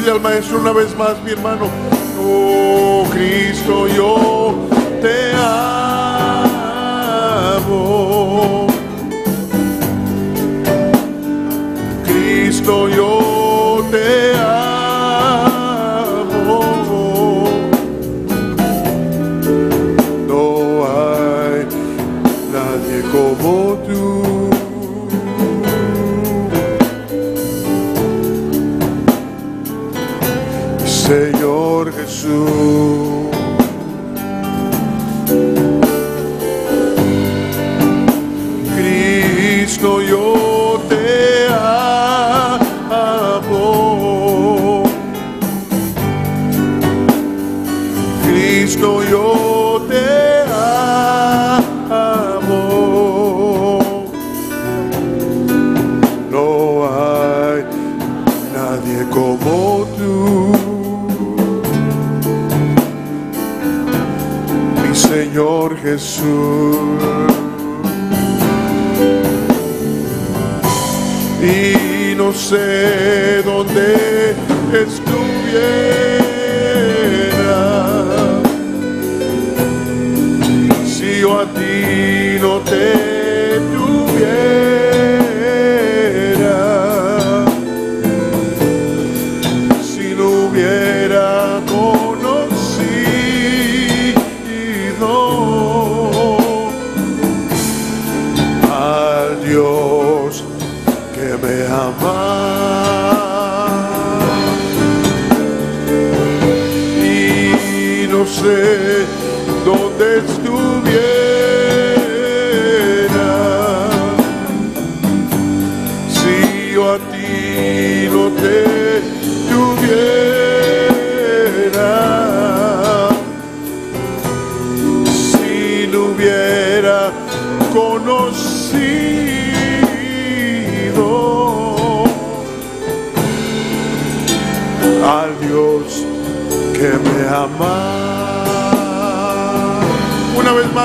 dile al maestro una vez más, mi hermano. Oh Cristo, yo te amo. Cristo, yo Y no sé dónde estuviera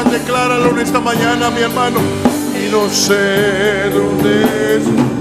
decláralo en esta mañana, mi hermano. Y no sé dónde estuviera.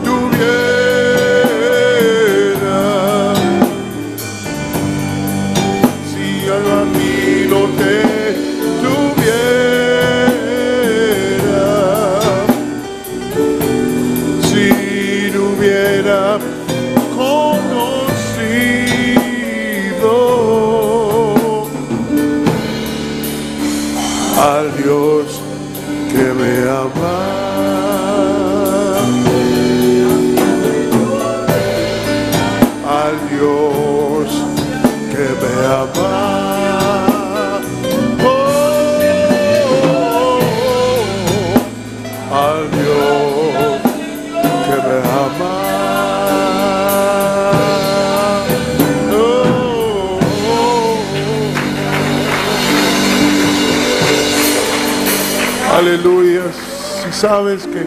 Sabes que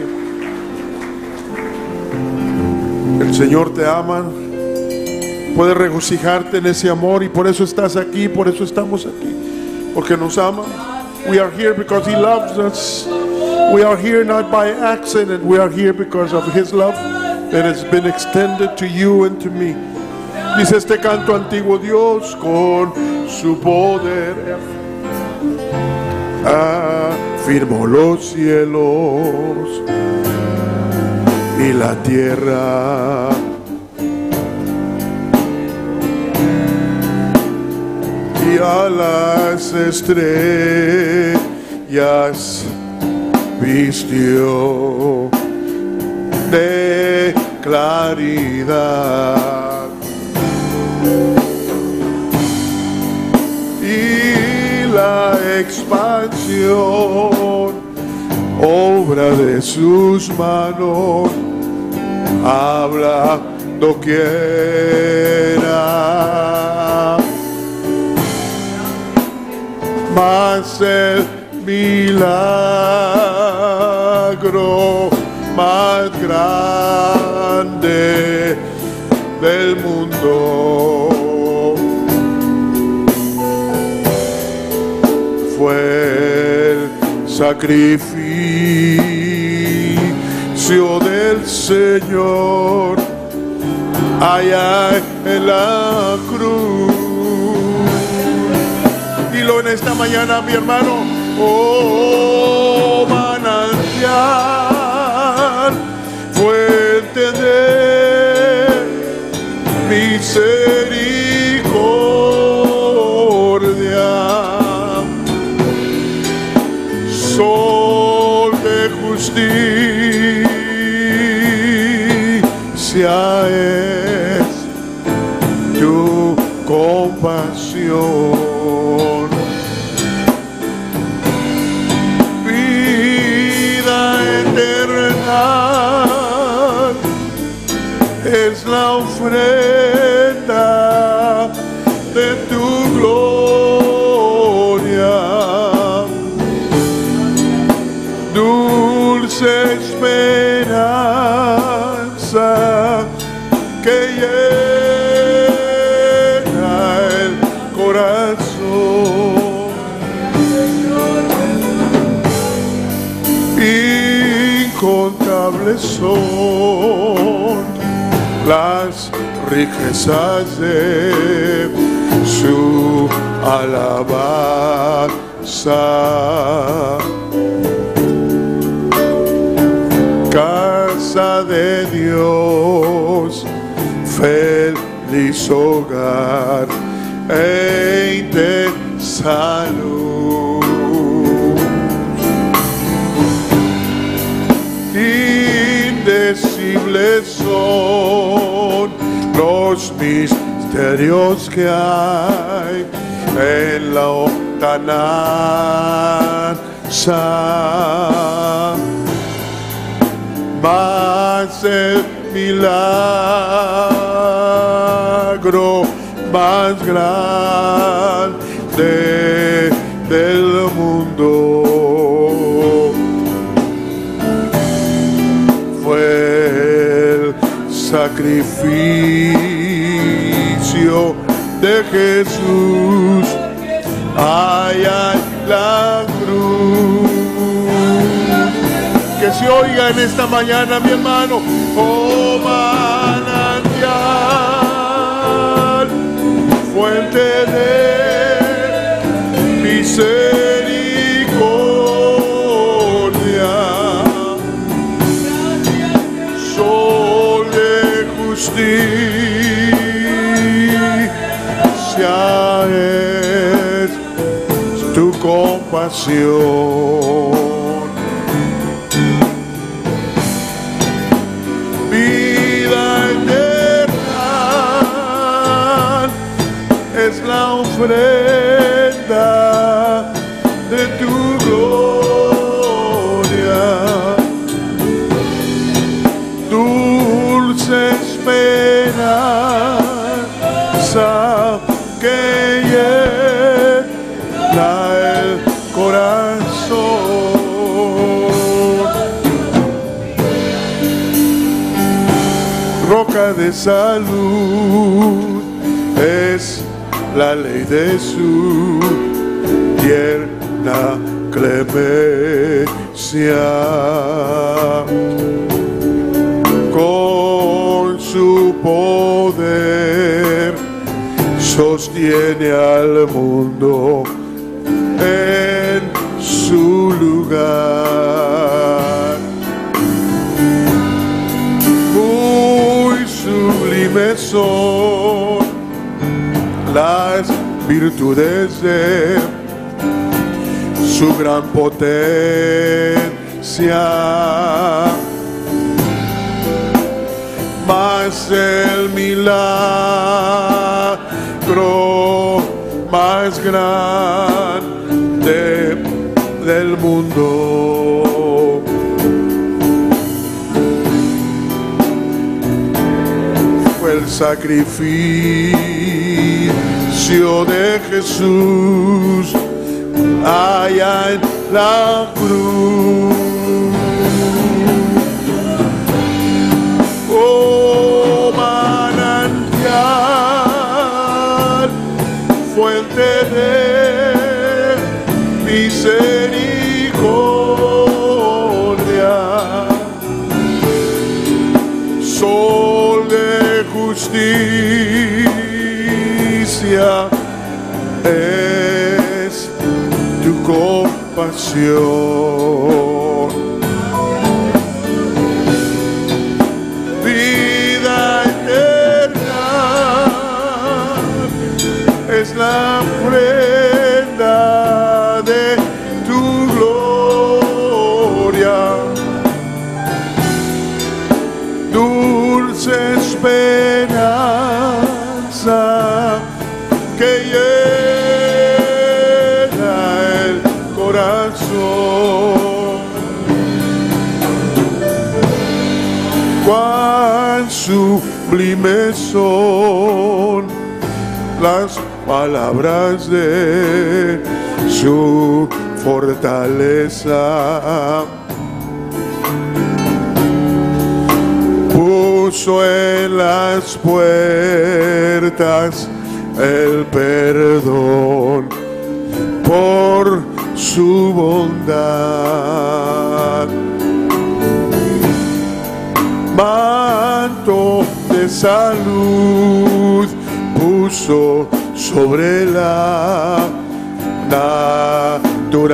el Señor te ama, puedes regocijarte en ese amor y por eso estás aquí, por eso estamos aquí, porque nos ama. We are here because He loves us. We are here not by accident, we are here because of His love that has been extended to you and to me. Dice este canto antiguo, Dios con su poder afirmó los cielos y la tierra. Y a las estrellas vistió de claridad. Expansión, obra de sus manos, habla doquiera. Mas el milagro más grande del mundo sacrificio del Señor. Allá en la cruz. Y lo en esta mañana, mi hermano, oh manantial, fuente de misericordia, las riquezas de su alabanza. Casa de Dios, feliz hogar e intensa misterios que hay en la octananza. Más el milagro más grande del mundo fue el sacrificio de Jesús allá en la cruz. Que se oiga en esta mañana, mi hermano, oh manantial, fuente de misericordia. sol de justicia Vida eterna es la ofrenda salud es la ley de su tierna clemencia con su poder sostiene al mundo en su lugar. Las virtudes de su gran potencia más el milagro más grande del mundo. Sacrificio de Jesús allá en la cruz. Oh manantial, fuente de misericordia, compasión. Sublimes son las palabras de su fortaleza. Puso en las puertas el perdón por su bondad. Manto salud puso sobre la naturaleza.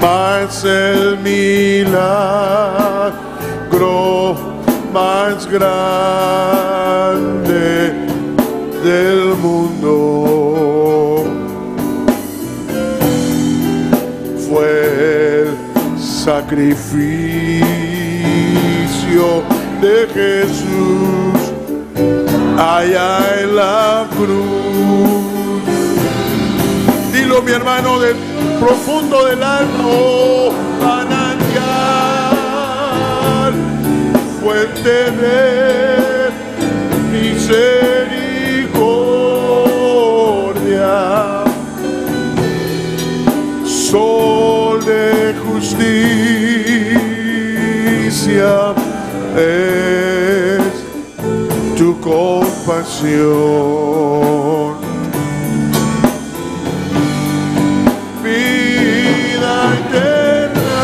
Mas el milagro más grande del mundo sacrificio de Jesús allá en la cruz. Dilo mi hermano del profundo del alma, oh fuente de misericordia, es tu compasión. Vida eterna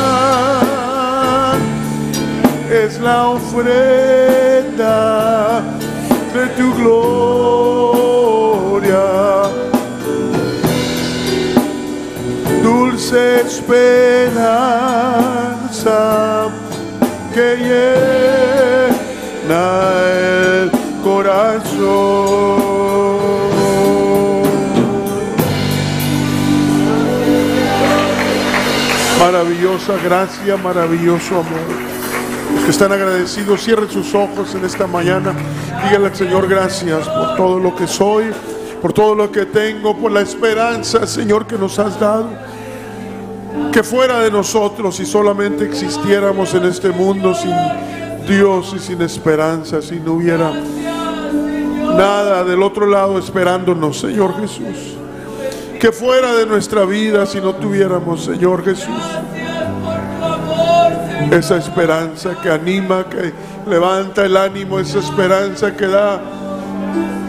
es la ofrenda de tu gloria. Dulce esperanza Maravillosa gracia, maravilloso amor. Los que están agradecidos, cierren sus ojos en esta mañana. Díganle al Señor gracias por todo lo que soy, por todo lo que tengo, por la esperanza, Señor, que nos has dado. Que fuera de nosotros si solamente existiéramos en este mundo sin Dios y sin esperanza, si no hubiera nada del otro lado esperándonos, Señor Jesús. Que fuera de nuestra vida si no tuviéramos, Señor Jesús, esa esperanza que anima, que levanta el ánimo, esa esperanza que da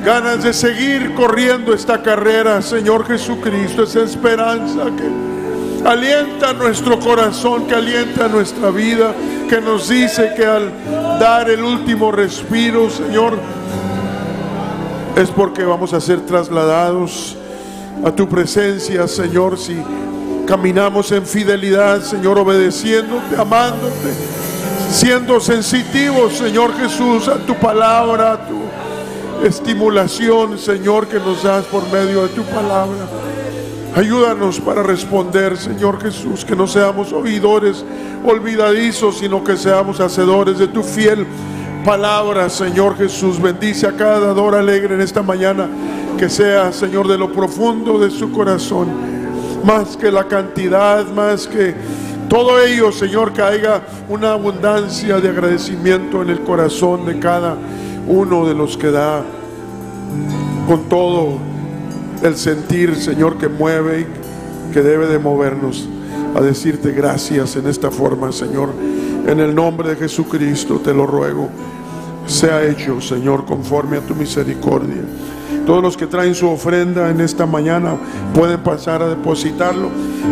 ganas de seguir corriendo esta carrera, Señor Jesucristo, esa esperanza que alienta nuestro corazón, que alienta nuestra vida, que nos dice que al dar el último respiro, Señor, es porque vamos a ser trasladados a tu presencia, Señor, si caminamos en fidelidad, Señor, obedeciéndote, amándote, siendo sensitivos, Señor Jesús, a tu palabra, a tu estimulación, Señor, que nos das por medio de tu palabra. Ayúdanos para responder, Señor Jesús, que no seamos oidores olvidadizos, sino que seamos hacedores de tu fiel palabra, Señor Jesús. Bendice a cada dador alegre en esta mañana, que sea, Señor, de lo profundo de su corazón, más que la cantidad, más que todo ello, Señor, haya una abundancia de agradecimiento en el corazón de cada uno de los que da con todo el sentir, Señor, que mueve y que debe de movernos a decirte gracias en esta forma, Señor. En el nombre de Jesucristo te lo ruego. Sea hecho, Señor, conforme a tu misericordia. Todos los que traen su ofrenda en esta mañana pueden pasar a depositarlo.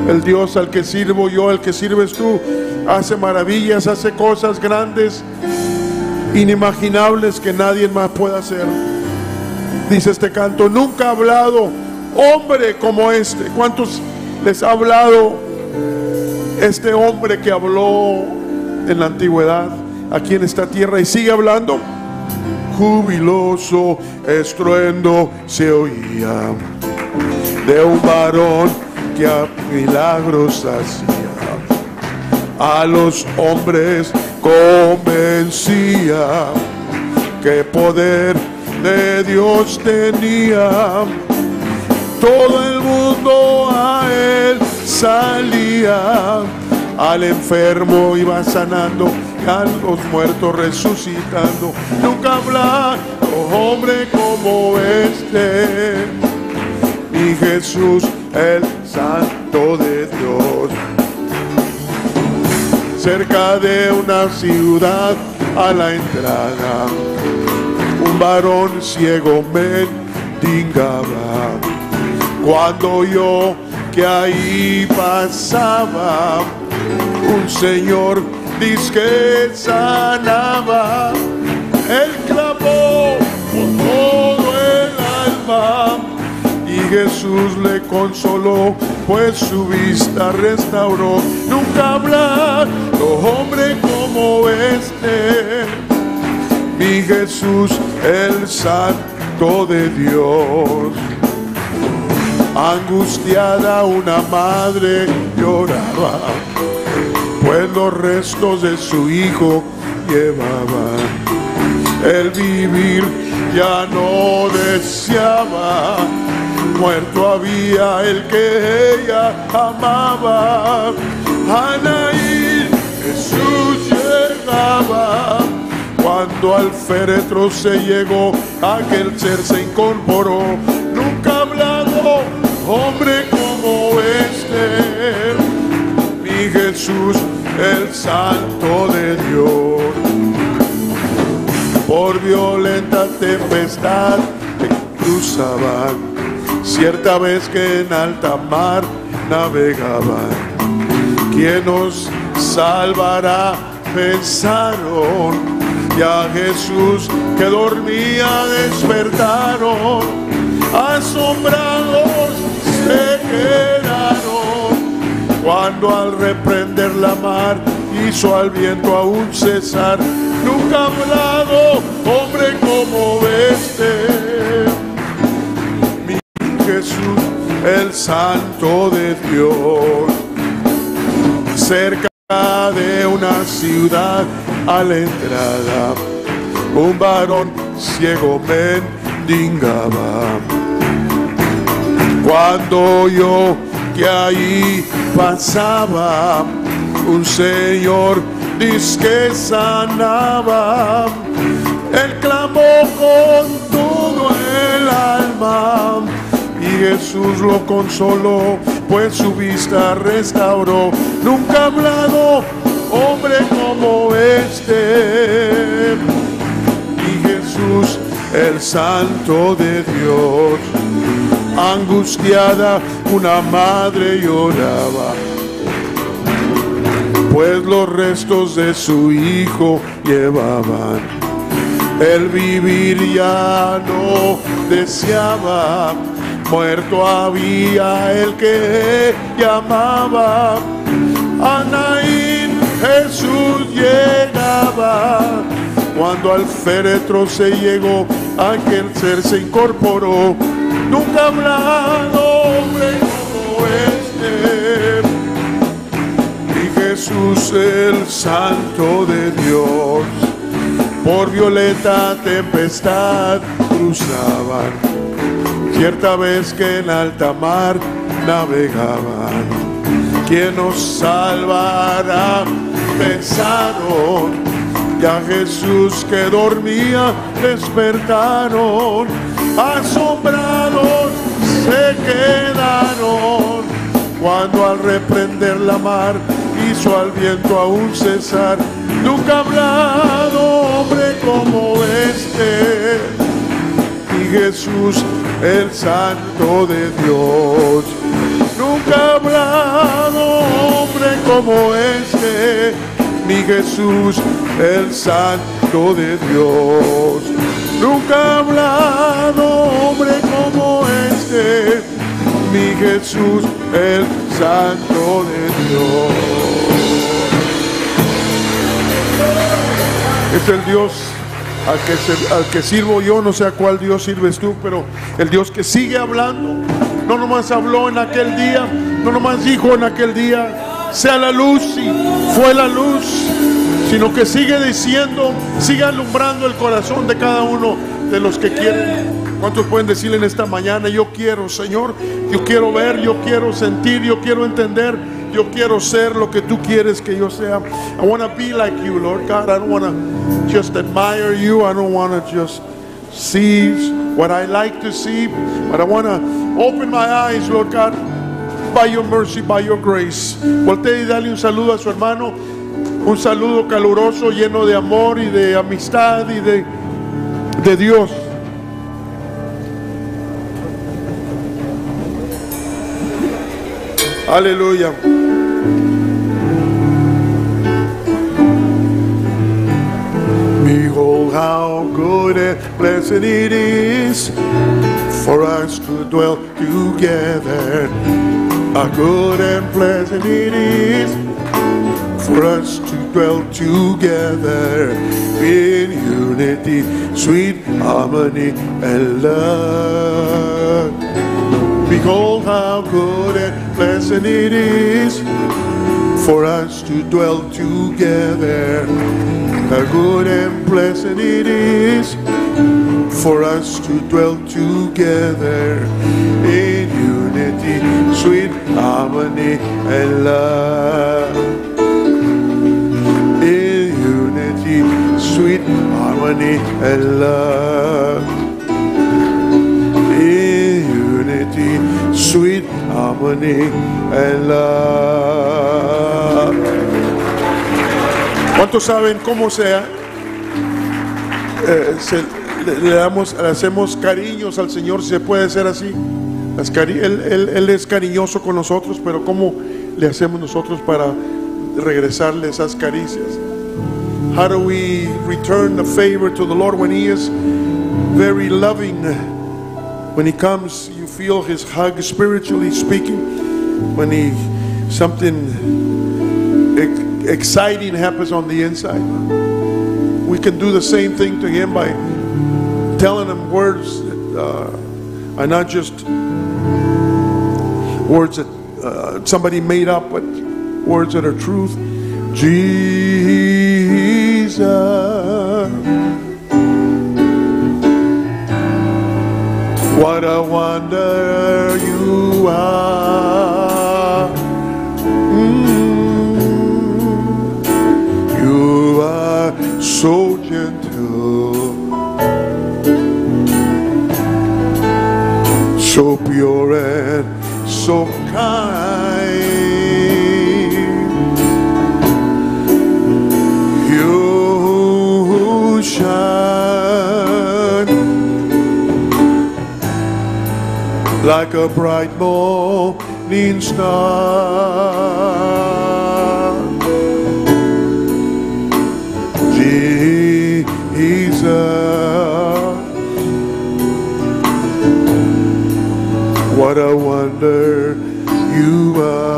El Dios al que sirvo yo, al que sirves tú, hace maravillas, hace cosas grandes. inimaginables que nadie más pueda hacer. Dice este canto, nunca ha hablado hombre como este. ¿Cuántos les ha hablado este hombre que habló en la antigüedad aquí en esta tierra y sigue hablando? Jubiloso estruendo se oía de un varón que a milagros hacía. A los hombres convencía que poder de Dios tenía. Todo el mundo a él salía. Al enfermo iba sanando, los muertos resucitando. Nunca hablado hombre como este. Mi Jesús, el Santo de Dios. Cerca de una ciudad a la entrada un varón ciego mendigaba. Cuando yo que ahí pasaba, un señor disque sanaba, él clamó con todo el alma y Jesús le consoló, pues su vista restauró. Nunca hablar, hombre como este mi Jesús, el Santo de Dios. Angustiada una madre lloraba, pues los restos de su hijo llevaba. El vivir ya no deseaba, muerto había el que ella amaba. Anaí, Jesús llegaba cuando al féretro se llegó, aquel ser se incorporó. Nunca ha hablado hombre como este. Mi Jesús, el Santo de Dios. Por violenta tempestad cruzaban, cierta vez que en alta mar navegaban. ¿Quién nos salvará? Pensaron y a Jesús que dormía despertaron, asombrados cuando al reprender la mar hizo al viento aún cesar, nunca ha hablado hombre como este, mi Jesús, el Santo de Dios, cerca de una ciudad a la entrada un varón ciego mendigaba. Cuando yo que ahí pasaba, un señor disque sanaba, él clamó con todo el alma y Jesús lo consoló, pues su vista restauró. Nunca ha hablado hombre como este. Y Jesús, el Santo de Dios, angustiada una madre lloraba, pues los restos de su hijo llevaban. El vivir ya no deseaba, muerto había el que llamaba. Anaí Jesús llegaba. Cuando al féretro se llegó, aquel ser se incorporó. Nunca ha hablado hombre como este. Y Jesús el Santo de Dios, por violeta tempestad cruzaban. Cierta vez que en alta mar navegaban. ¿Quién nos salvará? pensaron, ya Jesús que dormía despertaron, asombrados se quedaron, cuando al reprender la mar hizo al viento aún cesar, nunca ha hablado hombre como este, y Jesús el Santo de Dios. Nunca ha hablado hombre como este mi Jesús, el Santo de Dios. Nunca ha hablado hombre como mi Jesús, el Santo de Dios. Es el Dios al que, al que sirvo yo, no sé a cuál Dios sirves tú, pero el Dios que sigue hablando, no nomás habló en aquel día, no nomás dijo en aquel día, sea la luz y fue la luz, sino que sigue diciendo, sigue alumbrando el corazón de cada uno de los que quieren. ¿Cuántos pueden decirle en esta mañana, yo quiero, Señor, yo quiero ver, yo quiero sentir, yo quiero entender, yo quiero ser lo que tú quieres que yo sea. I want to be like you, Lord God. I don't want to just admire you. I don't want to just see what I like to see, but I want to open my eyes, Lord God, by your mercy, by your grace. Voltea y dale un saludo a su hermano, un saludo caluroso, lleno de amor y de amistad y de, de Dios. Aleluya. Behold how oh good and pleasant it is for us to dwell together. How good and pleasant it is for us to dwell together in unity, sweet harmony and love. Behold how good and pleasant it is for us to dwell together. How good and pleasant it is for us to dwell together in unity, sweet harmony and love. Harmony and love. In unity, sweet harmony and love. ¿Cuántos saben cómo sea? eh, le, damos, le hacemos cariños al Señor, si se puede hacer así. Él- Él es cariñoso con nosotros, pero ¿cómo le hacemos nosotros para regresarle esas caricias? How do we return the favor to the Lord when He is very loving? When He comes, you feel His hug spiritually speaking. When He something exciting happens on the inside. We can do the same thing to Him by telling Him words that uh, are not just words that uh, somebody made up, but words that are truth. Jesus. What a wonder you are. Mm. You are so gentle, so pure and like a bright morning star. Jesus, what a wonder you are.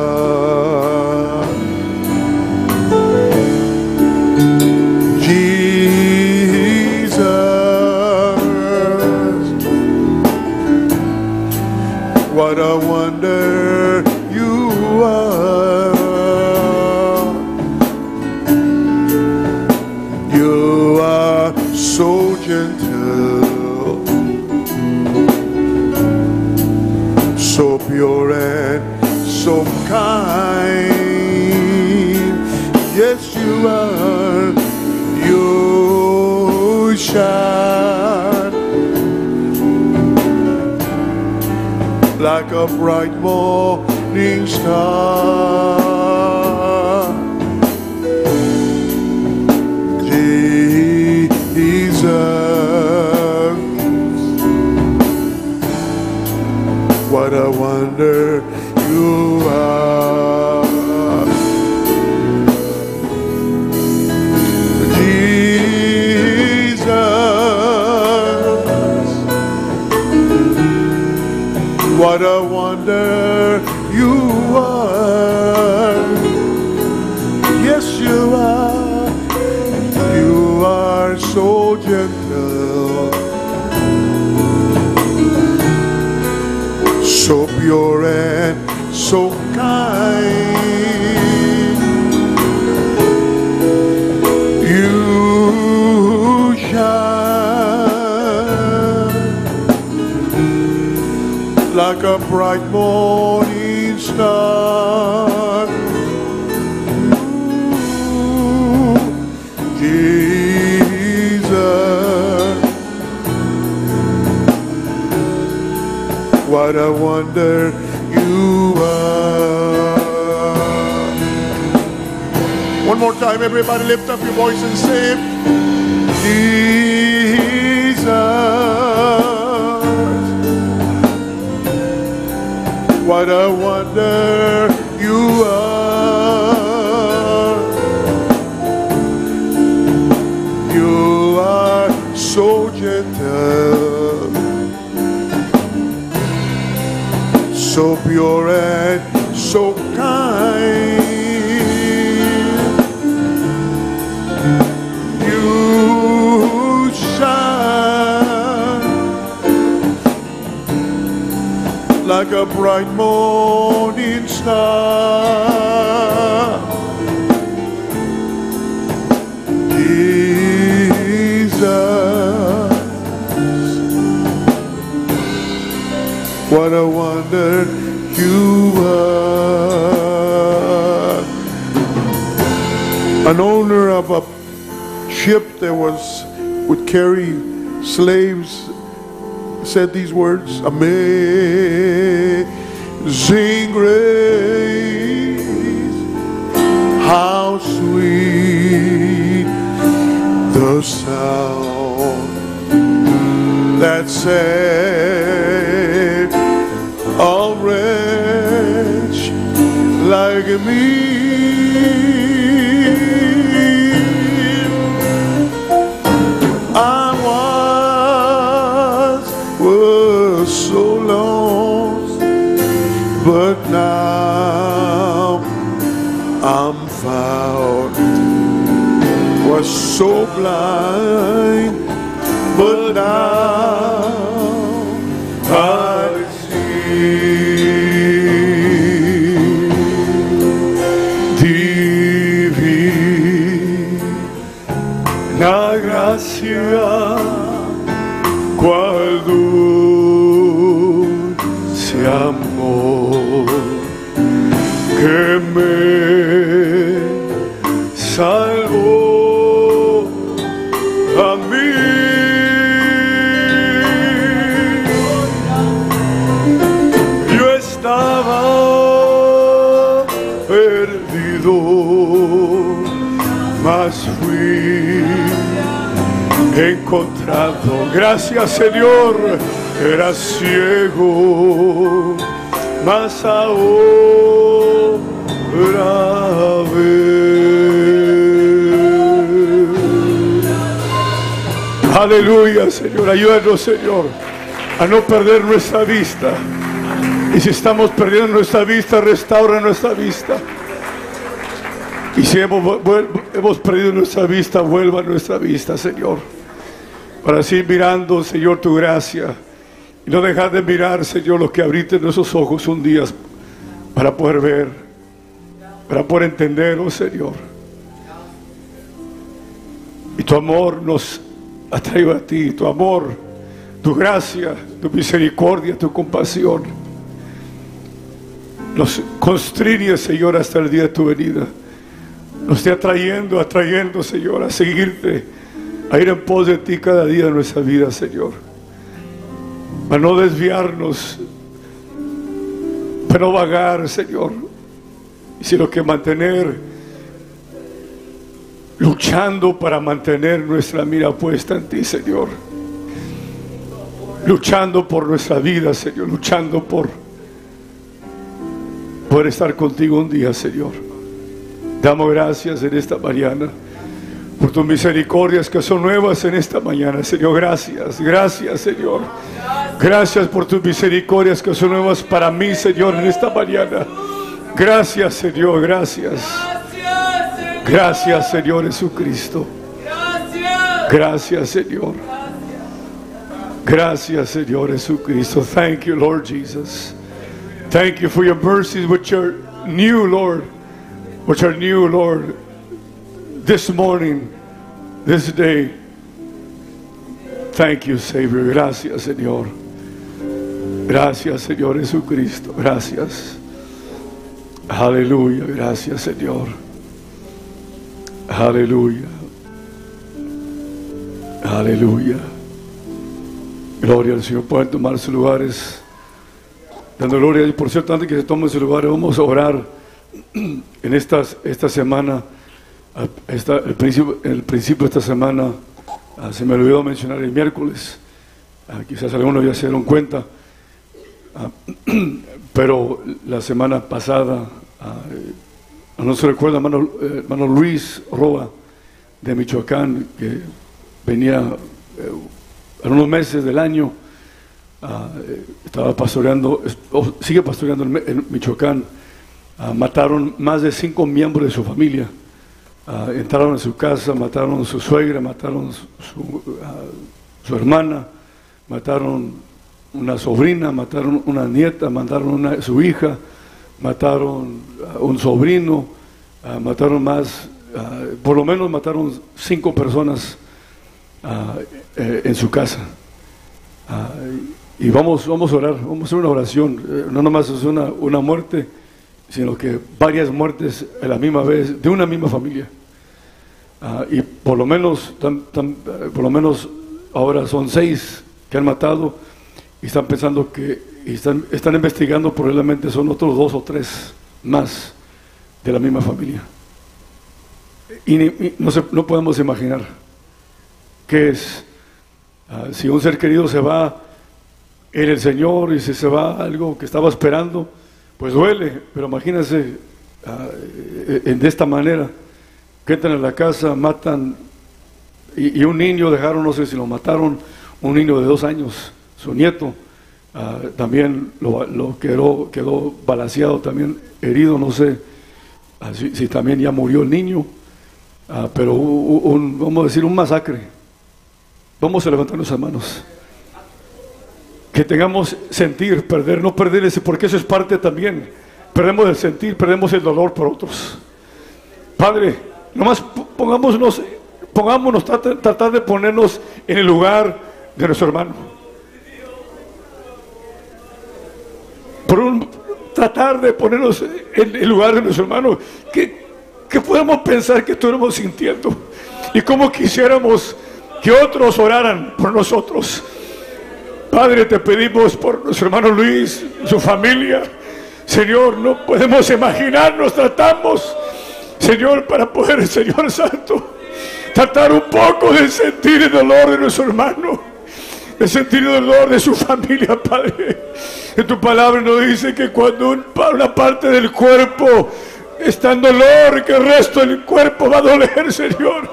A bright morning star. Wonder you are. One more time, everybody lift up your voice and say, Jesus. What a wonder pure and so kind. You shine like a bright morning star. An owner of a ship that was would carry slaves said these words Amazing grace, how sweet the sound that saved a wretch like me. Was Gracias Señor, era ciego, mas ahora veo. Aleluya Señor, ayúdanos Señor a no perder nuestra vista. Y si estamos perdiendo nuestra vista, restaura nuestra vista. Y si hemos, hemos perdido nuestra vista, vuelva nuestra vista, Señor. Para así mirando, Señor, tu gracia. Y no dejar de mirar, Señor, lo que abriste nuestros ojos un día para poder ver, para poder entender, oh Señor. Y tu amor nos ha traído a ti, tu amor, tu gracia, tu misericordia, tu compasión. Nos constriñe, Señor, hasta el día de tu venida. Nos esté atrayendo, atrayendo, Señor, a seguirte, a ir en pos de ti cada día de nuestra vida, Señor. A no desviarnos, para no vagar, Señor, sino que mantener, luchando para mantener nuestra mira puesta en ti, Señor. Luchando por nuestra vida, Señor, luchando por poder estar contigo un día, Señor. Damos gracias en esta mañana por tus misericordias que son nuevas en esta mañana, Señor. Gracias, gracias, Señor. Gracias por tus misericordias que son nuevas para mí, Señor, en esta mañana. Gracias, Señor, gracias. Gracias, Señor. Jesucristo. Gracias, Señor. Gracias, Señor Jesucristo. Thank you, Lord Jesus. Thank you for your mercies, which are new, Lord. Which are new, Lord. This morning, this day. Thank you, Savior. Gracias, Señor. Gracias, Señor Jesucristo. Gracias. Aleluya. Gracias, Señor. Aleluya. Aleluya. Gloria al Señor. Pueden tomar sus lugares. Dando gloria. Y por cierto, antes que se tomen sus lugares, vamos a orar en estas, esta semana. Esta, el, principio, el principio de esta semana ah, se me olvidó mencionar el miércoles. Ah, quizás algunos ya se dieron cuenta. Ah, pero la semana pasada, no se recuerda, hermano, eh, hermano Luis Roa de Michoacán, que venía eh, en unos meses del año, eh, estaba pastoreando, sigue pastoreando en, Michoacán, mataron más de cinco miembros de su familia. Entraron en su casa, mataron a su suegra, mataron a su, hermana, mataron una sobrina, mataron una nieta, mataron a su hija, mataron a un sobrino, mataron más, por lo menos mataron cinco personas eh, en su casa. y vamos, vamos a orar, vamos a hacer una oración, eh, no nomás es una, una muerte, sino que varias muertes a la misma vez, de una misma familia. Y por lo menos, por lo menos ahora son seis que han matado y están pensando que están, están investigando, probablemente son otros dos o tres más de la misma familia. Y, no, no podemos imaginar qué es. Ah, si un ser querido se va en el Señor y si se va algo que estaba esperando, pues duele, pero imagínense ah, en de esta manera, que entran en la casa, matan, y, y un niño dejaron, no sé si lo mataron, un niño de dos años su nieto, ah, también lo, quedó, quedó balanceado, también herido, no sé ah, si, también ya murió el niño, ah, pero un, vamos a decir, un masacre. Vamos a levantar nuestras manos. Que tengamos sentir, perder, no perder ese, porque eso es parte también. Perdemos el sentir, perdemos el dolor por otros. Padre, nomás pongámonos, pongámonos, tratar de ponernos en el lugar de nuestro hermano. por tratar de ponernos en el lugar de nuestro hermano, que, que podemos pensar que estuviéramos sintiendo y como quisiéramos que otros oraran por nosotros. Padre, te pedimos por nuestro hermano Luis, su familia. Señor, no podemos imaginarnos, tratamos, Señor, para poder, Señor Santo, tratar un poco de sentir el dolor de nuestro hermano de sentir el dolor de su familia, Padre. En tu palabra nos dice que cuando una parte del cuerpo está en dolor, que el resto del cuerpo va a doler, Señor.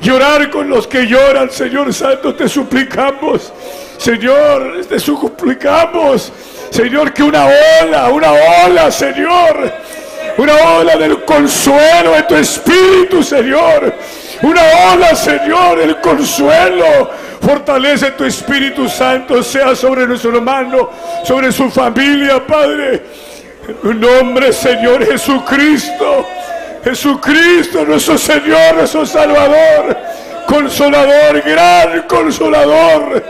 Llorar con los que lloran, Señor Santo, te suplicamos. Señor, te suplicamos. Señor, que una ola, una ola, Señor. Una ola del consuelo de tu espíritu, Señor. Una ola, Señor, el consuelo Fortalece tu Espíritu Santo, sea sobre nuestro hermano, sobre su familia, Padre. En nombre, Señor Jesucristo. Jesucristo, nuestro Señor, nuestro Salvador. Consolador, gran consolador.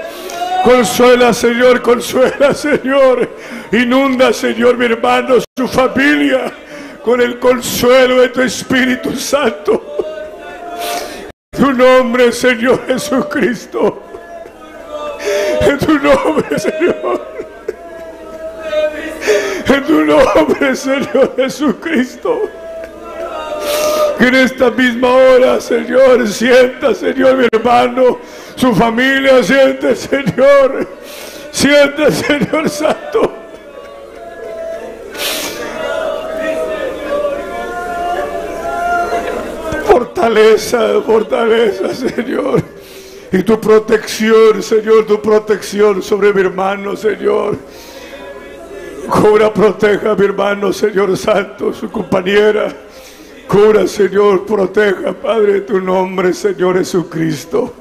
Consuela, Señor, consuela, Señor. Inunda, Señor, mi hermano, su familia con el consuelo de tu Espíritu Santo. Tu nombre, Señor Jesucristo. En tu nombre, Señor. En tu nombre, Señor Jesucristo. Que en esta misma hora, Señor, sienta, Señor, mi hermano, su familia, siente, Señor. Siente, Señor Santo fortaleza, fortaleza, Señor. Y tu protección, Señor, tu protección sobre mi hermano, Señor. Cura, proteja a mi hermano, Señor Santo, su compañera. Cura, Señor, proteja, Padre, tu nombre, Señor Jesucristo.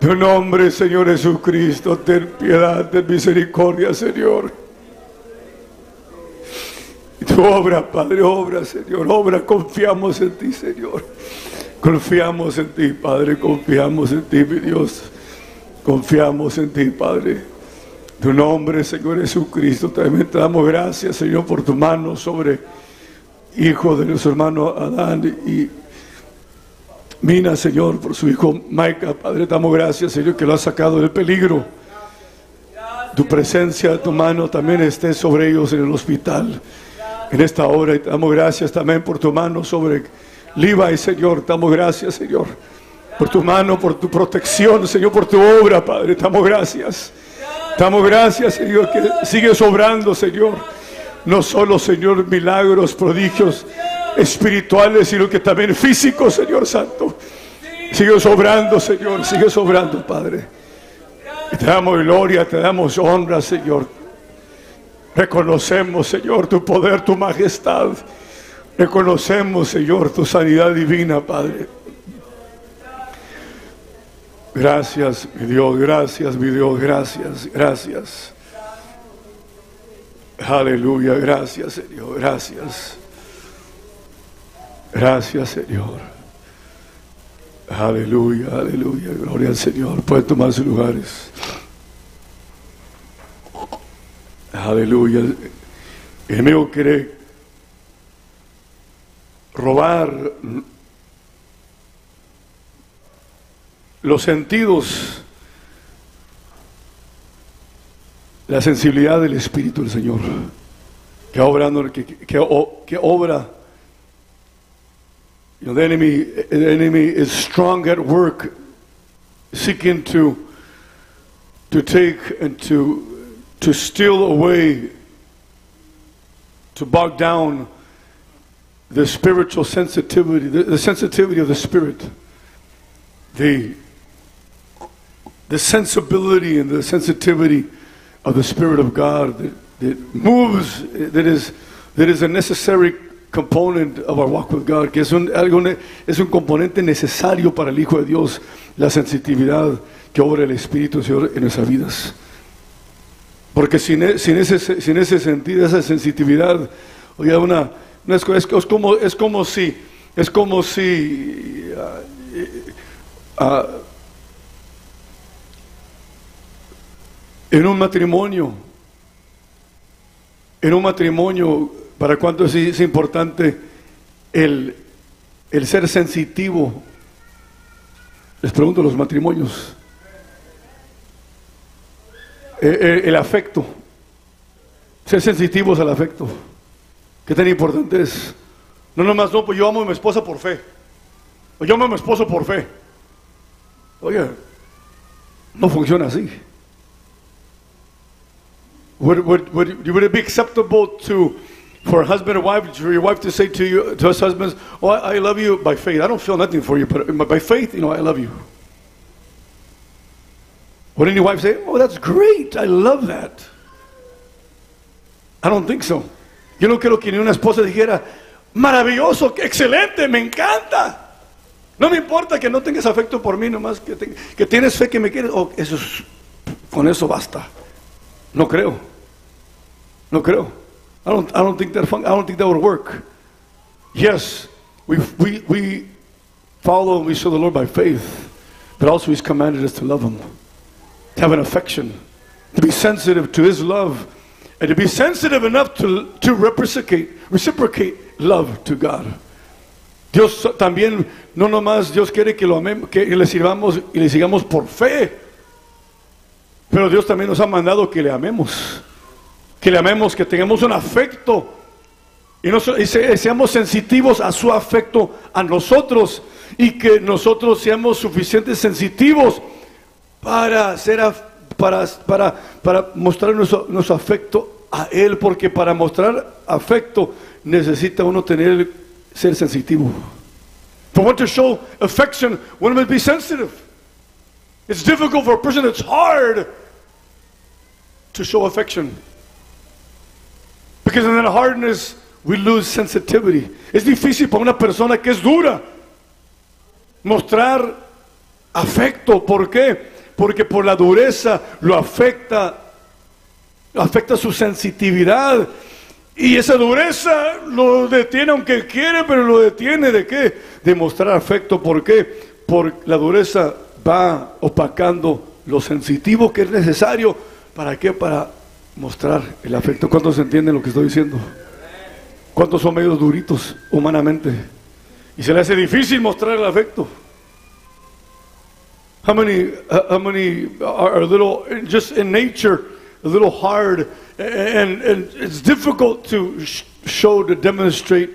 tu nombre, Señor Jesucristo, ten piedad, ten misericordia, Señor. Tu obra, Padre, obra, Señor, obra, confiamos en ti, Señor. Confiamos en ti, Padre, confiamos en ti, mi Dios. Confiamos en ti, Padre. Tu nombre, Señor Jesucristo, también te damos gracias, Señor, por tu mano sobre hijo de nuestro hermano Adán y Mina, Señor, por su hijo Micah. Padre, te damos gracias, Señor, que lo has sacado del peligro. Tu presencia, tu mano también esté sobre ellos en el hospital en esta hora. Y te damos gracias también por tu mano sobre Levi, Señor. Damos gracias, Señor, por tu mano, por tu protección, Señor, por tu obra, Padre. Damos gracias. Damos gracias, Señor, que sigues obrando, Señor. No solo, Señor, milagros, prodigios espirituales, sino que también físicos, Señor Santo. Sigue sobrando, Señor, sigue sobrando, Padre. Te damos gloria, te damos honra, Señor. Reconocemos, Señor, tu poder, tu majestad. Reconocemos, Señor, tu sanidad divina, Padre. Gracias, mi Dios, gracias, mi Dios, gracias, gracias. Aleluya, gracias, Señor, gracias. Gracias, Señor. Aleluya, aleluya, gloria al Señor. Pueden tomar sus lugares. Aleluya. El enemigo robar los sentidos, la sensibilidad del Espíritu del Señor, que obra, que, que, que obra. You know, the enemy, the enemy is strong at work, seeking to to take and to to steal away, to bog down the spiritual sensitivity, the, the sensitivity of the spirit, the the sensibility and the sensitivity of the Spirit of God that, that moves, that is, that is a necessary component of our walk with God, que es un, algo, es un componente necesario para el Hijo de Dios, la sensitividad que obra el Espíritu Señor en nuestras vidas. Porque sin, sin, ese, sin ese sentido, esa sensitividad, oye, una, es, es- como, es como si, es como si ah, eh, ah, en un matrimonio, en un matrimonio, ¿para cuánto es, es importante el, el ser sensitivo? Les pregunto los matrimonios. Eh, eh, el afecto, ser sensitivos al afecto. ¿Qué tan importante es? No nomás, no, pues yo amo a mi esposa por fe. O yo amo a mi esposo por fe. Oye, no funciona así. Would, would, would, would it be acceptable to, for a husband or wife, for your wife to say to you, to us husbands, "Oh, I, I love you by faith. I don't feel nothing for you, but by faith, you know, I love you." Wouldn't your wife say, "Oh, that's great. I love that"? I don't think so. Yo no quiero que ni una esposa dijera, "Maravilloso, excelente, me encanta." No me importa que no tengas afecto por mí, nomás que, te- que tienes fe que me quieres. Oh, eso es, con eso basta. No creo. No creo. I don't, I don't think that fun, I don't think that would work. Yes, we, we, we follow and we serve the Lord by faith, but also He's commanded us to love Him, to have an affection, to be sensitive to His love, and to be sensitive enough to, to reciprocate, reciprocate love to God. Dios también, no nomás Dios quiere que lo amemos, que le sirvamos y le sigamos por fe, pero Dios también nos ha mandado que le amemos, que le amemos, que tengamos un afecto y, no y se- seamos sensitivos a su afecto a nosotros y que nosotros seamos suficientes sensitivos para ser af- para, para, para mostrar nuestro, nuestro afecto a Él, porque para mostrar afecto necesita uno tener ser sensitivo. For one to show affection, one must be sensitive. It's difficult for a person that's hard to show affection. Because in that hardness, we lose sensitivity. Es difícil para una persona que es dura mostrar afecto. ¿Por qué? Porque por la dureza lo afecta, afecta su sensitividad. Y esa dureza lo detiene aunque quiere, pero lo detiene de qué? De mostrar afecto. ¿Por qué? Por la dureza va opacando lo sensitivo que es necesario. ¿Para qué? Para mostrar el afecto. ¿Cuántos entienden lo que estoy diciendo? ¿Cuántos son medios duritos humanamente? Y se le hace difícil mostrar el afecto. How many, how many are a little, just in nature, a little hard, and, and it's difficult to sh- show, to demonstrate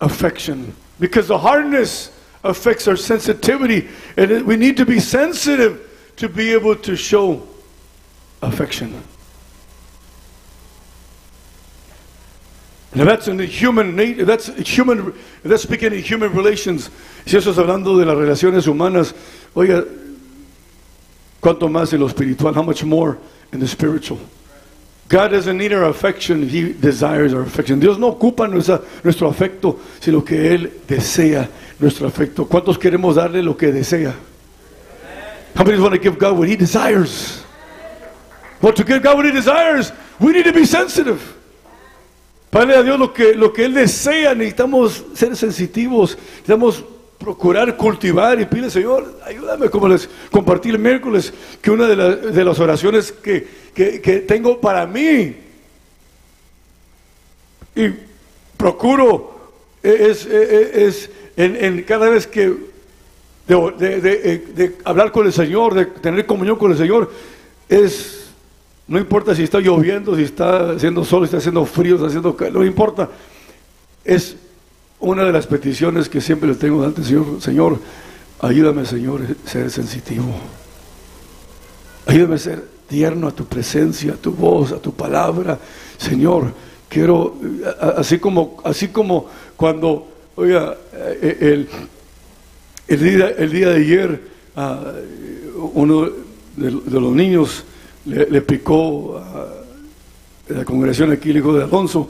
affection because the hardness affects our sensitivity, and we need to be sensitive to be able to show affection. Now that's in the human nature, that's human, that's speaking in human relations. Si eso es hablando de las relaciones humanas, oiga, cuánto más en lo espiritual, how much more in the spiritual. God doesn't need our affection, He desires our affection. Dios no ocupa nuestra- nuestro afecto, sino que Él desea nuestro afecto. ¿Cuántos queremos darle lo que desea? How many want to give God what He desires? Well, to give God what He desires, we need to be sensitive. Padre a Dios lo que, lo que Él desea, necesitamos ser sensitivos, necesitamos procurar cultivar y pide Señor, ayúdame, como les compartí el miércoles, que una de, la- de las oraciones que, que- tengo para mí y procuro es, es- es en, en cada vez que de- de hablar con el Señor, de tener comunión con el Señor, es no importa si está lloviendo, si está haciendo sol, si está haciendo frío, está haciendo calor, no importa. Es una de las peticiones que siempre le tengo delante, Señor. Señor, ayúdame, Señor, a ser sensitivo. Ayúdame a ser tierno a tu presencia, a tu voz, a tu palabra. Señor, quiero, así como, así como cuando, oiga, eh, el, el día, el día de ayer, ah, uno de, los niños le, le picó a la congregación aquí, el hijo de Alonso,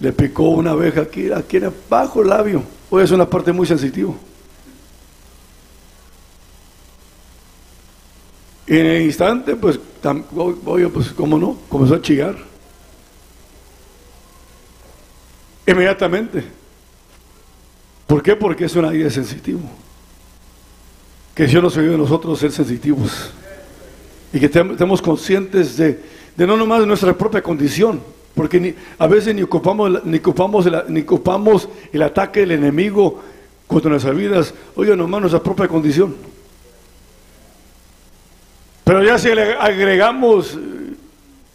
le picó una abeja aquí, aquí en bajo el labio. Hoy es una parte muy sensitiva. Y en el instante, pues, tam- oye, pues, ¿cómo no? Comenzó a chillar. Inmediatamente. ¿Por qué? Porque es una idea sensitivo. Que Dios nos ayude a nosotros a ser sensitivos. Y que tem- estemos conscientes de, de no nomás de nuestra propia condición. Porque ni- a veces ni ocupamos, ni, ocupamos el, ni ocupamos el ataque del enemigo contra nuestras vidas. Oigan, nomás nuestra propia condición. Pero ya si le agregamos, eh,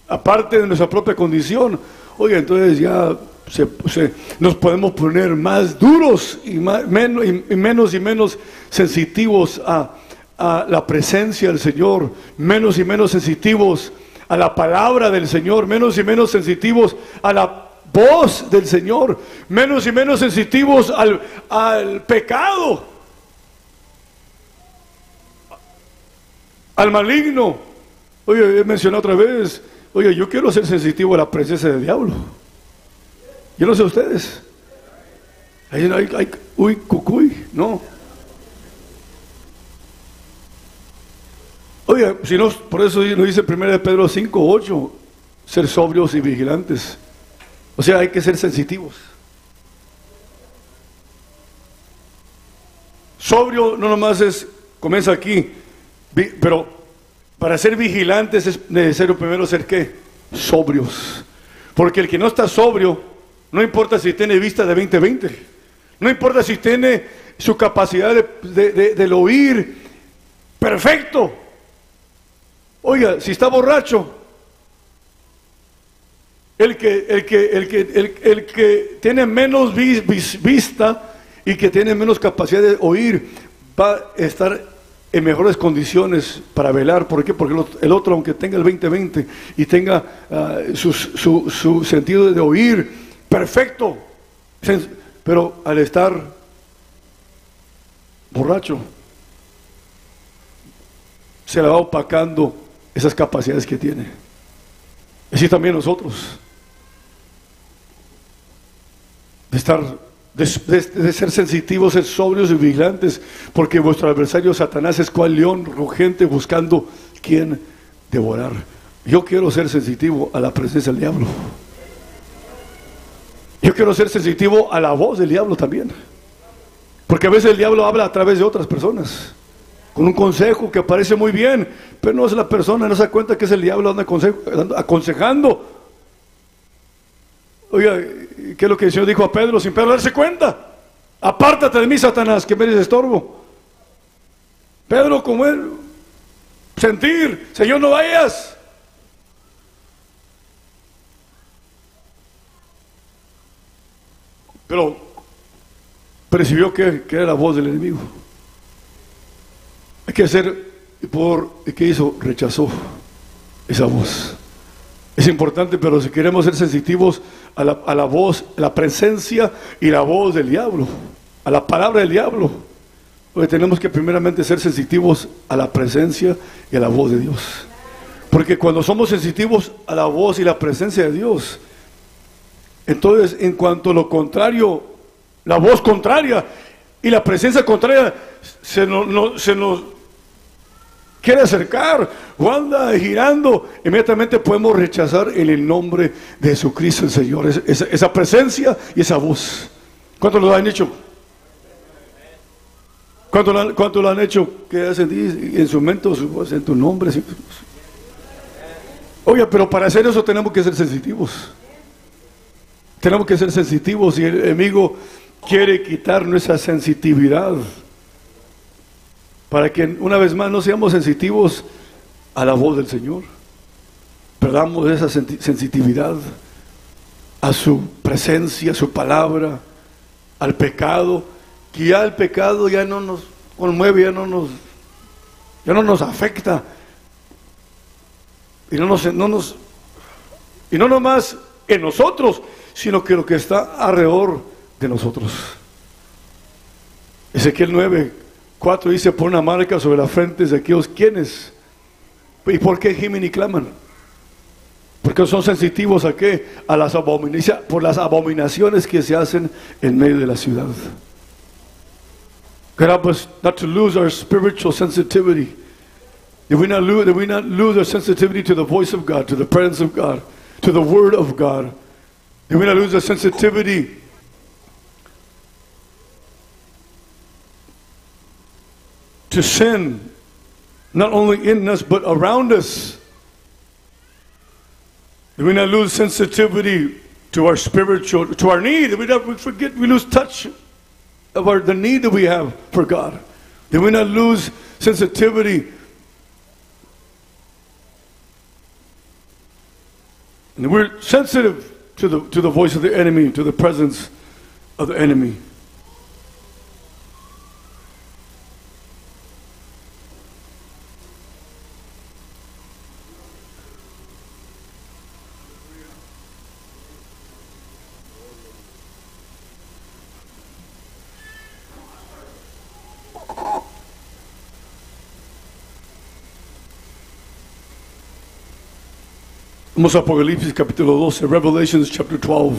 aparte de nuestra propia condición, oiga, entonces ya se- nos podemos poner más duros y, más, menos, y, menos y menos sensitivos a, a la presencia del Señor, menos y menos sensitivos a la palabra del Señor, menos y menos sensitivos a la voz del Señor, menos y menos sensitivos al, al pecado. al maligno. Oye, he mencionado otra vez, oye, yo quiero ser sensitivo a la presencia del diablo. Yo no sé ustedes. No hay, hay- uy, cucuy, no. Oye, si no, por eso nos dice 1 Pedro 5, 8, ser sobrios y vigilantes. O sea, hay que ser sensitivos. Sobrio no nomás es, comienza aquí, pero para ser vigilantes es necesario primero ser qué? Sobrios. Porque el que no está sobrio, no importa si tiene vista de 20-20, no importa si tiene su capacidad de, de- de- del oír perfecto. Oiga, si está borracho, el que, el que, el que, el, el que tiene menos vi- vis- vista y que tiene menos capacidad de oír va a estar en mejores condiciones para velar. ¿Por qué? Porque el ot- el otro, aunque tenga el 20-20 y tenga ah, su, su- su sentido de oír perfecto, pero al estar borracho, se le va opacando esas capacidades que tiene. Así también nosotros. De estar de, de- ser sensitivos, ser sobrios y vigilantes, porque vuestro adversario Satanás es cual león rugente buscando quien devorar. Yo quiero ser sensitivo a la presencia del diablo. Yo quiero ser sensitivo a la voz del diablo también. Porque a veces el diablo habla a través de otras personas. Con un consejo que parece muy bien, pero no es la persona, no se da cuenta que es el diablo anda aconse- anda aconsejando. Oiga, ¿qué es lo que el Señor dijo a Pedro sin Pedro darse cuenta? Apártate de mí, Satanás, que me eres estorbo. Pedro, como él, sentir, Señor, no vayas. Pero percibió que era la voz del enemigo. Hay que hacer por ¿qué hizo? Rechazó esa voz. Es importante, pero si queremos ser sensitivos a la, voz, la presencia y la voz del diablo, a la palabra del diablo, pues tenemos que primeramente ser sensitivos a la presencia y a la voz de Dios. Porque cuando somos sensitivos a la voz y la presencia de Dios, entonces en cuanto a lo contrario, la voz contraria y la presencia contraria se nos quiere acercar o anda girando, inmediatamente podemos rechazar en el nombre de Jesucristo el Señor, Es- esa, presencia y esa voz. ¿Cuántos lo han hecho? ¿Cuánto lo han, cuánto lo han hecho? ¿Qué hacen? En su mente, su voz, en tu nombre. Oye, pero para hacer eso tenemos que ser sensitivos. Tenemos que ser sensitivos y el enemigo quiere quitar nuestra sensitividad para que una vez más no seamos sensitivos a la voz del Señor. Perdamos esa sensitividad a su presencia, a su palabra, al pecado, que ya el pecado ya no nos conmueve, ya no nos, ya no nos afecta. Y no nos, no nos y no nomás en nosotros, sino que lo que está alrededor de nosotros. Ezequiel 9, 4 dice, pon una marca sobre la frente de aquellos quienes. ¿Y por qué gimen y claman? Porque son sensitivos a qué? A las abominaciones, por las abominaciones que se hacen en medio de la ciudad. Help not lose our spiritual sensitivity. We not lose, that we not lose our sensitivity to the voice of God, to the presence of God, to the word of God. That we not lose our sensitivity to sin, not only in us but around us. Do we not lose sensitivity to our spiritual, to our need. That we not we forget, we lose touch of our, the need that we have for God. Do we not lose sensitivity. And we're sensitive to the, to the voice of the enemy, to the presence of the enemy. Vamos a Apocalipsis capítulo 12, Revelations chapter 12.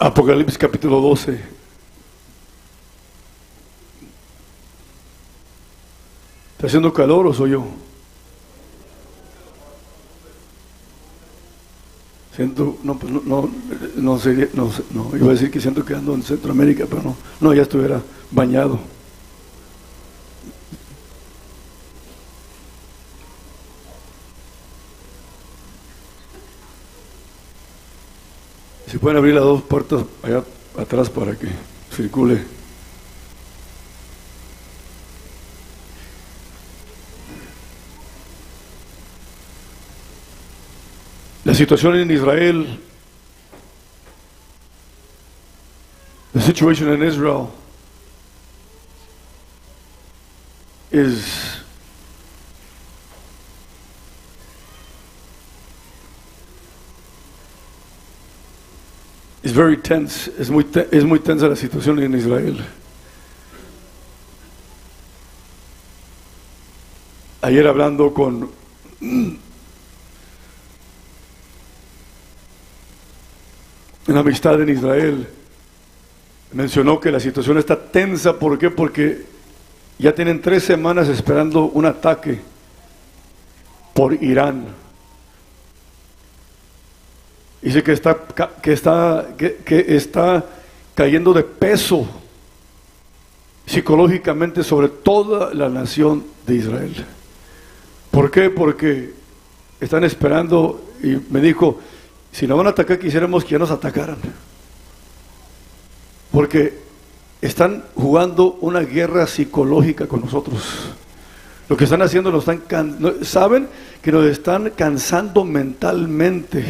Apocalipsis capítulo 12. ¿Está haciendo calor o soy yo? Siento, no, pues no, no, no, no, no, iba a decir que siento que ando en Centroamérica, pero no, no, ya estuviera bañado. Pueden abrir las dos puertas allá atrás para que circule. La situación en Israel, the situation in Israel is very tense. Es muy, te- es muy tensa la situación en Israel. Ayer hablando con una amistad en Israel, mencionó que la situación está tensa. ¿Por qué? Porque ya tienen tres semanas esperando un ataque por Irán. Dice que está, que está, que, está cayendo de peso psicológicamente sobre toda la nación de Israel. ¿Por qué? Porque están esperando y me dijo, si nos van a atacar quisiéramos que nos atacaran. Porque están jugando una guerra psicológica con nosotros. Lo que están haciendo nos están saben que nos están cansando mentalmente,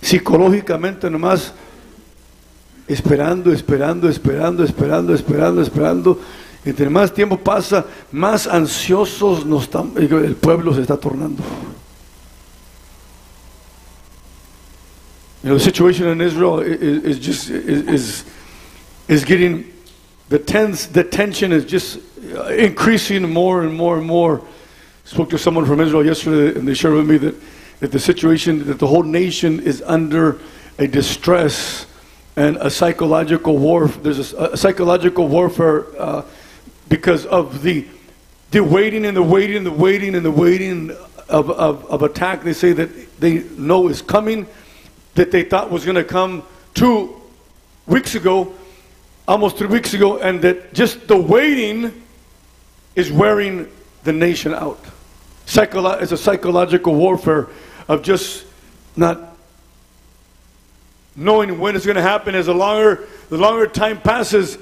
psicológicamente nomás esperando, esperando, esperando, esperando, esperando, esperando. Entre más tiempo pasa, más ansiosos nos el pueblo se está tornando. You know, the situation in Israel i- i- is, just is, is getting the tense the tension is just uh, increasing more and more and more. Spoke to someone from Israel yesterday, and they shared with me that that the situation that the whole nation is under a distress and a psychological war. There's a, a psychological warfare uh, because of the the waiting and the waiting and the waiting and the waiting of, of, of attack. They say that they know is coming, that they thought was going to come two weeks ago, almost three weeks ago, and that just the waiting is wearing the nation out. Psycholo- it's a psychological warfare of just not knowing when it's going to happen. As the longer the longer time passes,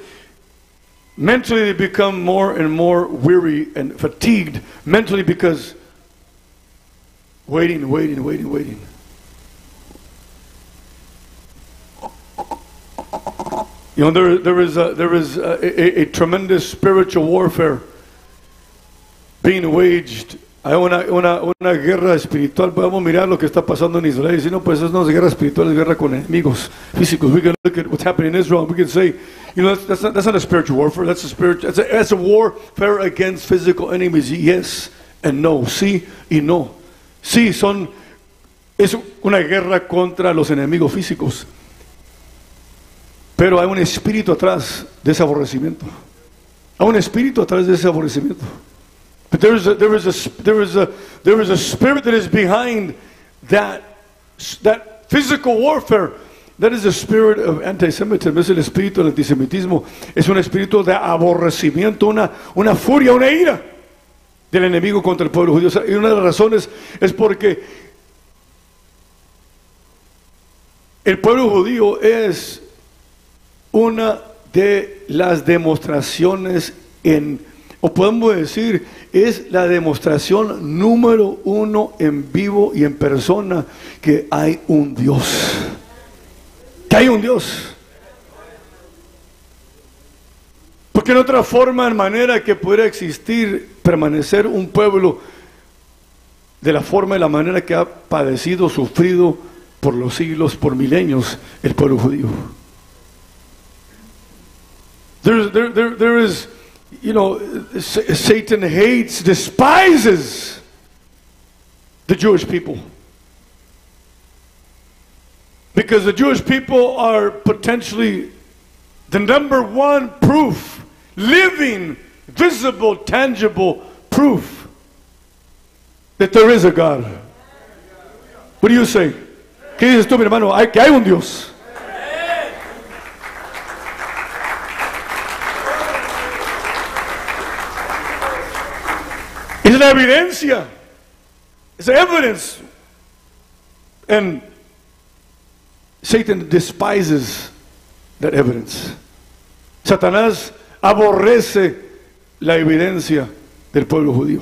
mentally they become more and more weary and fatigued mentally because waiting, waiting, waiting, waiting. You know, there, there is, a, there is a, a, a tremendous spiritual warfare being waged. Hay una, una, una guerra espiritual. Podemos mirar lo que está pasando en Israel. Si no, pues eso no es guerra espiritual, es guerra con enemigos físicos. We can look at what's happening in Israel. We can say, you know, that's, not, that's not a spiritual warfare. That's a spiritual. That's a, that's a warfare against physical enemies. Yes and no. Sí y no. Sí, son. Es una guerra contra los enemigos físicos. Pero hay un espíritu atrás de ese aborrecimiento. Hay un espíritu atrás de ese aborrecimiento. But there is a, there is a, there is a, there is a spirit that is behind that, that physical warfare. That is the spirit of anti-Semitism. Es el espíritu del antisemitismo. Es un espíritu de aborrecimiento, una, una furia, una ira del enemigo contra el pueblo judío. Y una de las razones es porque el pueblo judío es una de las demostraciones en, o podemos decir, es la demostración número uno en vivo y en persona que hay un Dios. Que hay un Dios. Porque en otra forma, en manera que pudiera existir, permanecer un pueblo de la forma y la manera que ha padecido, sufrido por los siglos, por milenios, el pueblo judío. There is, you know, Sa- Satan hates, despises the Jewish people. Because the Jewish people are potentially the number one proof, living, visible, tangible proof that there is a God. What do you say? ¿Qué dices tú, mi hermano? Hay, que hay un Dios. Es la evidencia. It's evidence. And Satan despises that evidence. Satanás aborrece la evidencia del pueblo judío.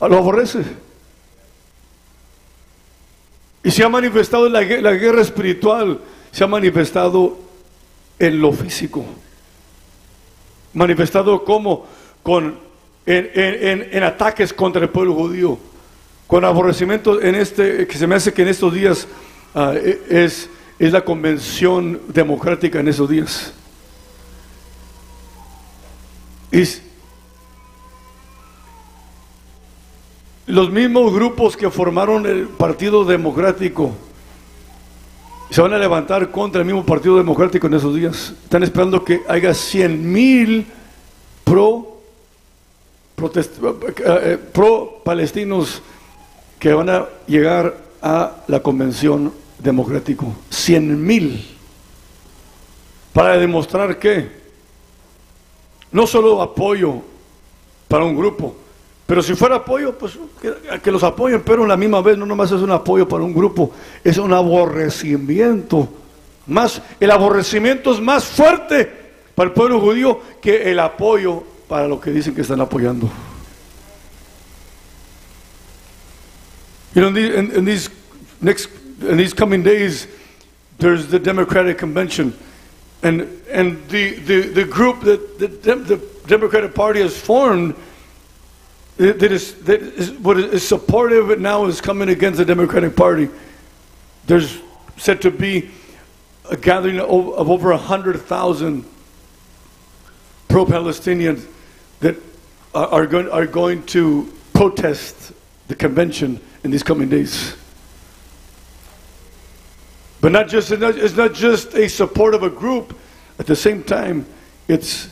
Lo aborrece. Y se ha manifestado la, gue- la guerra espiritual, se ha manifestado en lo físico. Manifestado como con, en, ataques contra el pueblo judío, con aborrecimiento en este, que se me hace que en estos días ah, e- es, es la convención democrática en esos días. Y los mismos grupos que formaron el Partido Democrático se van a levantar contra el mismo Partido Democrático en esos días. Están esperando que haya 100 mil pro, eh, pro palestinos que van a llegar a la convención democrático. 100 mil. Para demostrar que no solo apoyo para un grupo, pero si fuera apoyo, pues que, que los apoyen, pero a la misma vez no nomás es un apoyo para un grupo, es un aborrecimiento. Más, el aborrecimiento es más fuerte para el pueblo judío que el apoyo para lo que dicen que están apoyando. You know, in these, in, in these next, in these coming days, there's the Democratic Convention, and and the the, the group that the, the Democratic Party has formed that that is that is what is supportive now is coming against the Democratic Party. There's said to be a gathering of, of over hundred thousand pro-Palestinians that are, going are going to protest the convention in these coming days. But not just it's not, just a support of a group. At the same time, it's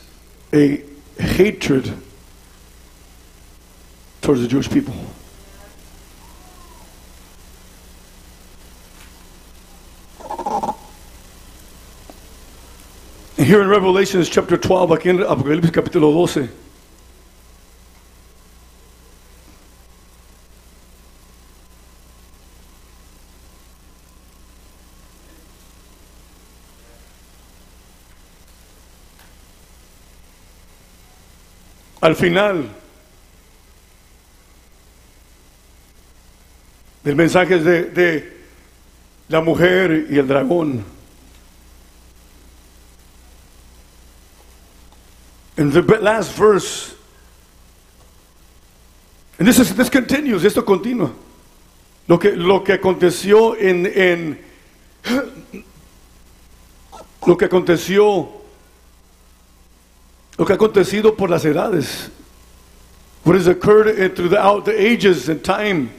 a hatred towards the Jewish people. Here in Revelations chapter 12, aquí en Apocalipsis capítulo 12, al final del mensaje de, de la mujer y el dragón. In the last verse, and this, is, this continues, esto continúa. Lo que, lo que aconteció en, en lo que aconteció lo que ha acontecido por las edades, what has occurred throughout the ages and time.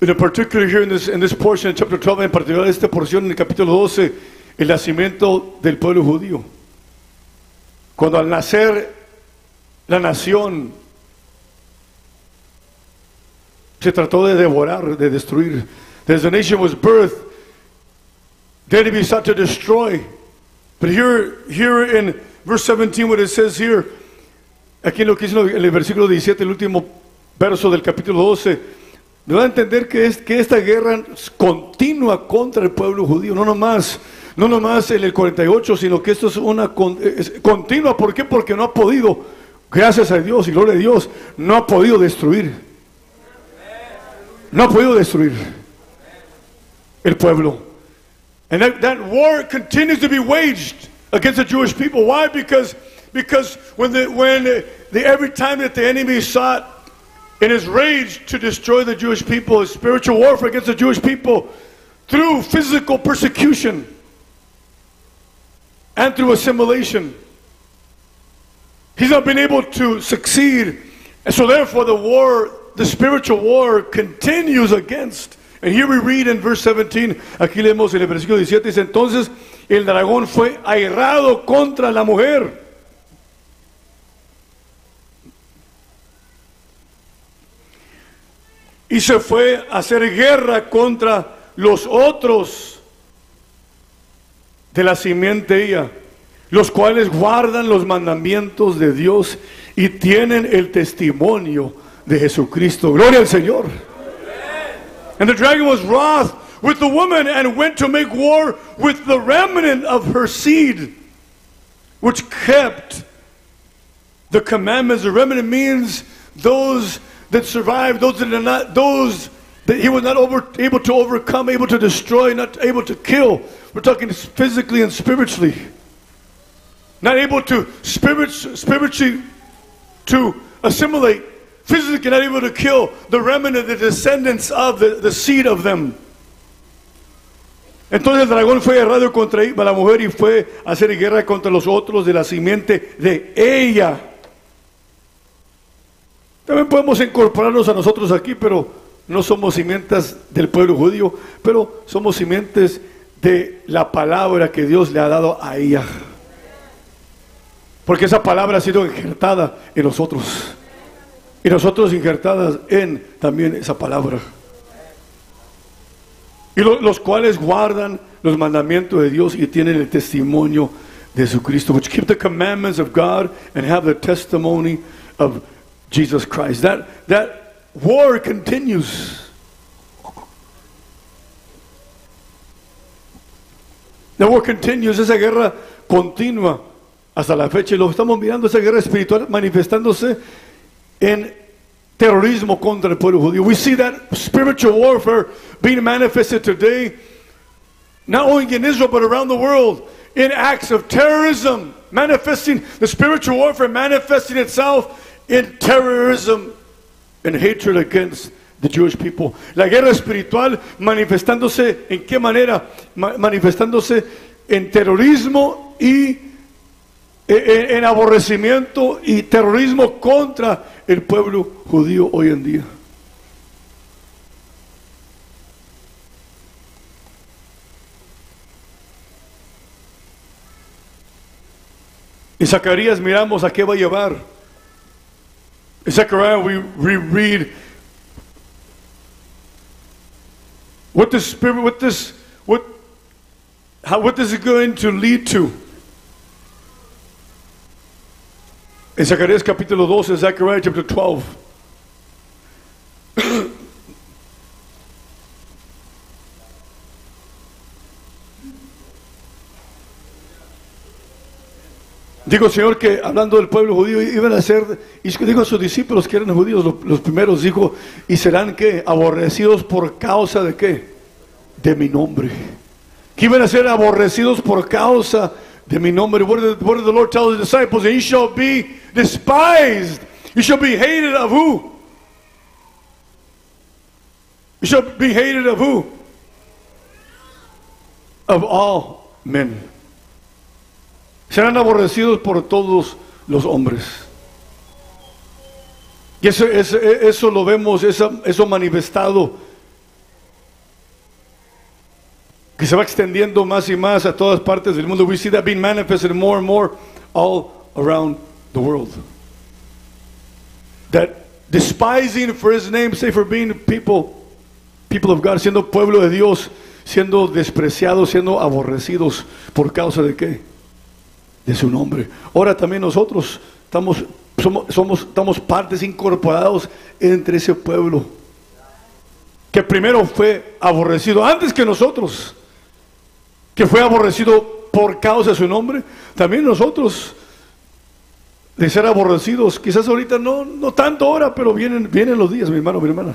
In particular here in this, in this portion, in chapter 12, en particular esta porción en el capítulo 12, el nacimiento del pueblo judío. Cuando al nacer la nación se trató de devorar, de destruir. As the nation was birthed, the enemy sought to destroy. But here, here in verse 17, what it says here, aquí lo que dice el versículo 17, el último verso del capítulo 12, me va a entender que, es, que esta guerra continua contra el pueblo judío, no nomás, no nomás en el 48, sino que esto es una es continua. ¿Por qué? Porque no ha podido, gracias a Dios y gloria a Dios, no ha podido destruir. No ha podido destruir el pueblo. And that, that war continues to be waged against the Jewish people. Why? Because, because when, the, when the, every time that the enemy sought in his rage to destroy the Jewish people, his spiritual warfare against the Jewish people through physical persecution and through assimilation, he's not been able to succeed. And so therefore the war, the spiritual war continues against. And here we read in verse 17, aquí leemos en el versículo 17, dice entonces el dragón fue airado contra la mujer. Y se fue a hacer guerra contra los otros de la simiente ella, los cuales guardan los mandamientos de Dios y tienen el testimonio de Jesucristo. Gloria al Señor. And the dragon was wroth with the woman and went to make war with the remnant of her seed, which kept the commandments. The remnant means those that survived, those that are not, those that he was not over, able to overcome, able to destroy, not able to kill. We're talking physically and spiritually. Not able to spirit, spiritually to assimilate, physically not able to kill the remnant the descendants of the, the seed of them. Entonces el dragón fue errado contra la mujer y fue a hacer guerra contra los otros de la simiente de ella. También podemos incorporarnos a nosotros aquí, pero no somos simientes del pueblo judío, pero somos simientes de la palabra que Dios le ha dado a ella. Porque esa palabra ha sido injertada en nosotros. Y nosotros injertadas en también esa palabra. Y lo, los cuales guardan los mandamientos de Dios y tienen el testimonio de Jesucristo. Which keep the commandments of God and have the testimony of Jesus Christ. That, that war continues. The war continues. Esa guerra continua hasta la fecha. Y lo estamos mirando, esa guerra espiritual manifestándose en terrorismo contra el pueblo judío. We see that spiritual warfare being manifested today, not only in Israel, but around the world, in acts of terrorism, manifesting the spiritual warfare, manifesting itself in terrorism and hatred against the Jewish people. La guerra espiritual manifestándose en qué manera? Ma manifestándose en terrorismo y en, en aborrecimiento y terrorismo contra el pueblo judío hoy en día. En Zacarías miramos a qué va a llevar. In Zechariah we, we read what the spirit, what this, what, how, what is it going to lead to? En Zacarías capítulo 12, Zechariah chapter 12. Digo, Señor, que hablando del pueblo judío, iban a ser, y dijo a sus discípulos que eran judíos, los, los primeros, dijo, y serán que aborrecidos por causa de qué? De mi nombre. Que iban a ser aborrecidos por causa de mi nombre. What did, what did the Lord tell the disciples? You shall be despised. You shall be hated of who? You shall be hated of who? Of all men. Serán aborrecidos por todos los hombres. Y eso, eso, eso lo vemos, eso, eso manifestado, que se va extendiendo más y más a todas partes del mundo. We see that being manifested more and more all around the world. That despising for his name, say for being people, people of God, siendo pueblo de Dios, siendo despreciados, siendo aborrecidos, ¿por causa de qué? De su nombre. Ahora también nosotros estamos, somos, somos, estamos partes incorporados entre ese pueblo que primero fue aborrecido antes que nosotros, que fue aborrecido por causa de su nombre, también nosotros de ser aborrecidos, quizás ahorita no, no tanto ahora, pero vienen, vienen los días, mi hermano, mi hermana.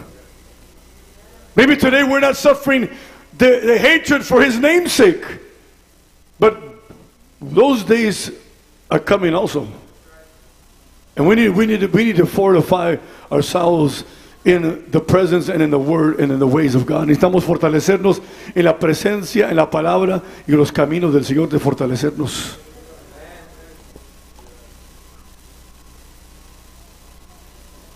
Maybe today we're not suffering the, the hatred for his namesake, but those days are coming also. And we need, we need, to, we need to fortify ourselves in the presence and in the word and in the ways of God. Necesitamos fortalecernos en la presencia, en la palabra y en los caminos del Señor de fortalecernos.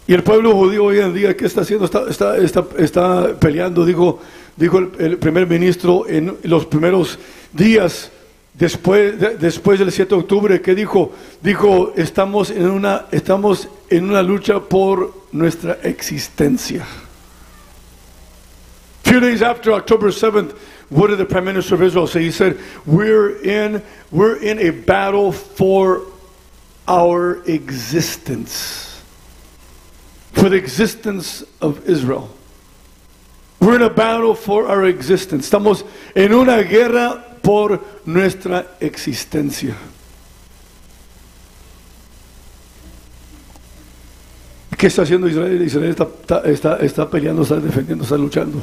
Y el pueblo judío hoy en día, ¿qué está haciendo? Está, está, está, está peleando, dijo, dijo el, el, primer ministro en los primeros días después, de, después del 7 de octubre, ¿qué dijo? Dijo, estamos en, una, estamos en una lucha por nuestra existencia. Few days after October 7th, what did the Prime Minister of Israel say? He said, we're in, we're in a battle for our existence. for the existence of Israel. We're in a battle for our existence. Estamos en una guerra por nuestra existencia. ¿Qué ¿Qué está haciendo Israel? Israel está, está, está, está peleando, está defendiendo, está luchando.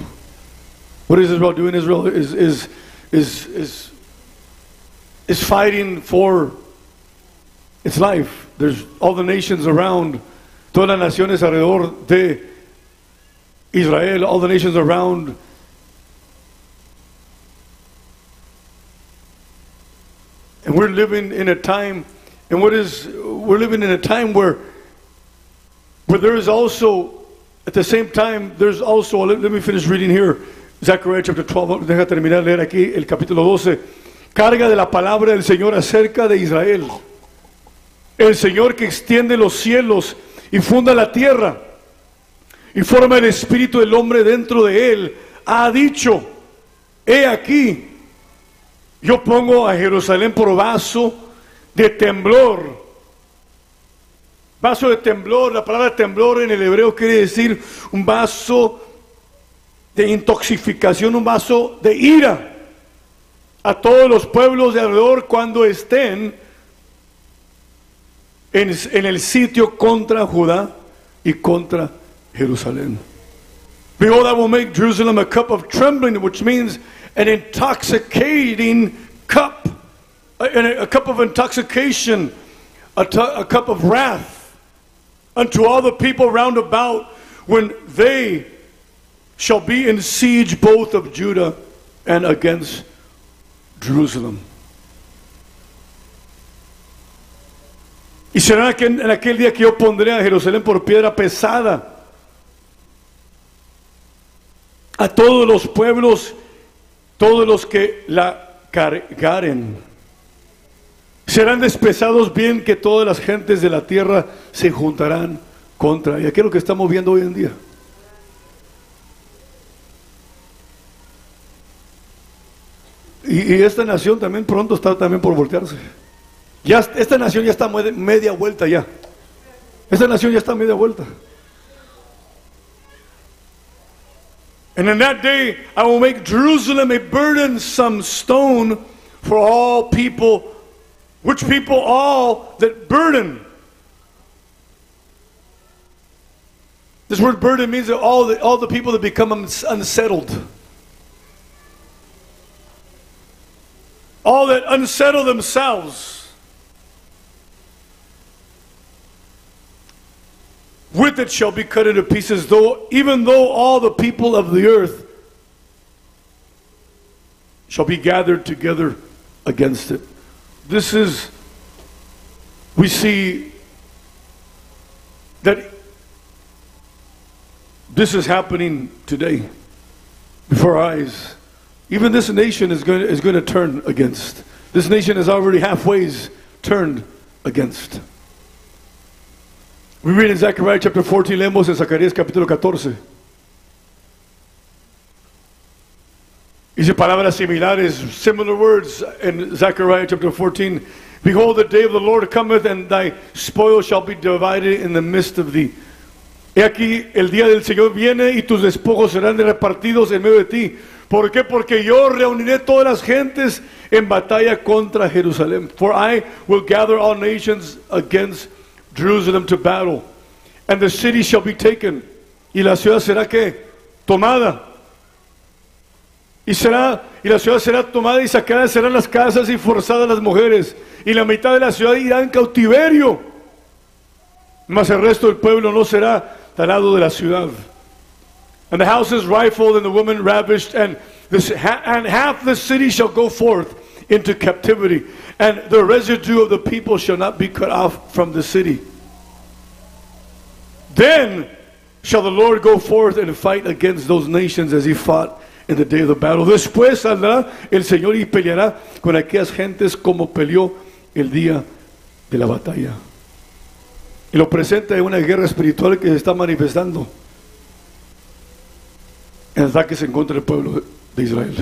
What is Israel doing? Israel is, is, is, is, is fighting for its life. There's all the nations around, todas las naciones alrededor de Israel, all the nations around. And we're living in a time, and what is, we're living in a time where, where there is also, at the same time, there's also, let, me finish reading here, Zechariah chapter 12, deja terminar leer aquí el capítulo 12, carga de la palabra del Señor acerca de Israel. El Señor que extiende los cielos y funda la tierra y forma el espíritu del hombre dentro de él, ha dicho, he aquí, yo pongo a Jerusalén por vaso de temblor. Vaso de temblor, la palabra temblor en el hebreo quiere decir un vaso de intoxicación, un vaso de ira a todos los pueblos de alrededor cuando estén en, en el sitio contra Judá y contra Jerusalén. Behold, I will make Jerusalem a cup of trembling, which means an intoxicating cup, a, a cup of intoxication, a, cup of wrath unto all the people round about when they shall be in siege both of Judah and against Jerusalem. Y será que en aquel día que yo pondré a Jerusalén por piedra pesada a todos los pueblos, todos los que la cargaren. Serán despesados bien que todas las gentes de la tierra se juntarán contra ella. ¿Qué es lo que estamos viendo hoy en día? Y, y esta nación también pronto está también por voltearse. Ya, esta nación ya está media vuelta ya. Esta nación ya está media vuelta. And in that day I will make Jerusalem a burdensome stone for all people, which people all that burden. This word burden means that all the, all the people that become unsettled. All that unsettle themselves. With it shall be cut into pieces, though even though all the people of the earth shall be gathered together against it. This is, we see that this is happening today before our eyes. Even this nation is going, is going to turn against. This nation is already halfway turned against. We read in Zechariah chapter 14, leemos en Zacarías capítulo 14. Dice palabras similares, similar words in Zechariah chapter 14. Behold, the day of the Lord cometh, and thy spoil shall be divided in the midst of thee. He aquí, el día del Señor viene y tus despojos serán repartidos en medio de ti. ¿Por qué? Porque yo reuniré todas las gentes en batalla contra Jerusalén. For I will gather all nations against Jerusalem to battle. And the city shall be taken. Y la ciudad será que tomada. Y será y la ciudad será tomada y sacadas serán las casas y forzadas las mujeres. Y la mitad de la ciudad irá en cautiverio. Mas el resto del pueblo no será talado de la ciudad. And the houses rifled and the women ravished, and, this, and half the city shall go forth into captivity, and the residue of the people shall not be cut off from the city. Then shall the Lord go forth and fight against those nations as he fought in the day of the battle. Después saldrá el Señor y peleará con aquellas gentes como peleó el día de la batalla. Y lo presenta en una guerra espiritual que se está manifestando en ataques en contra del pueblo de Israel.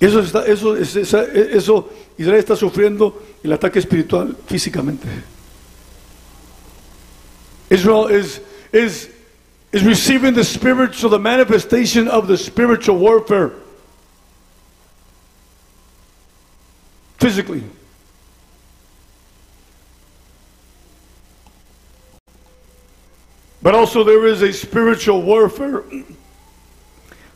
Eso, está, eso, es- eso Israel está sufriendo el ataque espiritual físicamente. Israel is, is, is receiving the spiritual, the manifestation of the spiritual warfare physically. But also there is a spiritual warfare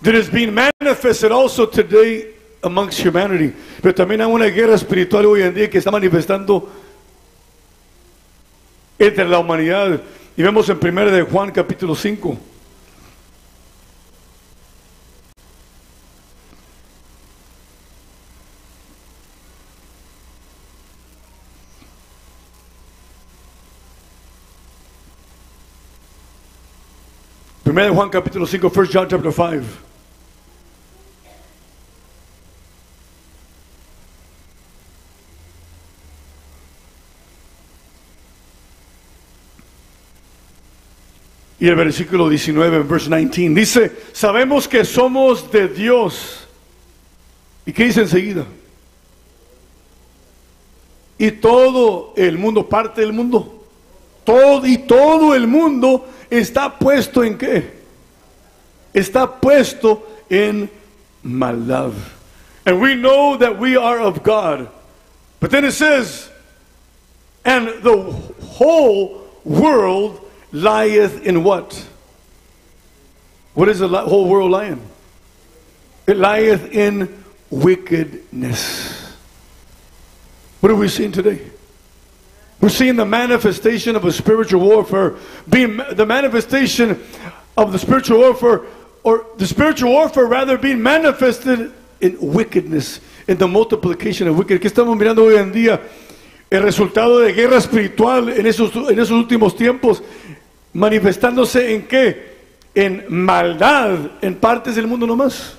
that is being manifested also today amongst humanity. Pero también hay una guerra espiritual hoy en día que está manifestando entre la humanidad. Y vemos en 1 de Juan capítulo 5. Primera de Juan capítulo 5, 1 John chapter 5. Y el versículo 19, verse 19, dice, sabemos que somos de Dios. ¿Y qué dice enseguida? Y todo el mundo, parte del mundo, todo y todo el mundo está puesto en qué? Está puesto en maldad. And we know that we are of God. But then it says, and the whole world lieth in what? What is the whole world lying? It lieth in wickedness. What are we seeing today? We're seeing the manifestation of a spiritual warfare, being the manifestation of the spiritual warfare, or the spiritual warfare rather being manifested in wickedness, in the multiplication of wickedness. ¿Qué estamos mirando hoy en día? El resultado de guerra espiritual en esos, en esos últimos tiempos, manifestándose en qué? En maldad en partes del mundo nomás.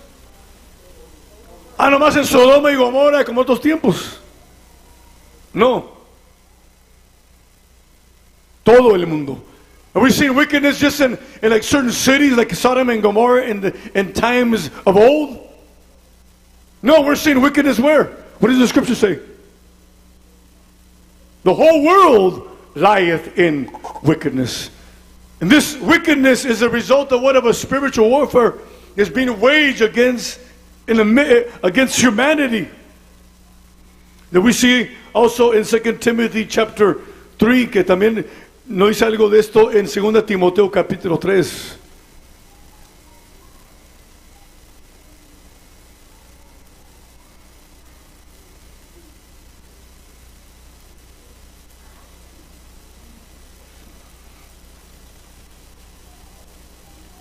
Ah, nomás en Sodoma y Gomorra como otros tiempos. No. Todo el mundo. Have we seen wickedness just in, in like certain cities like Sodom and Gomorrah in, the, in times of old? No, we're seeing wickedness where? What does the scripture say? The whole world lieth in wickedness. And this wickedness is a result of what of a spiritual warfare is being waged against in the, against humanity. That we see also in 2 Timothy chapter 3, que también no dice algo de esto en 2 Timoteo capítulo 3.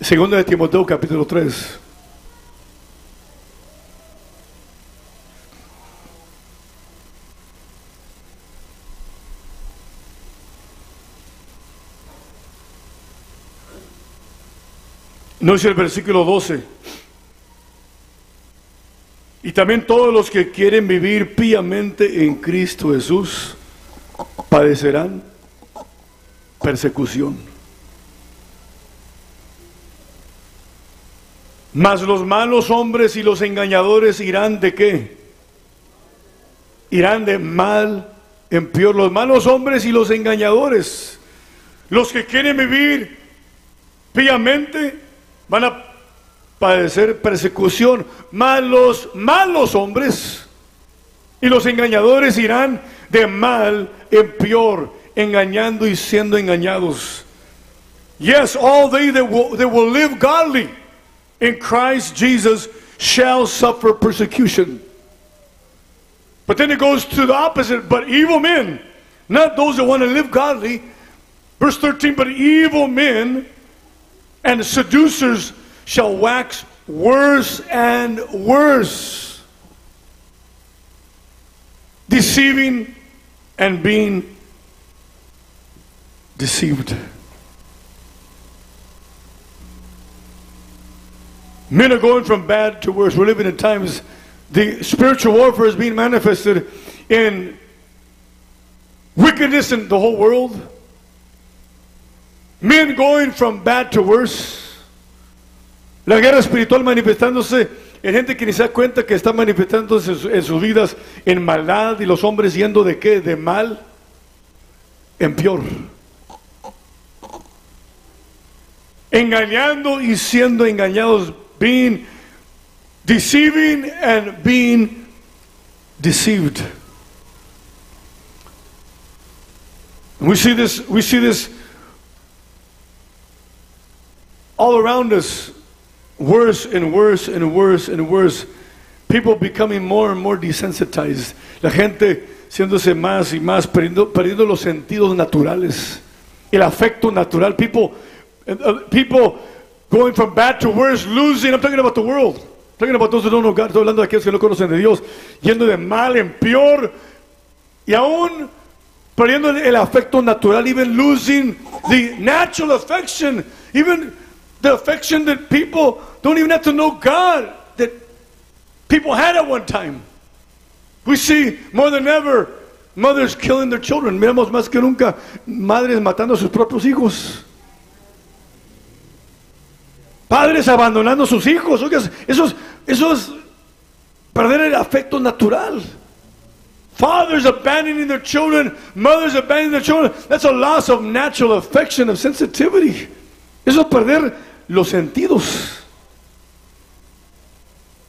Segunda de Timoteo capítulo 3. No dice el versículo 12. Y también todos los que quieren vivir piamente en Cristo Jesús padecerán persecución. Mas los malos hombres y los engañadores irán de qué? Irán de mal en peor. Los malos hombres y los engañadores. Los que quieren vivir piamente van a padecer persecución. Mas los malos hombres y los engañadores irán de mal en peor, engañando y siendo engañados. Yes, all they that that will live godly in Christ Jesus shall suffer persecution. But then it goes to the opposite. But evil men, not those that want to live godly. Verse 13, but evil men and seducers shall wax worse and worse, deceiving and being deceived. Men are going from bad to worse. We're living in times, the spiritual warfare is being manifested in wickedness in the whole world. Men going from bad to worse. La guerra espiritual manifestándose en gente que ni se da cuenta que está manifestándose en, su- en sus vidas en maldad y los hombres yendo de qué? De mal en peor. Engañando y siendo engañados, being deceiving and being deceived. We see this, we see this all around us, worse and worse and worse and worse. People becoming more and more desensitized. La gente siéndose más y más, perdiendo, perdiendo los sentidos naturales, el afecto natural. People, uh, people going from bad to worse, losing. I'm talking about the world. I'm talking about those who don't know God. Estoy hablando de aquellos que no conocen de Dios, yendo de mal en peor y aún perdiendo el, afecto natural, even losing the natural affection, even the affection that people don't even have to know God that people had at one time. We see more than ever mothers killing their children. Miramos más que nunca madres matando a sus propios hijos. Padres abandonando a sus hijos. Oiga, eso es, eso es perder el afecto natural. Fathers abandoning their children, mothers abandoning their children. That's a loss of natural affection, of sensitivity. Eso es perder los sentidos.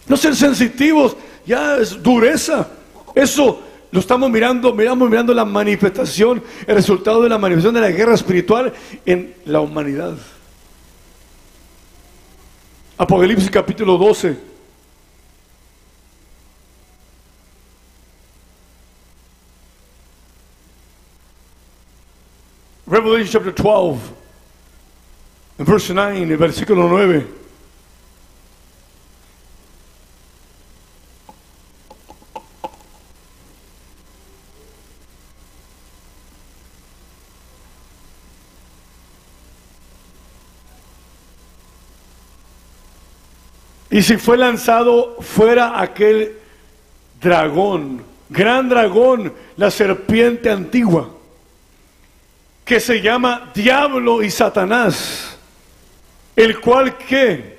No ser sensitivos ya es dureza. Eso lo estamos mirando, miramos mirando la manifestación, el resultado de la manifestación de la guerra espiritual en la humanidad. Apocalipsis capítulo 12. Revelation chapter 12, en verse 9, el versículo 9. Y si fue lanzado fuera aquel dragón, gran dragón, la serpiente antigua, que se llama Diablo y Satanás, el cual que,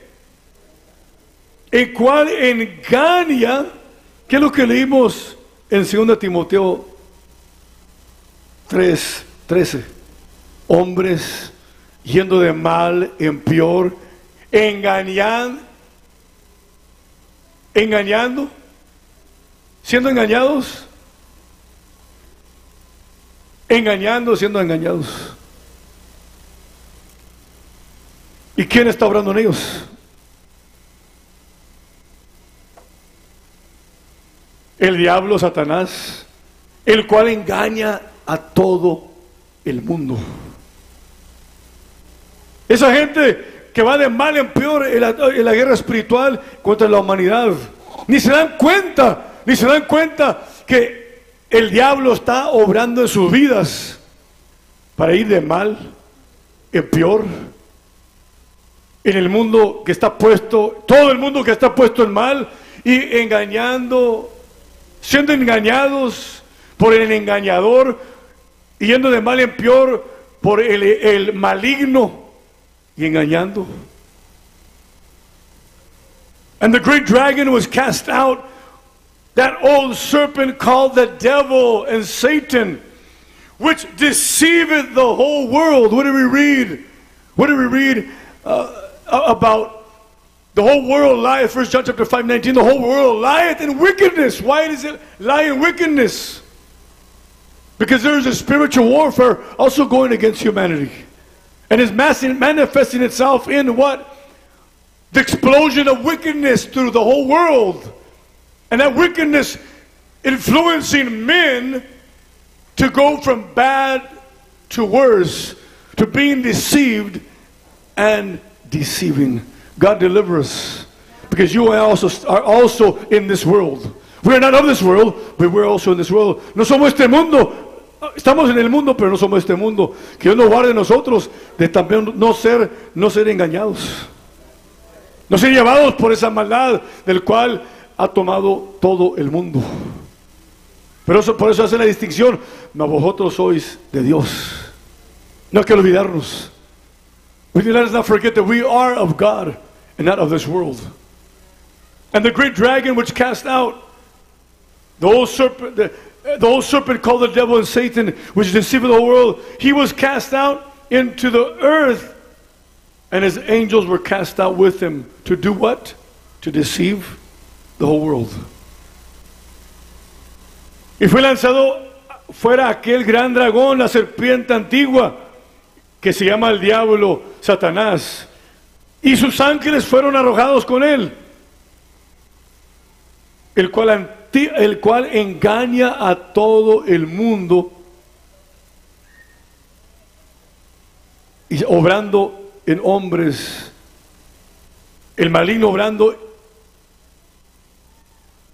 el cual engaña, que es lo que leímos en 2 Timoteo 3, 13, hombres yendo de mal en peor, engañando, engañando, siendo engañados, engañando, siendo engañados. ¿Y quién está obrando en ellos? El diablo, Satanás, el cual engaña a todo el mundo. Esa gente que va de mal en peor en la, guerra espiritual contra la humanidad, ni se dan cuenta, ni se dan cuenta que el diablo está obrando en sus vidas para ir de mal en peor. En el mundo que está puesto, todo el mundo que está puesto en mal y engañando, siendo engañados por el engañador, yendo de mal en peor por el maligno y engañando. And the great dragon was cast out, that old serpent called the devil and Satan, which deceiveth the whole world. What do we read? What do we read uh, about the whole world lieth? First John chapter 5, 19. The whole world lieth in wickedness. Why does it lie in wickedness? Because there is a spiritual warfare also going against humanity. And is manifesting itself in what? The explosion of wickedness through the whole world. And that wickedness influencing men to go from bad to worse, to being deceived and deceiving. God deliver us. Because you are also, are also in this world. We are not of this world, but we're also in this world. No somos este mundo. Estamos en el mundo, pero no somos este mundo. Que Dios nos guarde de nosotros de también no ser, no ser engañados. No ser llevados por esa maldad del cual ha tomado todo el mundo. Pero eso, por eso hace la distinción. No, vosotros sois de Dios. No hay que olvidarnos. We let us not forget that we are of God and not of this world. And the great dragon which cast out the old serpent, the, the old serpent called the devil and Satan, which deceived the whole world, he was cast out into the earth, and his angels were cast out with him to do what? To deceive the whole world. Y fue lanzado fuera aquel gran dragón, la serpiente antigua, que se llama el diablo, Satanás, y sus ángeles fueron arrojados con él, el cual, el cual engaña a todo el mundo y obrando en hombres, el maligno obrando,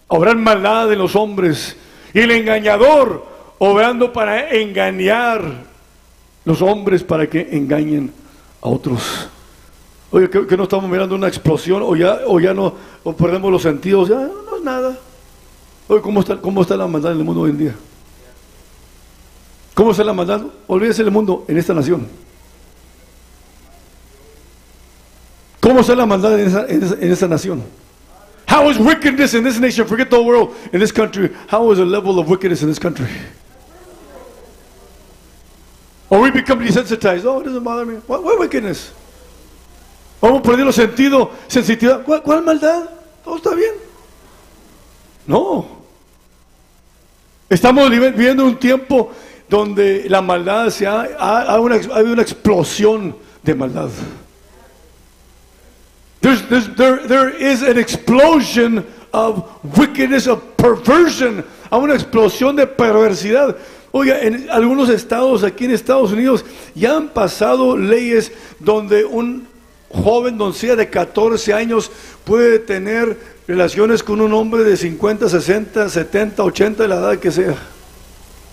obrar maldad en los hombres, y el engañador obrando para engañar los hombres para que engañen a otros. Oye, que, no estamos mirando una explosión o ya, o ya no o perdemos los sentidos, ya no es nada. Oye, ¿cómo está, ¿cómo está la maldad en el mundo hoy en día? ¿Cómo está la maldad? Olvídese del mundo en esta nación. ¿Cómo está la maldad en esa, en esa- en esta nación? How is wickedness in this nation? Forget the world. In this country, how is the level of wickedness in this country? Or we become desensitized. Oh, it doesn't bother me. What, what wickedness? Vamos perdiendo sentido, sensitividad. ¿Cuál, cuál maldad? Todo está bien. No. Estamos vi- viviendo un tiempo donde la maldad se ha, ha- ha una, ha habido una explosión de maldad. There's, there's, there, there is an explosion of wickedness, of perversion. Hay una explosión de perversidad. Oiga, en algunos estados aquí en Estados Unidos ya han pasado leyes donde un joven doncella de 14 años puede tener relaciones con un hombre de 50, 60, 70, 80 de la edad que sea.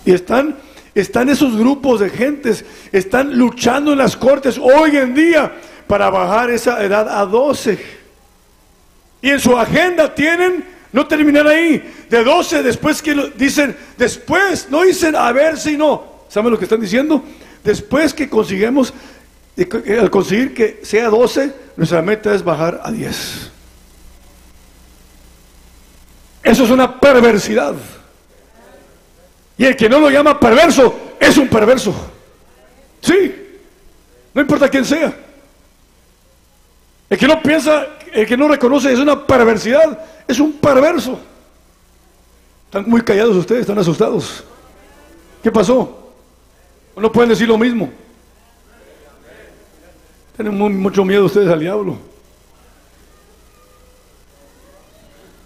Y están, están esos grupos de gentes, están luchando en las cortes hoy en día para bajar esa edad a 12. Y en su agenda tienen no terminar ahí, de 12, después que dicen, después, no dicen a ver si no. ¿Saben lo que están diciendo? Después que conseguimos, eh, al conseguir que sea 12, nuestra meta es bajar a 10. Eso es una perversidad. Y el que no lo llama perverso es un perverso. Sí, no importa quién sea. El que no piensa, el que no reconoce es una perversidad, es un perverso. Están muy callados ustedes, están asustados. ¿Qué pasó? No pueden decir lo mismo. Tienen mu- mucho miedo ustedes al diablo.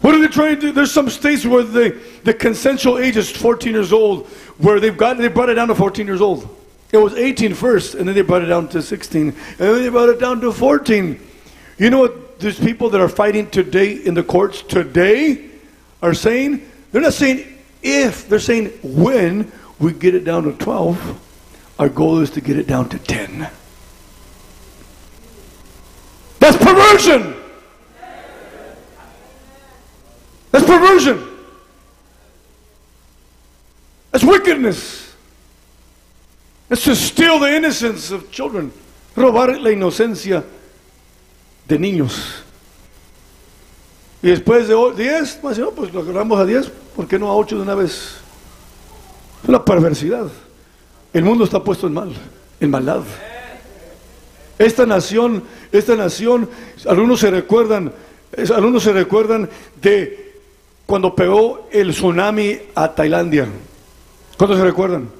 What are they trying to do? There's some states where the, the consensual age is 14 years old, where they've got they brought it down to 14 years old. It was 18 first, and then they brought it down to 16, and then they brought it down to 14. You know what? There's people that are fighting today in the courts today are saying they're not saying if they're saying when we get it down to 12. Our goal is to get it down to 10. That's perversion. That's perversion. That's wickedness. That's to steal the innocence of children. Robar la inocencia de niños. Y después de o- 10, pues, pues lo agarramos a 10, ¿por qué no a 8 de una vez? Es una perversidad. El mundo está puesto en mal, en maldad. Esta nación, esta nación, algunos se recuerdan, algunos se recuerdan de cuando pegó el tsunami a Tailandia. ¿Cuántos se recuerdan?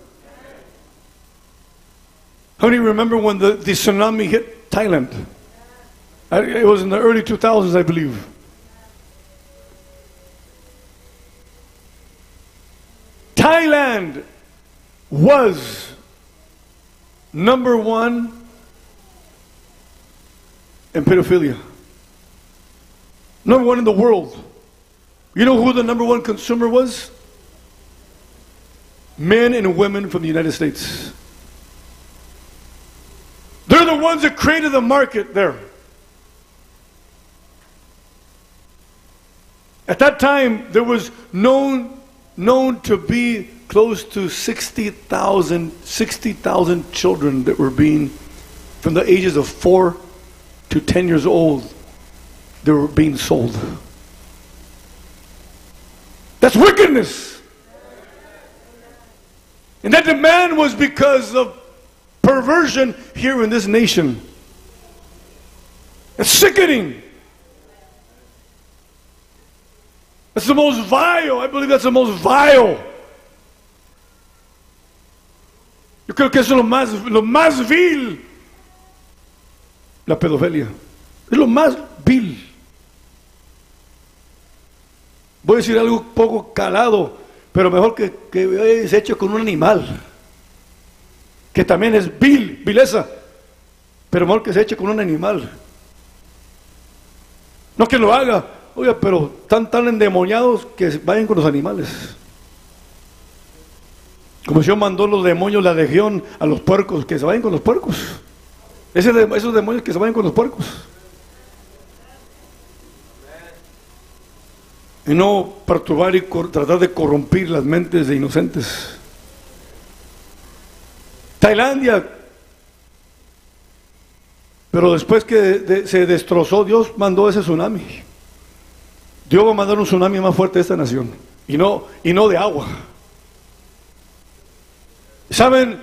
How many remember when the, the tsunami hit Thailand? It was in the early 2000s, I believe. Thailand was number one in pedophilia. Number one in the world. You know who the number one consumer was? Men and women from the United States. They're the ones that created the market there. At that time, there was known, known to be close to 60,000 60,000 children that were being, from the ages of 4 to 10 years old, they were being sold. That's wickedness. And that demand was because of perversion here in this nation. It's sickening. That's the most vile. I believe that's the most vile. Yo creo que eso es lo más, lo más vil. La pedofilia. Es lo más vil. Voy a decir algo poco calado, pero mejor que, que es hecho con un animal, que también es vil, vileza, pero mejor que se eche con un animal. No que lo haga, oiga, pero están tan endemoniados que vayan con los animales. Como Dios mandó los demonios, la legión, a los puercos, que se vayan con los puercos. esos demonios que se vayan con los puercos. Y no perturbar y tratar de corrompir las mentes de inocentes. Tailandia. Pero después que se destrozó, Dios mandó ese tsunami. Dios va a mandar un tsunami más fuerte a esta nación. Y no, y no de agua. ¿Saben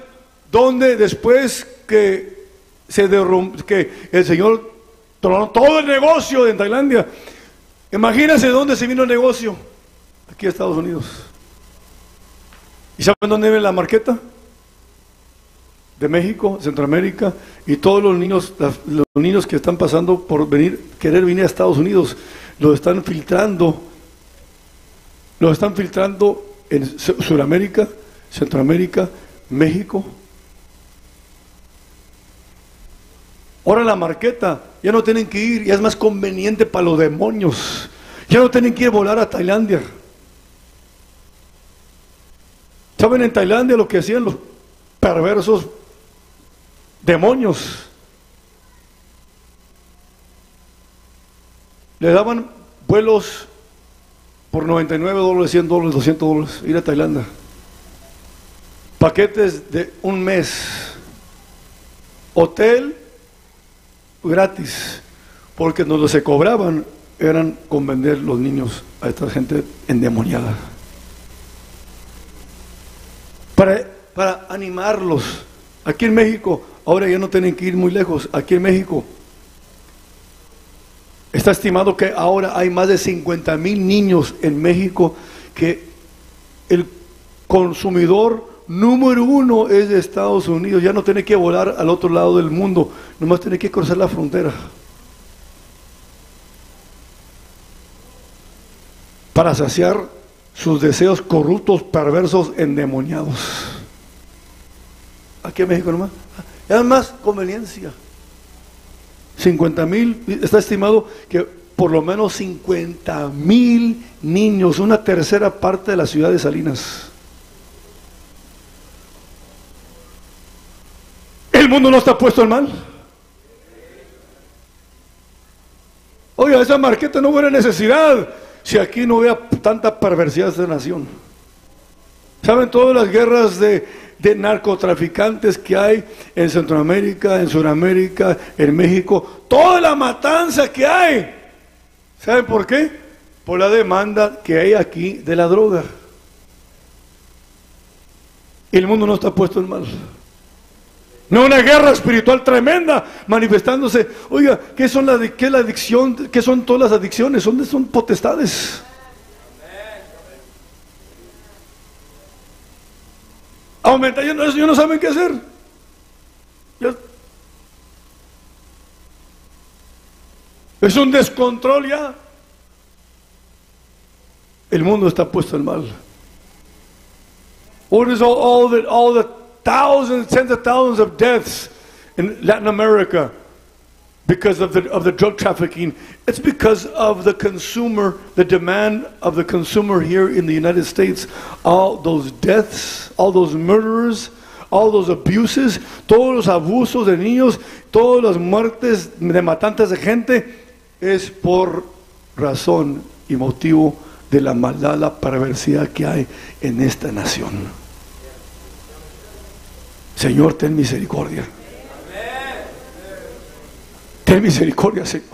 dónde después que se que el Señor tronó todo el negocio en Tailandia? Imagínense dónde se vino el negocio. Aquí a Estados Unidos. ¿Y saben dónde vive la marqueta? De México, Centroamérica y todos los niños, los niños que están pasando por venir, querer venir a Estados Unidos, los están filtrando, los están filtrando en Sudamérica, Centroamérica México. Ahora la marqueta, ya no tienen que ir, ya es más conveniente para los demonios. Ya no tienen que ir a volar a Tailandia. ¿Saben en Tailandia lo que hacían los perversos demonios? Le daban vuelos por 99 dólares, 100 dólares, 200 dólares, ir a Tailandia paquetes de un mes, hotel gratis, porque nos se cobraban eran con vender los niños a esta gente endemoniada. Para, para animarlos. Aquí en México, ahora ya no tienen que ir muy lejos, aquí en México está estimado que ahora hay más de 50 mil niños en México que el consumidor número uno es de Estados Unidos. Ya no tiene que volar al otro lado del mundo, nomás tiene que cruzar la frontera. Para saciar sus deseos corruptos, perversos, endemoniados. Aquí en México nomás. Es más conveniencia. 50 mil, está estimado que por lo menos 50 mil niños, una tercera parte de la ciudad de Salinas, mundo no está puesto en mal? Oiga, esa marqueta no hubiera necesidad si aquí no hubiera tanta perversidad de nación. ¿Saben todas las guerras de, de narcotraficantes que hay en Centroamérica, en Sudamérica, en México? Toda la matanza que hay. ¿Saben por qué? Por la demanda que hay aquí de la droga. El mundo no está puesto en mal. No una guerra espiritual tremenda manifestándose. Oiga, ¿qué, son la, qué? ¿Qué son todas las adicciones? Son, son potestades. Aumenta, ellos no, no saben qué hacer. Es un descontrol ya. El mundo está puesto en mal. What is all, all, all the thousands, tens of thousands of deaths in Latin America because of the, of the drug trafficking. It's because of the consumer, the demand of the consumer here in the United States. All those deaths, all those murderers, all those abuses, todos los abusos de niños, todas las muertes de matantes de gente, es por razón y motivo de la maldad, la perversidad que hay en esta nación. Señor, ten misericordia. Ten misericordia, Señor.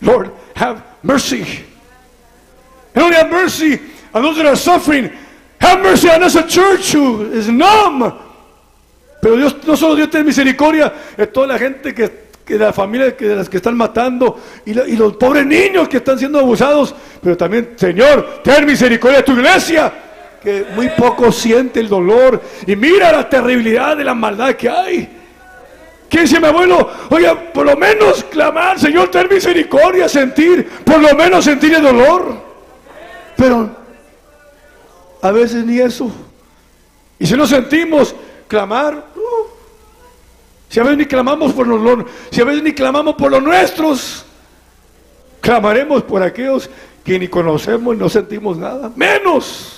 Lord, have mercy. And only have mercy on those that are suffering. Have mercy on us, a church who is numb. Pero Dios, no solo Dios tiene misericordia de toda la gente que, de la familia que, de las que están matando y, y, los pobres niños que están siendo abusados, pero también, Señor, ten misericordia de tu iglesia que muy poco siente el dolor y mira la terribilidad de la maldad que hay. ¿Qué dice mi abuelo? Oye, por lo menos clamar, Señor, ten misericordia, sentir, por lo menos sentir el dolor. Pero a veces ni eso. Y si no sentimos clamar, uh, si a veces ni clamamos por los, si a veces ni clamamos por los nuestros, clamaremos por aquellos que ni conocemos y no sentimos nada, menos.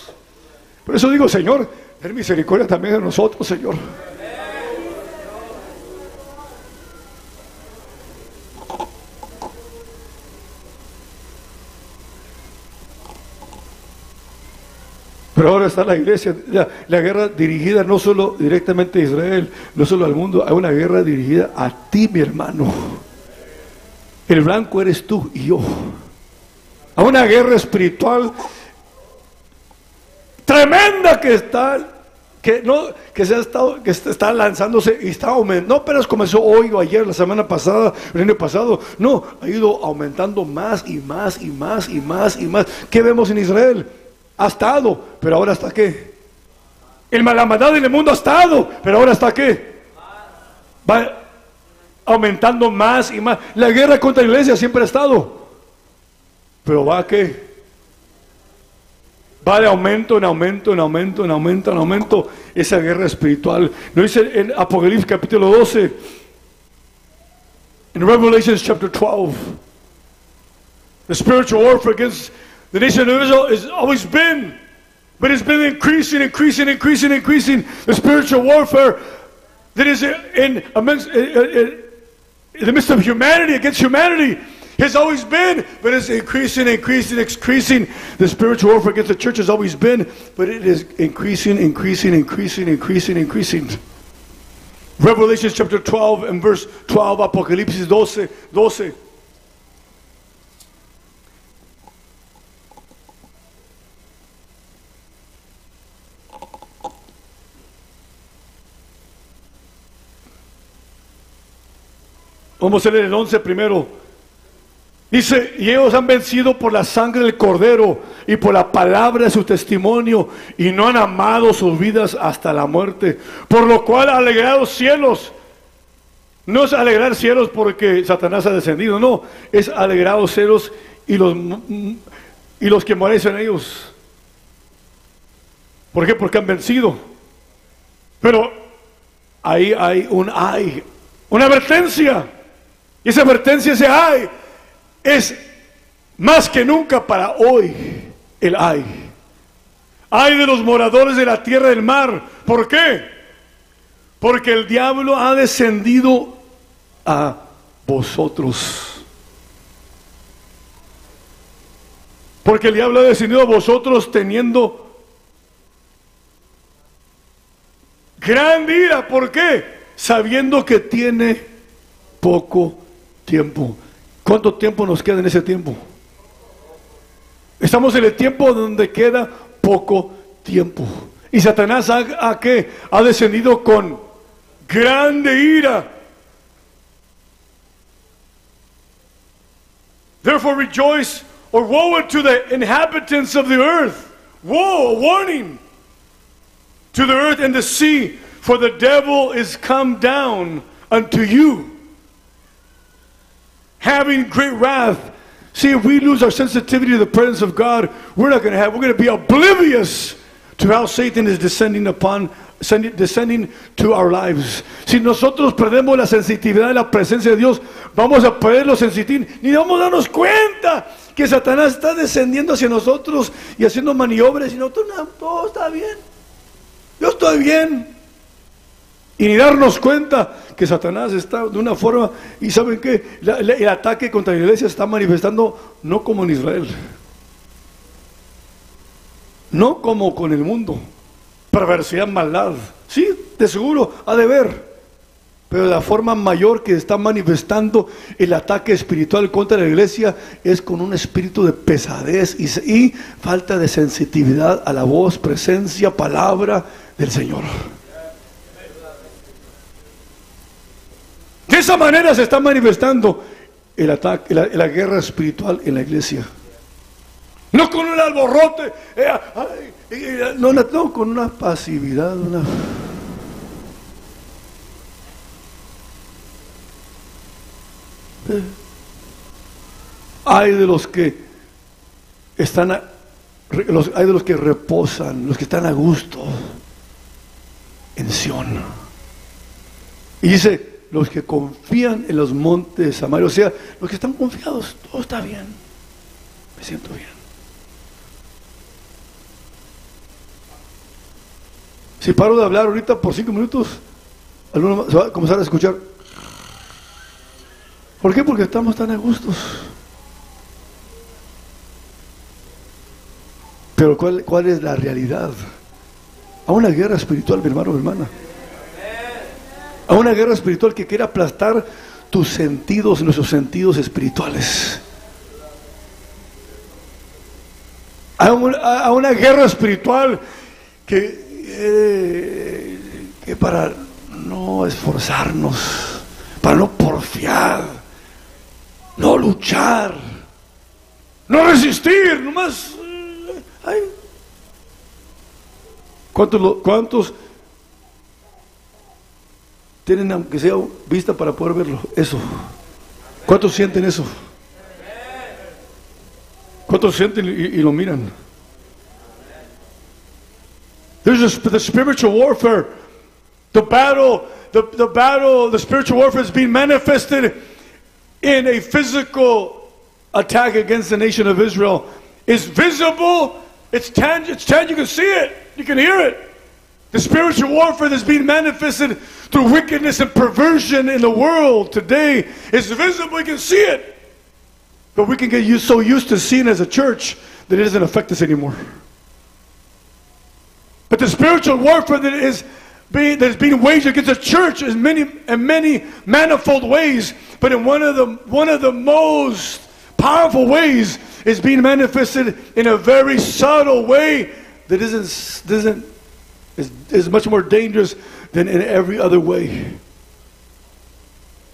Por eso digo, Señor, ten misericordia también de nosotros, Señor. Pero ahora está la iglesia, la, guerra dirigida no solo directamente a Israel, no solo al mundo, hay una guerra dirigida a ti, mi hermano. El blanco eres tú y yo. A una guerra espiritual tremenda que está, que no, que se ha estado, que está lanzándose y está aumentando. No pero comenzó hoy o ayer, la semana pasada, el año pasado. No, ha ido aumentando más y más y más y más y más. ¿Qué vemos en Israel? ha estado, pero ahora está qué. El la maldad en el mundo ha estado, pero ahora está qué. Va aumentando más y más. La guerra contra la iglesia siempre ha estado, pero va a qué. Va de aumento en aumento, en aumento, en aumento, en aumento esa guerra espiritual. Dice en Apocalipsis capítulo 12, en Revelation chapter 12. The spiritual warfare against The nation of Israel has always been, but it's been increasing, increasing, increasing, increasing. The spiritual warfare that is in amongst in the midst of humanity against humanity has always been, but it's increasing, increasing, increasing. The spiritual warfare against the church has always been, but it is increasing, increasing, increasing, increasing, increasing. Revelation chapter 12 and verse 12, Apocalipsis 12, 12. Vamos a leer el 11 primero. Dice, y ellos han vencido por la sangre del cordero y por la palabra de su testimonio y no han amado sus vidas hasta la muerte. Por lo cual alegrados cielos. No es alegrar cielos porque Satanás ha descendido, no, es alegrados cielos y los, y los que mueren en ellos. ¿Por qué? Porque han vencido. Pero ahí hay un hay, una advertencia. Y esa advertencia, ese ay, es más que nunca para hoy el ay. Ay de los moradores de la tierra del mar. ¿Por qué? Porque el diablo ha descendido a vosotros. Porque el diablo ha descendido a vosotros teniendo gran ira. ¿Por qué? Sabiendo que tiene poco tiempo. ¿Cuánto tiempo nos queda en ese tiempo? Estamos en el tiempo donde queda poco tiempo. Y Satanás ha, a qué? Ha descendido con grande ira. Therefore rejoice or woe unto the inhabitants of the earth. Woe, a warning to the earth and the sea, for the devil is come down unto you having great wrath. See, if we lose our sensitivity to the presence of God, we're not going to have, we're going to be oblivious to how Satan is descending upon, descending to our lives. Si nosotros perdemos la sensitividad de la presencia de Dios, vamos a perderlo sensitir, ni vamos a darnos cuenta que Satanás está descendiendo hacia nosotros y haciendo maniobras y nosotros, no, todo está bien. Yo estoy bien y ni darnos cuenta que Satanás está de una forma, y saben que el ataque contra la iglesia está manifestando no como en Israel, no como con el mundo, perversidad, maldad, sí, de seguro ha de ver, pero la forma mayor que está manifestando el ataque espiritual contra la iglesia es con un espíritu de pesadez y, y falta de sensibilidad a la voz, presencia, palabra del Señor. De esa manera se está manifestando el ataque, la, guerra espiritual en la iglesia. No con un alborrote, eh, ah, eh, no, no, con una pasividad, eh. Hay de los que están, hay de los que reposan, los que están a gusto en Sion. Y dice, los que confían en los montes de o sea, los que están confiados, todo está bien, me siento bien. Si paro de hablar ahorita por cinco minutos, alguno se va a comenzar a escuchar. ¿Por qué? Porque estamos tan a gustos. Pero ¿cuál, cuál es la realidad? A una guerra espiritual, mi hermano, mi hermana. A una guerra espiritual que quiere aplastar tus sentidos, nuestros sentidos espirituales. A, un- a- a una guerra espiritual que, eh, que para no esforzarnos, para no porfiar, no luchar, no resistir, nomás. eh, ay. ¿Cuántos, ¿Cuántos tienen, aunque sea vista para poder verlo? Eso. ¿Cuántos sienten eso? ¿Cuántos sienten y, y lo miran? There's a, the spiritual warfare, the battle, the, the battle, the spiritual warfare is being manifested in a physical attack against the nation of Israel. It's visible, it's tangible, it's tangible, you can see it, you can hear it. The spiritual warfare that's being manifested through wickedness and perversion in the world today is visible, We can see it. But we can get used, so used to seeing as a church that it doesn't affect us anymore. But the spiritual warfare that is being, that is being waged against the church is many in many manifold ways. But in one of the one of the most powerful ways is being manifested in a very subtle way that isn't doesn't is, is much more dangerous than in every other way.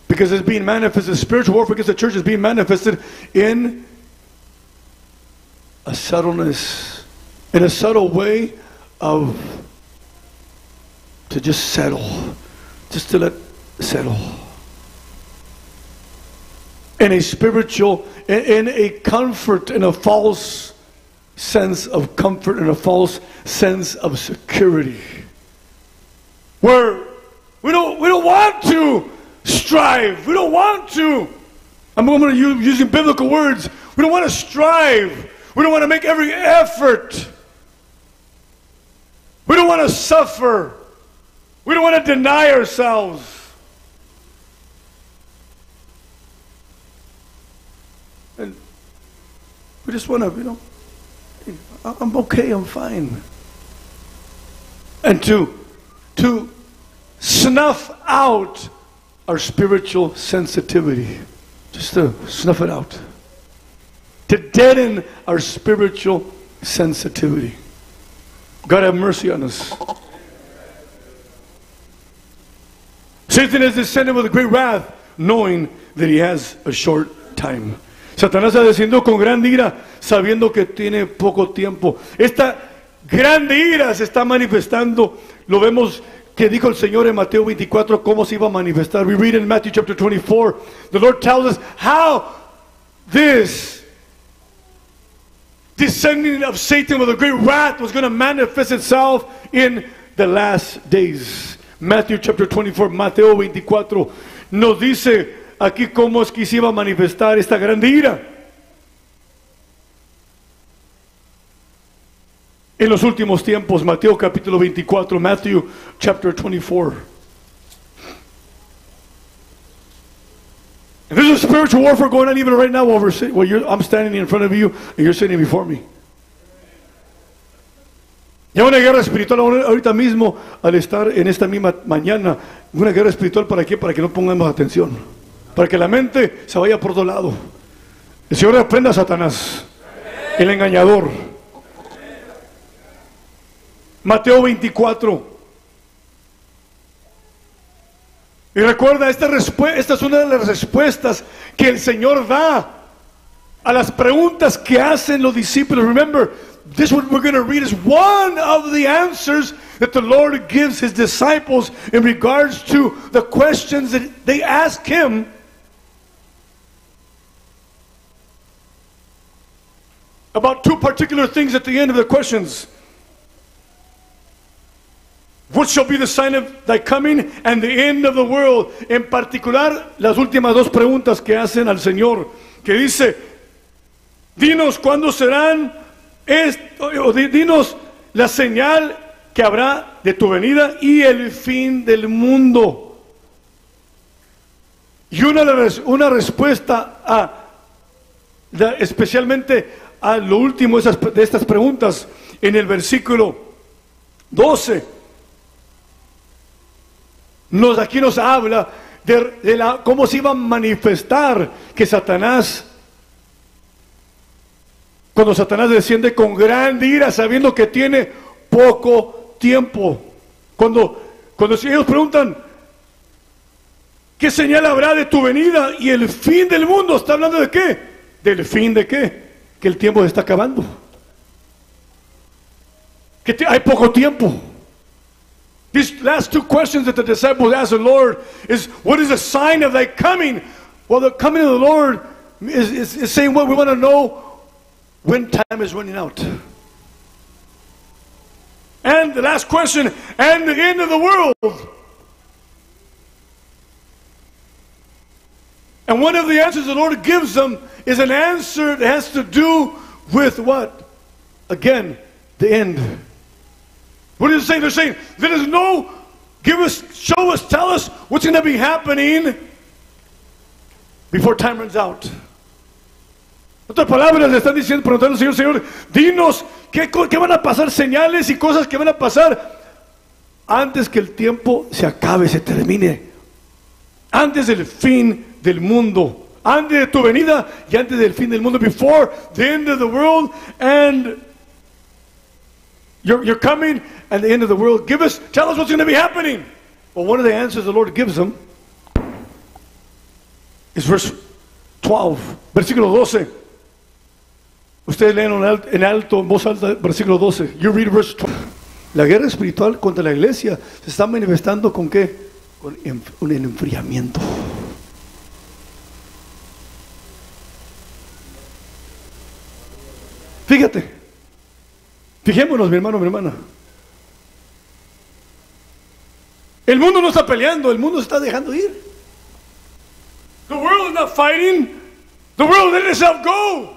Because it's being manifested, spiritual warfare against the church is being manifested in a subtleness, in a subtle way of to just settle, just to let settle. In a spiritual, in, in a comfort, in a false sense of comfort, and a false sense of security. Where we don't, we don't want to strive. We don't want to. I'm going to use using biblical words. We don't want to strive. We don't want to make every effort. We don't want to suffer. We don't want to deny ourselves. And we just want to, you know, Oh, I'm okay, I'm fine. And to, to snuff out our spiritual sensitivity, just to snuff it out, to deaden our spiritual sensitivity. God have mercy on us. Satan has descended with a great wrath, knowing that he has a short time. Satanás ha descendido con gran ira, sabiendo que tiene poco tiempo. Esta grande ira se está manifestando. Lo vemos que dijo el Señor en Mateo 24 cómo se iba a manifestar. We read in Matthew chapter 24. The Lord tells us how this descending of Satan with a great wrath was going to manifest itself in the last days. Matthew chapter 24, Mateo 24, nos dice aquí cómo es que se iba a manifestar esta grande ira. En los últimos tiempos, Mateo capítulo 24, Matthew chapter 24. And there's a spiritual warfare going on even right now sit- while you're, I'm standing in front of you and you're sitting before me. Y una guerra espiritual ahorita mismo al estar en esta misma mañana. Una guerra espiritual para qué? Para que no pongamos atención. Para que la mente se vaya por otro lado. El Señor reprenda a Satanás, el engañador. Mateo 24. Y recuerda, esta, esta es una de las respuestas que el Señor da a las preguntas que hacen los discípulos. Remember, this what we're going to read is one of the answers that the Lord gives his disciples in regards to the questions that they ask him. About two particular things at the end of the questions. What shall be the sign of thy coming and the end of the world? En particular, las últimas dos preguntas que hacen al Señor, que dice, dinos cuándo serán, esto, o di- dinos la señal que habrá de tu venida y el fin del mundo. Y una, una respuesta a, especialmente a lo último de, estas preguntas, en el versículo 12 nos, aquí nos habla de, la, cómo se iba a manifestar que Satanás, cuando Satanás desciende con gran ira, sabiendo que tiene poco tiempo. Cuando, cuando ellos preguntan, ¿qué señal habrá de tu venida y el fin del mundo? ¿Está hablando de qué? ¿Del fin de qué? Que el tiempo se está acabando. Que te- hay poco tiempo. These last two questions that the disciples asked the Lord is, What is the sign of thy coming? Well, the coming of the Lord is, is, is saying what we want to know when time is running out. And the last question, and the end of the world. And one of the answers the Lord gives them is an answer that has to do with what? Again, the end. What is it saying? They're saying there is no give us, show us, tell us what's going to be happening before time runs out. Otras palabras, le están diciendo, preguntando al Señor, Señor, dinos qué, qué van a pasar, señales y cosas que van a pasar antes que el tiempo se acabe, se termine, antes del fin del mundo, antes de tu venida y antes del fin del mundo, before the end of the world and you're, coming and the end of the world. Give us, tell us what's going to be happening. Well, one of the answers the Lord gives them is verse 12, versículo 12. Ustedes leen en alto, en voz alta, versículo 12. You read verse 12. La guerra espiritual contra la iglesia se está manifestando con qué? Con un enfriamiento. Fíjate, fijémonos, mi hermano, mi hermana. El mundo no está peleando, el mundo se está dejando ir. The world is not fighting. The world let itself go.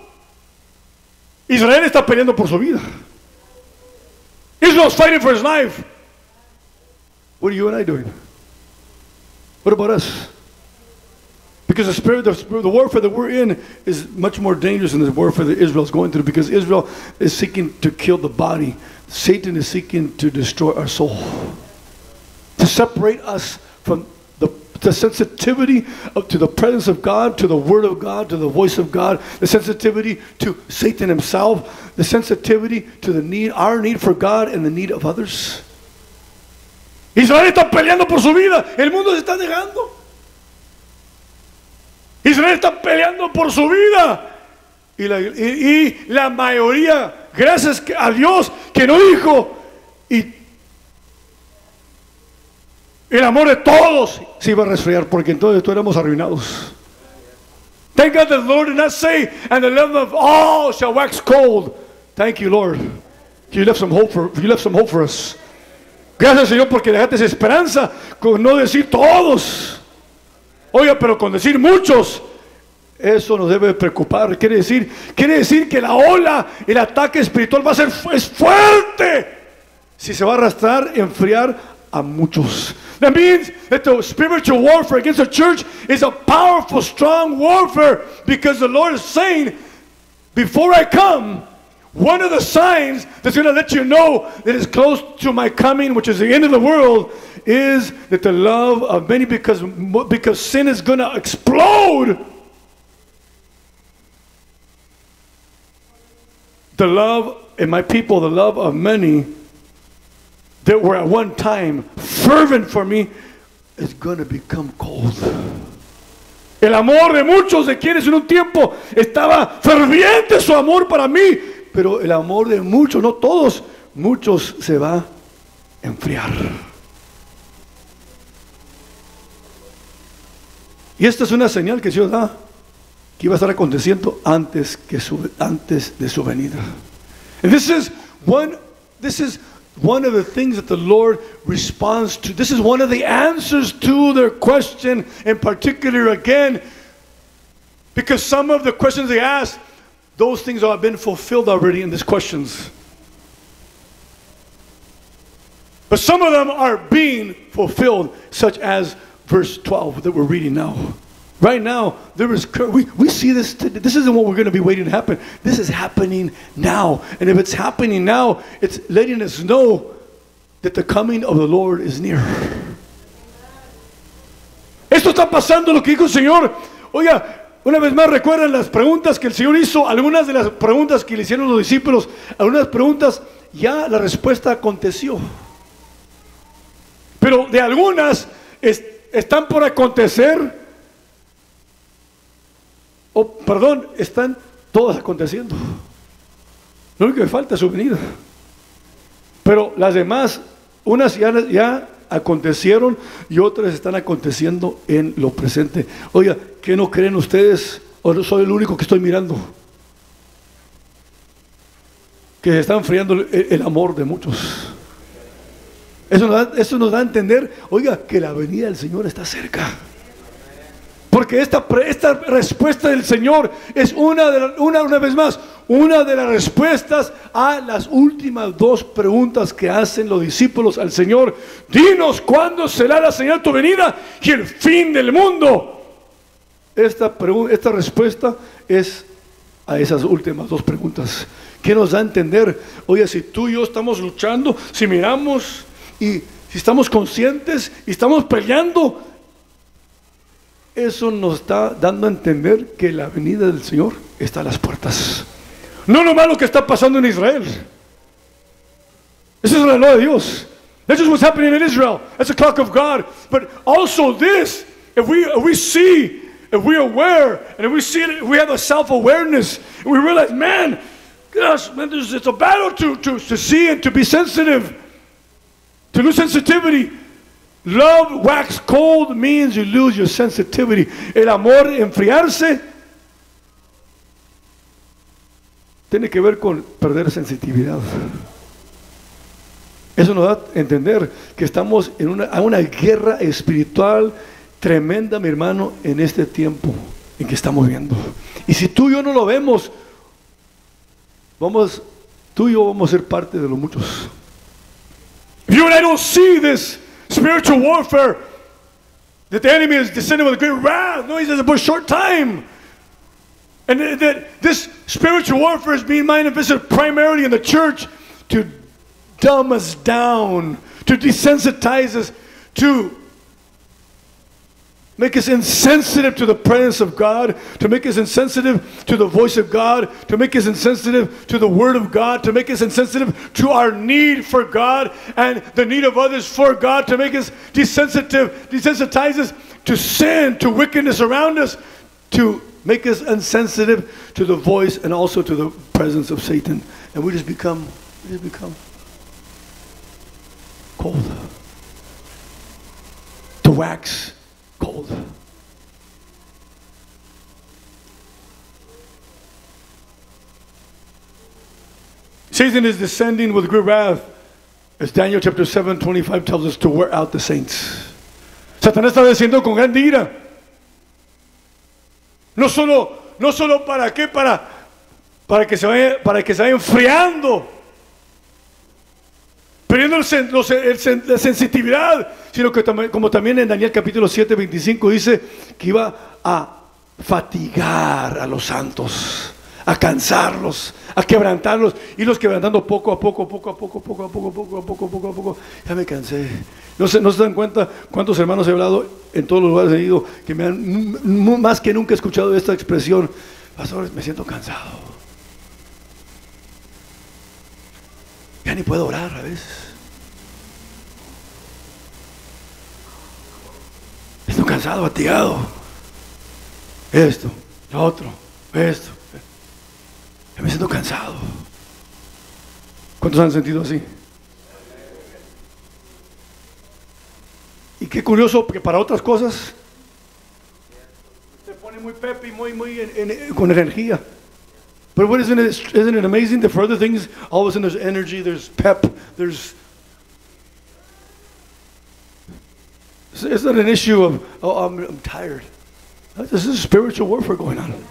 Israel está peleando por su vida. Israel's fighting for his life. What are you and I doing? What about us? Because the spirit, the, the warfare that we're in is much more dangerous than the warfare that Israel is going through. Because Israel is seeking to kill the body, Satan is seeking to destroy our soul, to separate us from the, the sensitivity of, to the presence of God, to the Word of God, to the voice of God, the sensitivity to Satan himself, the sensitivity to the need, our need for God, and the need of others. Israel está peleando por su vida, el mundo se está dejando. Israel está peleando por su vida. Y la, y- y la mayoría, gracias a Dios, que no dijo, y el amor de todos se iba a resfriar, porque entonces todos éramos arruinados. Thank God the Lord did not say, and the love of all shall wax cold. Thank you, Lord. You left some hope for, you left some hope for us. Gracias, Señor, porque dejaste esa esperanza con no decir todos. Oiga, pero con decir muchos, eso nos debe preocupar. Quiere decir, que la ola, el ataque espiritual va a ser es fuerte. Si se va a arrastrar, enfriar a muchos. That means that the spiritual warfare against the church is a powerful, strong warfare because the Lord is saying, before I come, one of the signs that's going to let you know that it's close to my coming, which is the end of the world, is that the love of many, because, because sin is going to explode. The love in my people, the love of many that were at one time fervent for me, is going to become cold. El amor de muchos de quienes en un tiempo estaba ferviente su amor para mí, pero el amor de muchos, no todos, muchos se va a enfriar. Y esta es una señal que Dios da que iba a estar aconteciendo antes, que su, antes de su venida. And this is one, this is one of the things that the Lord responds to. This is one of the answers to their question, in particular, again, because some of the questions they asked, those things have been fulfilled already in these questions. But some of them are being fulfilled, such as verse 12 that we're reading now. Right now, there is we, we see this. This isn't what we're going to be waiting to happen. This is happening now. And if it's happening now, it's letting us know that the coming of the Lord is near. Esto está pasando lo que dijo el Señor. Oiga, una vez más recuerdan las preguntas que el Señor hizo, algunas de las preguntas que le hicieron los discípulos, algunas preguntas, ya la respuesta aconteció. Pero de algunas es, están por acontecer o perdón, están todas aconteciendo. Lo único que falta es su venida. Pero las demás, unas ya, ya acontecieron y otras están aconteciendo en lo presente. Oiga, ¿qué no creen ustedes? ¿O no soy el único que estoy mirando? Que se está enfriando el, amor de muchos. Eso nos, da, eso nos da a entender, oiga, que la venida del Señor está cerca. Porque esta, esta respuesta del Señor es una, de la, una, una vez más, una de las respuestas a las últimas dos preguntas que hacen los discípulos al Señor. Dinos cuándo será la señal tu venida y el fin del mundo. Esta, esta respuesta es a esas últimas dos preguntas. ¿Qué nos da a entender? Oye, si tú y yo estamos luchando, si miramos y si estamos conscientes y estamos peleando, eso nos está dando a entender que la venida del Señor está a las puertas. No lo malo que está pasando en Israel. This is the law of Dios. That's just what's happening in Israel. That's the clock of God. But also this, if we, if we see, if we're aware, and if we see it, we have a self-awareness, and we realize, man, gosh, man, it's a battle to, to, to see and to be sensitive, to lose sensitivity. Love wax cold means you lose your sensitivity. El amor enfriarse tiene que ver con perder sensitividad. Eso nos da a entender que estamos en una, a una guerra espiritual tremenda, mi hermano, en este tiempo en que estamos viendo. Y si tú y yo no lo vemos, vamos, tú y yo vamos a ser parte de los muchos. If you and I don't see this spiritual warfare, that the enemy is descending with great wrath, no, he says, for a short time. And that this spiritual warfare is being manifested primarily in the church to dumb us down, to desensitize us, to make us insensitive to the presence of God, to make us insensitive to the voice of God, to make us insensitive to the word of God, to make us insensitive to our need for God and the need of others for God, to make us desensitive, desensitize us to sin, to wickedness around us, to make us insensitive to the voice and also to the presence of Satan. And we just become, we just become cold. To wax cold. Satan is descending with great wrath, as Daniel chapter 7, 25 tells us to wear out the saints. Satanás está descendiendo con gran ira. No solo, no solo para qué, para, para que se vaya, para que se vaya enfriando, perdiendo el, el, la sensitividad, sino que como también en Daniel capítulo 7, 25 dice que iba a fatigar a los santos, a cansarlos, a quebrantarlos, y los quebrantando poco a poco, poco a poco, poco a poco, poco a poco, poco a poco. Ya me cansé. No se, no se dan cuenta cuántos hermanos he hablado en todos los lugares he ido que me han más que nunca escuchado esta expresión. Pastor, me siento cansado. Ya ni puedo orar a veces. Estoy cansado, fatigado. Esto, lo otro, esto. Ya me siento cansado. ¿Cuántos han sentido así? Y qué curioso, porque para otras cosas se pone muy pepe, muy, muy en- en- con energía. But what isn't it, isn't it amazing? The further things, all of a sudden there's energy, there's pep, there's. It's- not an issue of, oh, I'm, I'm tired. This is spiritual warfare going on.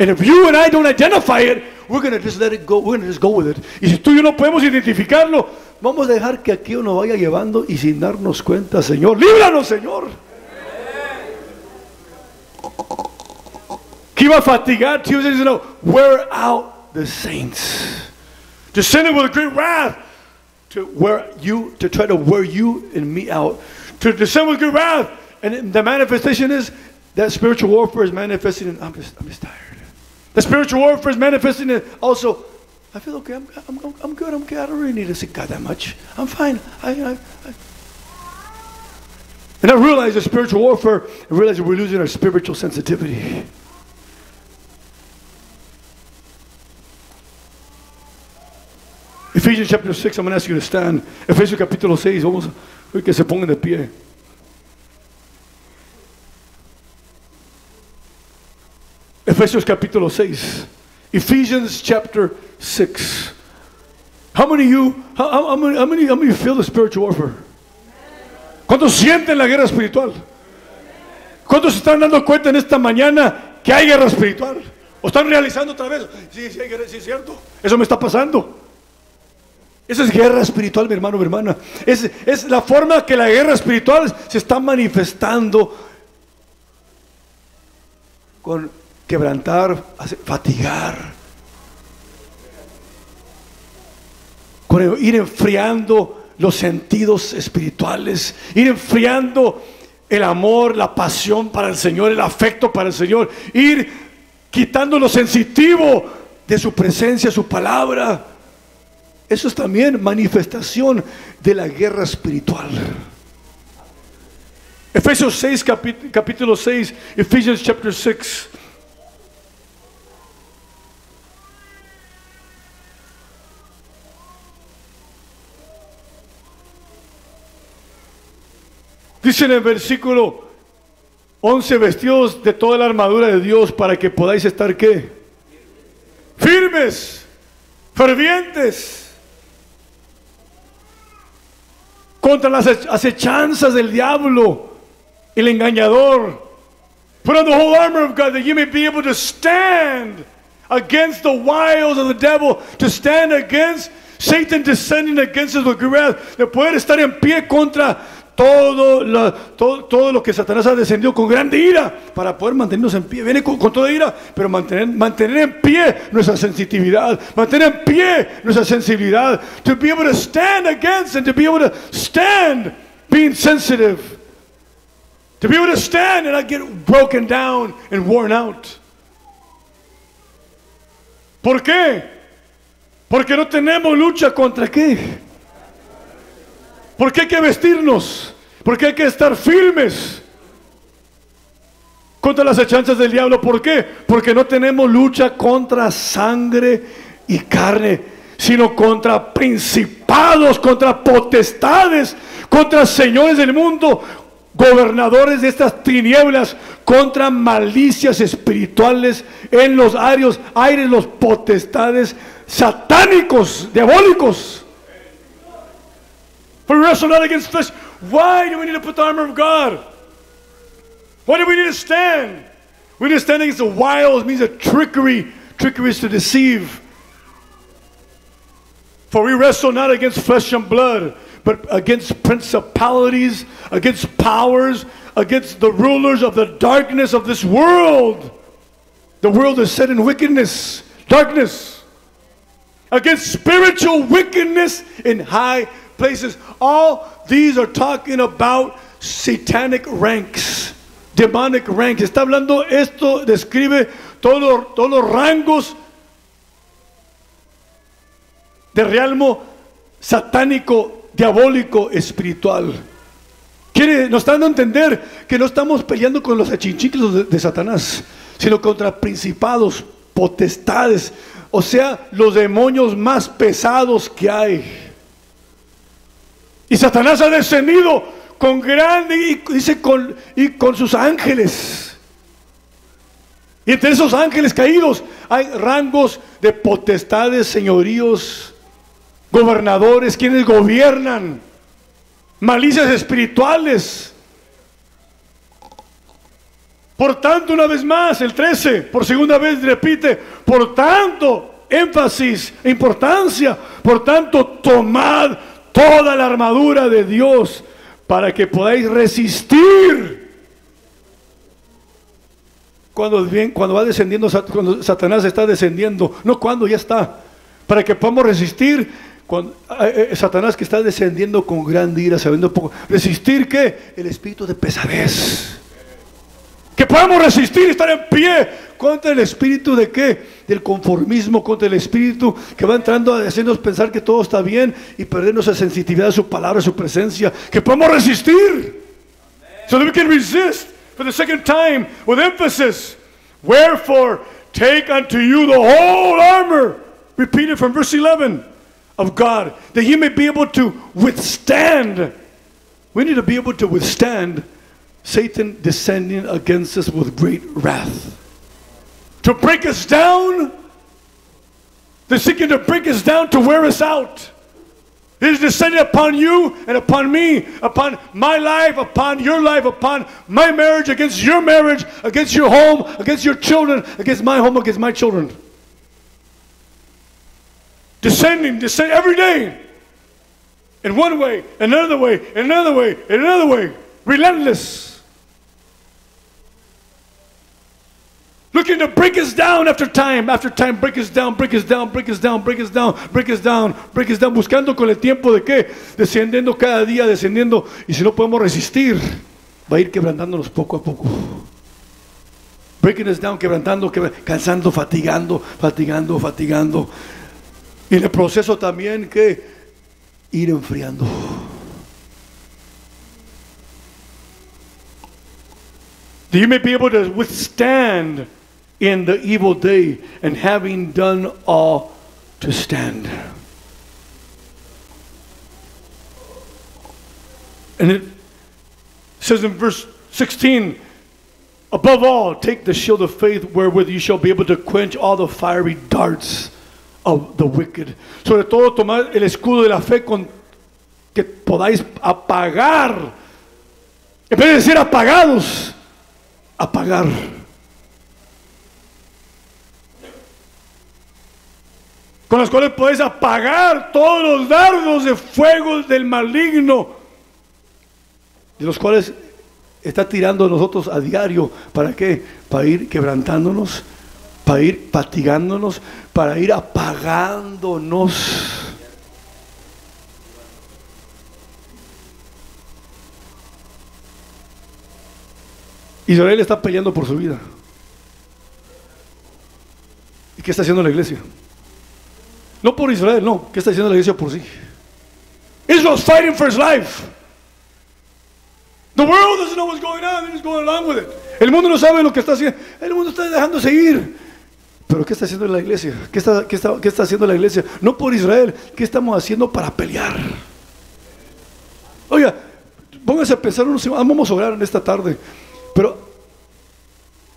And if you and I don't identify it, we're going to just let it go. We're going to just go with it. Y si tú y yo no podemos identificarlo, vamos a dejar que aquí nos vaya llevando y sin darnos cuenta, Señor. Líbranos, Señor. Iba a fatigar, He was you know, wear out the saints. Descending with a great wrath to wear you, to try to wear you and me out. To descend with great wrath. And the manifestation is that spiritual warfare is manifesting in, I'm just, I'm just tired. The spiritual warfare is manifesting in also, I feel okay, I'm, I'm, I'm- good, I'm good, I don't really need to see God that much. I'm fine. I, I, I. And I realize the spiritual warfare, I realize we're losing our spiritual sensitivity. Ephesians chapter 6, I'm going to ask you to stand. Efesios capítulo 6, vamos a que se pongan de pie. Efesios capítulo 6. Ephesians chapter 6. How many of you, how, how- many, how many, how many feel the spiritual warfare? ¿Cuántos sienten la guerra espiritual? ¿Cuántos se están dando cuenta en esta mañana que hay guerra espiritual? ¿O están realizando otra vez? Sí, sí, sí, es cierto. Eso me está pasando. Eso es guerra espiritual, mi hermano, mi hermana. Es, es la forma que la guerra espiritual se está manifestando con quebrantar, fatigar, con ir enfriando los sentidos espirituales, ir enfriando el amor, la pasión para el Señor, el afecto para el Señor, ir quitando lo sensitivo de su presencia, su palabra. Eso es también manifestación de la guerra espiritual. Efesios 6, capi- capítulo 6, Ephesians chapter 6. Dice en el versículo 11, vestidos de toda la armadura de Dios para que podáis estar qué? Firmes, fervientes, contra las acechanzas del diablo, el engañador. Put on the whole armor of God that you may be able to stand against the wiles of the devil, to stand against Satan descending against us with wrath, de poder estar en pie contra todo, la- todo, todo lo que Satanás ha descendido con grande ira para poder mantenernos en pie. Viene con, toda ira, pero mantener, mantener en pie nuestra sensitividad, mantener en pie nuestra sensibilidad, to be able to stand against and to be able to stand being sensitive. To be able to stand and not get broken down and worn out. ¿Por qué? Porque no tenemos lucha contra qué. Porque hay que vestirnos. Porque hay que estar firmes contra las hechanzas del diablo. ¿Por qué? Porque no tenemos lucha contra sangre y carne, sino contra principados, contra potestades, contra señores del mundo, gobernadores de estas tinieblas, contra malicias espirituales en los aires, aires, los potestades satánicos, diabólicos. For we wrestle not against flesh. Why do we need to put the armor of God? Why do we need to stand? We need to stand against the wiles, means a trickery. Trickery is to deceive. For we wrestle not against flesh and blood, but against principalities, against powers, against the rulers of the darkness of this world. The world is set in wickedness, darkness, against spiritual wickedness in high places. All these are talking about satanic ranks, demonic ranks. Está hablando esto, describe todo- todos los rangos de realmo satánico, diabólico, espiritual. Quiere, nos está dando a entender que no estamos peleando con los achinchiclos de, de Satanás, sino contra principados, potestades, o sea, los demonios más pesados que hay. Y Satanás ha descendido con grande, y dice, con, y con sus ángeles. Y entre esos ángeles caídos hay rangos de potestades, señoríos, gobernadores, quienes gobiernan, malicias espirituales. Por tanto, una vez más, el 13, por segunda vez repite, por tanto, énfasis, importancia, por tanto, tomad toda la armadura de Dios para que podáis resistir cuando, cuando va descendiendo, cuando Satanás está descendiendo, no cuando ya está, para que podamos resistir cuando, eh, eh, Satanás que está descendiendo con gran ira, sabiendo poco, resistir que el espíritu de pesadez. Que podamos resistir, estar en pie contra el espíritu de qué? Del conformismo, contra el espíritu que va entrando a hacernos pensar que todo está bien y perdernos la sensitividad de su palabra, su presencia. Que podamos resistir. So that we can resist for the second time with emphasis. Wherefore, take unto you the whole armor, repeated from verse 11 of God, that you may be able to withstand. We need to be able to withstand Satan descending against us with great wrath. To break us down, they're seeking to break us down to wear us out. It is descending upon you and upon me, upon my life, upon your life, upon my marriage, against your marriage, against your home, against your children, against my home, against my children. Descending, descend every day. In one way, another way, another way, another way. Relentless. Looking to break us down after time, after time, break us down, break us down, break us down, break us down, break us down, break us down, buscando con el tiempo de qué, descendiendo cada día, descendiendo, y si no podemos resistir, va a ir quebrantándonos poco a poco. Breaking us down, quebrantando, cansando, fatigando, fatigando, fatigando. Y en el proceso también que ir enfriando. That you may be able to withstand in the evil day, and having done all to stand. And it says in verse 16, above all, take the shield of faith wherewith you shall be able to quench all the fiery darts of the wicked. Sobre todo, tomar el escudo de la fe con que podáis apagar, en vez de decir apagados, apagar con las cuales puedes apagar todos los dardos de fuego del maligno, de los cuales está tirando nosotros a diario. ¿Para qué? Para ir quebrantándonos, para ir fatigándonos, para ir apagándonos. Israel está peleando por su vida. ¿Y qué está haciendo la iglesia? No por Israel, no. ¿Qué está diciendo la iglesia por sí? Israel's fighting for his life. The world doesn't know what's going on, going along with it. El mundo no sabe lo que está haciendo. El mundo está dejando seguir. Pero ¿qué está haciendo la iglesia? ¿Qué está, qué, está, ¿Qué está haciendo la iglesia? No por Israel. ¿Qué estamos haciendo para pelear? Oiga, pónganse a pensar unos Vamos a orar en esta tarde. Pero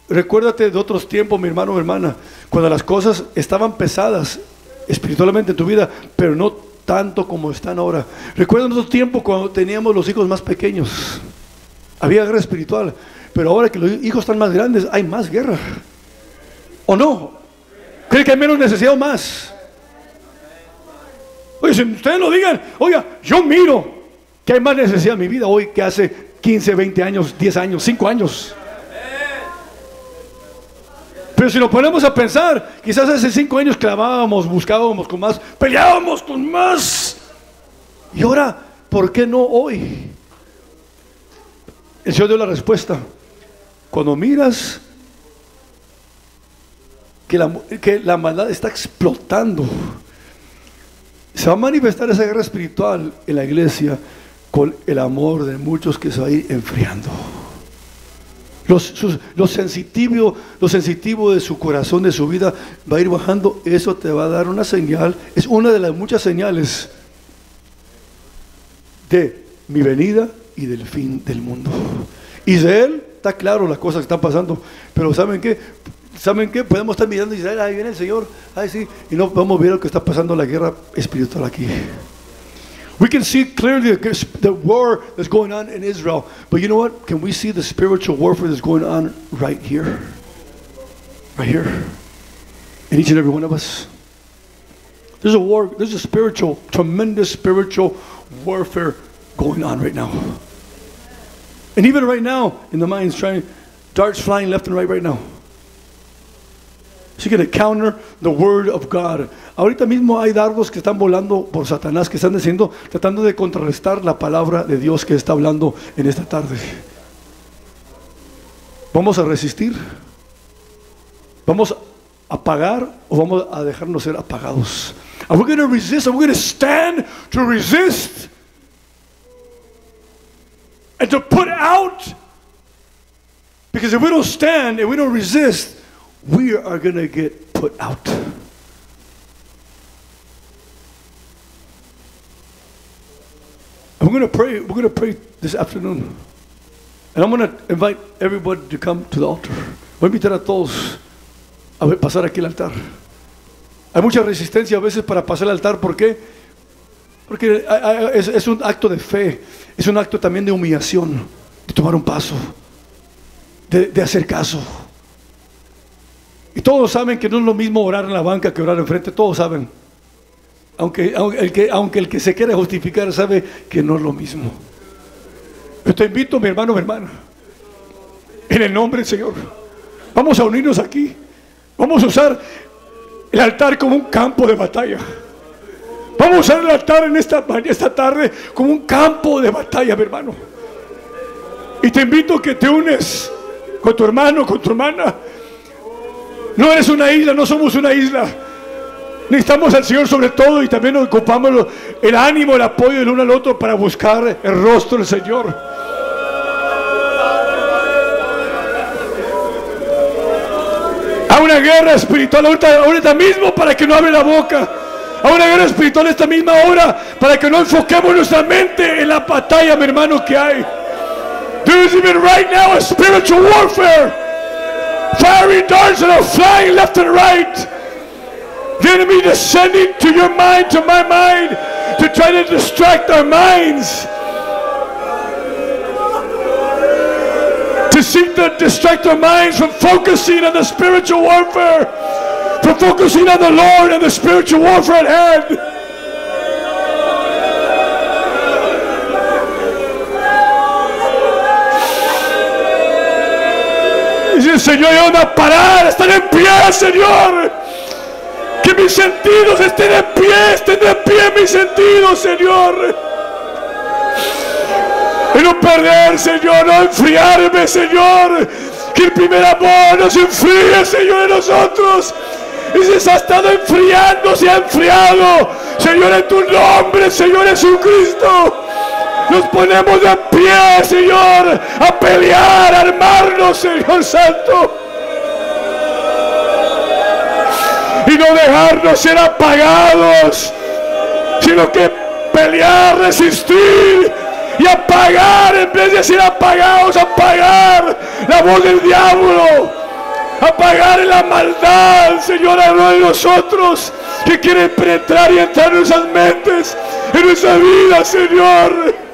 recuérdate de otros tiempos, mi hermano o hermana, cuando las cosas estaban pesadas espiritualmente en tu vida, pero no tanto como están ahora. Recuerda en otro tiempo cuando teníamos los hijos más pequeños. Había guerra espiritual, pero ahora que los hijos están más grandes, hay más guerra. ¿O no? ¿Cree que hay menos necesidad o más? Oye, si ustedes lo digan, oiga, yo miro que hay más necesidad en mi vida hoy que hace 15, 20 años, 10 años, 5 años. Pero si nos ponemos a pensar, quizás hace cinco años clamábamos, buscábamos con más, peleábamos con más. Y ahora, ¿por qué no hoy? El Señor dio la respuesta. Cuando miras que la, que la maldad está explotando, se va a manifestar esa guerra espiritual en la iglesia con el amor de muchos que se va a ir enfriando. Lo sensitivo, lo sensitivo de su corazón, de su vida, va a ir bajando. Eso te va a dar una señal. Es una de las muchas señales de mi venida y del fin del mundo. Israel, está claro las cosas que están pasando, pero ¿saben qué? ¿saben qué? Podemos estar mirando y decir, ahí viene el Señor, ay sí, y no podemos ver lo que está pasando la guerra espiritual aquí. We can see clearly the, war that's going on in Israel, but you know what? Can we see the spiritual warfare that's going on right here? Right here. In each and every one of us. There's a war, there's a spiritual, tremendous spiritual warfare going on right now. And even right now, in the minds, trying darts flying left and right right now. She's going to counter the word of God. Ahorita mismo hay dardos que están volando por Satanás, que están diciendo, tratando de contrarrestar la palabra de Dios que está hablando en esta tarde. ¿Vamos a resistir? ¿Vamos a apagar o vamos a dejarnos ser apagados? Are we going to resist? Are we going to stand to resist? And to put out? Because if we don't stand and we don't resist, we are going to get put out. We're going to pray. We're going pray this afternoon. And I'm going to invite everybody to come to the altar. Voy a invitar a todos a pasar aquí al altar. Hay mucha resistencia a veces para pasar al altar. ¿Por qué? Porque es, un acto de fe. Es un acto también de humillación. De tomar un paso. De hacer caso. Y todos saben que no es lo mismo orar en la banca que orar enfrente. Todos saben. Aunque, el que, aunque el que se quiere justificar sabe que no es lo mismo. Yo te invito, mi hermano, mi hermana, en el nombre del Señor. Vamos a unirnos aquí. Vamos a usar el altar como un campo de batalla. Vamos a usar el altar en esta, esta tarde como un campo de batalla, mi hermano. Y te invito a que te unes con tu hermano, con tu hermana. No eres una isla, no somos una isla. Necesitamos al Señor sobre todo y también nos ocupamos el ánimo, el apoyo del uno al otro para buscar el rostro del Señor. A una guerra espiritual ahorita, mismo para que no abre la boca. A una guerra espiritual esta misma hora para que no enfoquemos nuestra mente en la batalla, mi hermano, que hay. There is even right now a spiritual warfare. Firing darts that are flying left and right. The enemy descending to your mind, to my mind, to try to distract our minds. To seek to distract our minds from focusing on the spiritual warfare, from focusing on the Lord and the spiritual warfare at hand. Señor, ayúdame a parar, estar en pie, Señor. Que mis sentidos estén en pie, estén de pie mis sentidos, Señor. Y no perder, Señor, no enfriarme, Señor. Que el primer amor nos enfríe, Señor, en nosotros. Y si se ha estado enfriando, se ha enfriado. Señor, en tu nombre, Señor Jesucristo. Nos ponemos de pie, Señor, a pelear, a armarnos, Señor Santo. Y no dejarnos ser apagados, sino que pelear, resistir y apagar, en vez de ser apagados, apagar la voz del diablo. Apagar la maldad, Señor, de nosotros que quieren penetrar y entrar en nuestras mentes, en nuestra vida, Señor.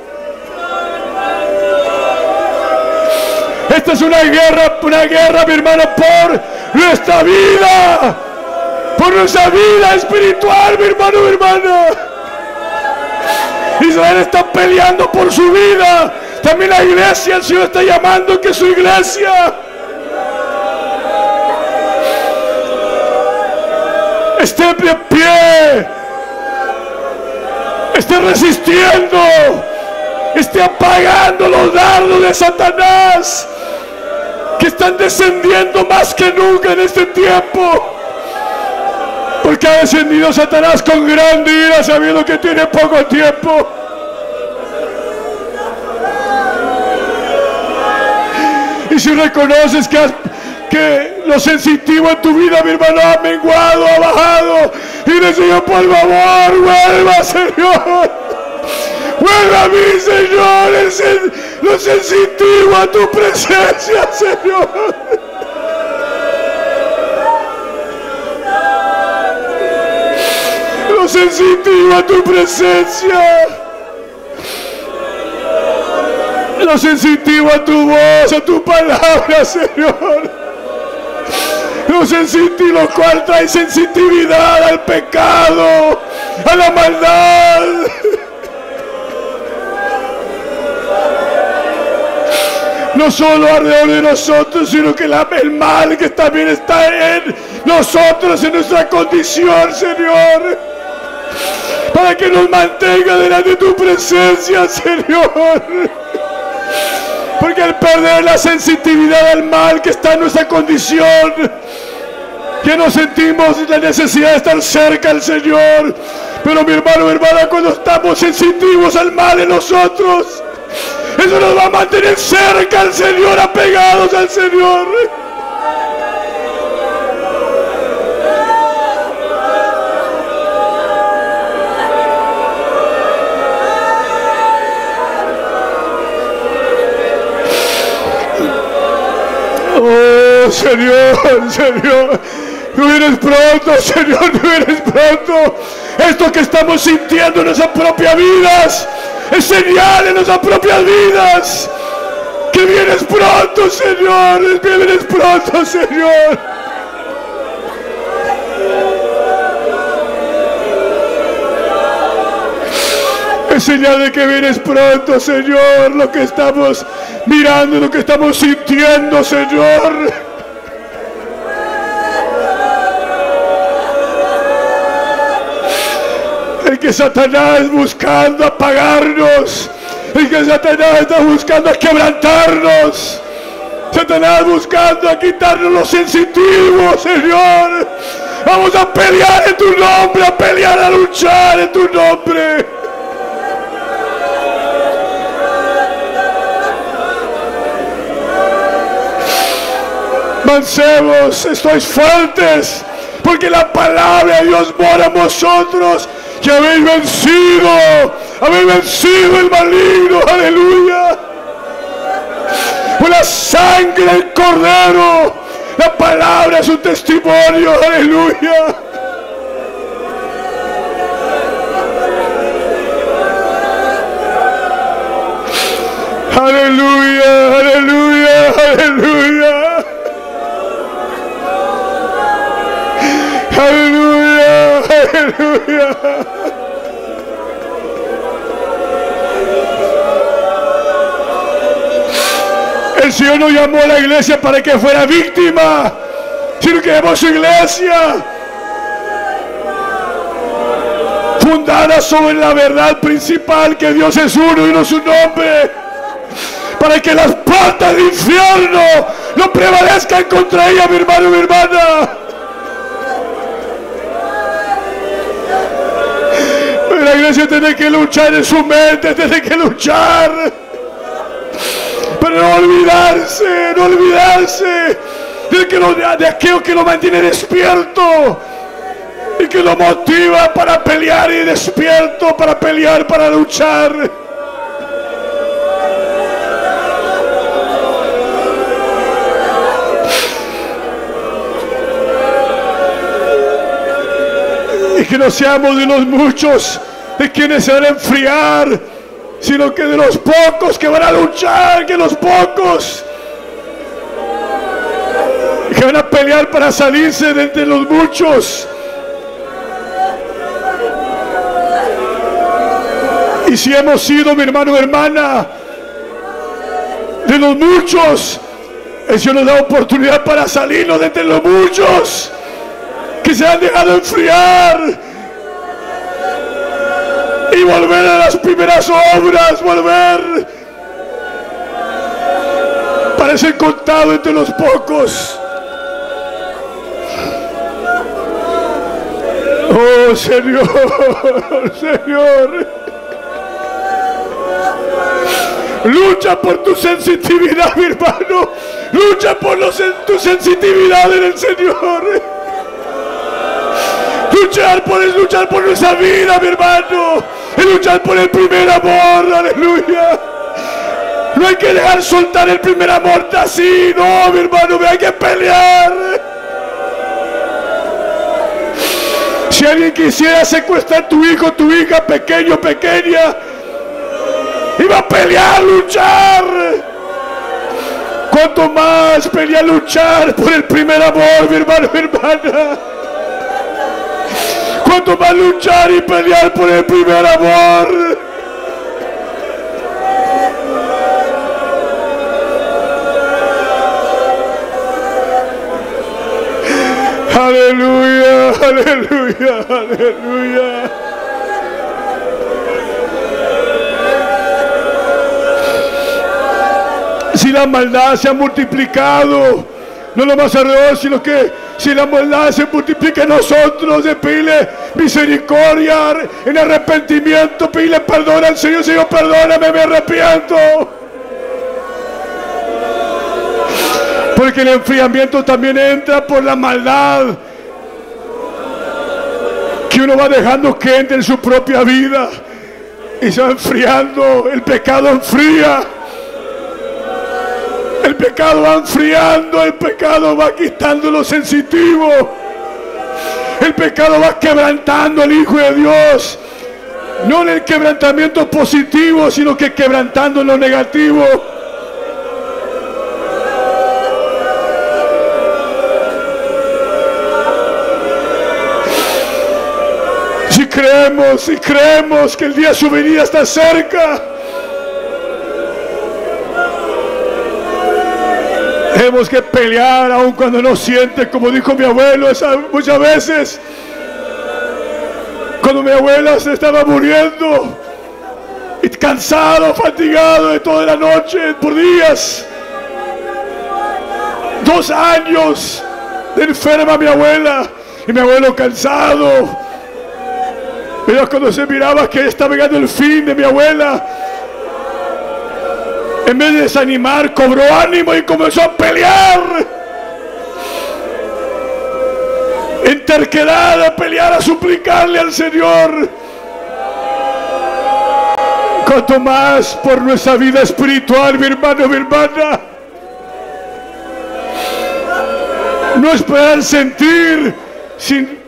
Esta es una guerra, una guerra, mi hermano, por nuestra vida. Por nuestra vida espiritual, mi hermano, mi hermana. Israel está peleando por su vida. También la iglesia, el Señor está llamando que su iglesia esté de pie, esté resistiendo, esté apagando los dardos de Satanás que están descendiendo más que nunca en este tiempo. Porque ha descendido Satanás con gran ira sabiendo que tiene poco tiempo. Y si reconoces que, que lo sensitivo en tu vida, mi hermano, ha menguado, ha bajado, y le Señor, por favor, vuelva, Señor. Vuelve a mí, Señor, lo sensitivo a tu presencia, Señor. Lo sensitivo a tu presencia. Lo sensitivo a tu voz, a tu palabra, Señor los sensitivos, los cual trae sensitividad al pecado, a la maldad. No solo alrededor de nosotros, sino que el mal que también está en nosotros, en nuestra condición, Señor. Para que nos mantenga delante de tu presencia, Señor. Porque al perder la sensitividad al mal que está en nuestra condición, que nos sentimos la necesidad de estar cerca al Señor. Pero mi hermano, hermana, cuando estamos sensitivos al mal en nosotros, eso nos va a mantener cerca al Señor, apegados al Señor. Oh, Señor, Señor. No vienes pronto, Señor, no vienes pronto. Esto que estamos sintiendo en nuestras propias vidas es señal en nuestras propias vidas. Que vienes pronto, Señor. Que vienes pronto, Señor. Es señal de que vienes pronto, Señor. Lo que estamos mirando, lo que estamos sintiendo, Señor. Que Satanás buscando apagarnos, el que Satanás está buscando quebrantarnos, Satanás buscando quitarnos los sensitivos, Señor. Vamos a pelear en tu nombre, a pelear, a luchar en tu nombre. Mancebos, estáis fuertes, porque la palabra de Dios mora en vosotros que habéis vencido, habéis vencido el maligno, aleluya. Por la sangre del cordero, la palabra es un testimonio, aleluya. Aleluya, aleluya, aleluya. Aleluya, aleluya. Señor no llamó a la iglesia para que fuera víctima, sino que llamó a su iglesia fundada sobre la verdad principal que Dios es uno y no su nombre. Para que las puertas del infierno no prevalezcan contra ella, mi hermano y mi hermana. La iglesia tiene que luchar en su mente, tiene que luchar no olvidarse, no olvidarse de, que lo, de aquello que lo mantiene despierto y que lo motiva para pelear y despierto para pelear, para luchar. Y que no seamos de los muchos de quienes se van a enfriar sino que de los pocos que van a luchar, que los pocos que van a pelear para salirse de entre los muchos. Y si hemos sido, mi hermano o hermana, de los muchos, el Señor nos da oportunidad para salirnos de entre los muchos que se han dejado enfriar y volver a las primeras obras, volver. Parece contado entre los pocos. Oh Señor, Señor. Lucha por tu sensitividad, mi hermano. Lucha por tu sensitividad en el Señor. Luchar por luchar por nuestra vida, mi hermano y luchar por el primer amor, aleluya. No hay que dejar soltar el primer amor así, no, mi hermano, me hay que pelear. Si alguien quisiera secuestrar tu hijo, tu hija, pequeño, pequeña, iba a pelear, luchar. Cuanto más pelear, luchar por el primer amor, mi hermano, mi hermana. Cuanto más luchar y pelear por el primer amor. Aleluya, aleluya, aleluya. Si la maldad se ha multiplicado, no lo más alrededor, sino que si la maldad se multiplica en nosotros, de pedirle misericordia, en arrepentimiento, pedirle perdón al Señor, Señor, perdóname, me arrepiento. Porque el enfriamiento también entra por la maldad que uno va dejando que entre en su propia vida y se va enfriando. El pecado enfría. El pecado va enfriando, el pecado va quitando lo sensitivo. El pecado va quebrantando al Hijo de Dios. No en el quebrantamiento positivo, sino que quebrantando en lo negativo. Si creemos, si creemos que el día de su venida está cerca. Tenemos que pelear aun cuando no siente, como dijo mi abuelo esa- muchas veces. Cuando mi abuela se estaba muriendo y cansado, fatigado de toda la noche, por días. Dos años de enferma mi abuela y mi abuelo cansado. Pero cuando se miraba que estaba llegando el fin de mi abuela, en vez de desanimar, cobró ánimo y comenzó a pelear. En terquedad a pelear, a suplicarle al Señor. Cuanto más por nuestra vida espiritual, mi hermano, mi hermana. No esperar sentir, sin,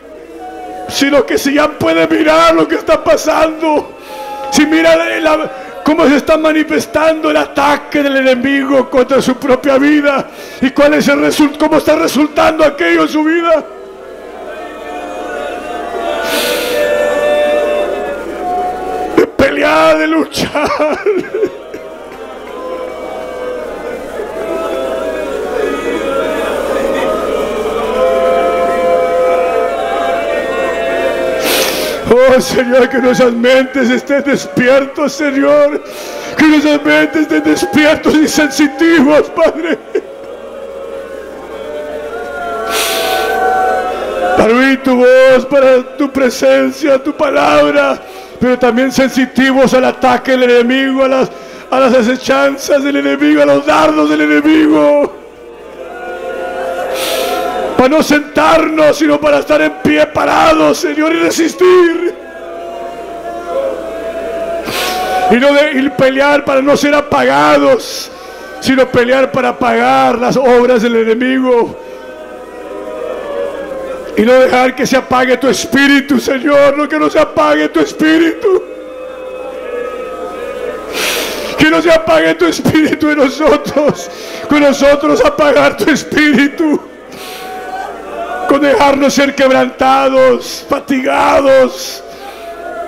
sino que si ya puede mirar lo que está pasando. Si mira la- cómo se está manifestando el ataque del enemigo contra su propia vida y cuál es el cómo está resultando aquello en su vida. De pelear, de luchar. Oh Señor, que nuestras mentes estén despiertos, Señor. Que nuestras mentes estén despiertos y sensitivos, Padre. Para oír tu voz, para tu presencia, tu palabra, pero también sensitivos al ataque del enemigo, a las, a las acechanzas del enemigo, a los dardos del enemigo. Para no sentarnos, sino para estar en pie parados, Señor, y resistir. Y no de, pelear para no ser apagados, sino pelear para apagar las obras del enemigo. Y no dejar que se apague tu espíritu, Señor, no que no se apague tu espíritu. Que no se apague tu espíritu en nosotros, con nosotros apagar tu espíritu con dejarnos ser quebrantados, fatigados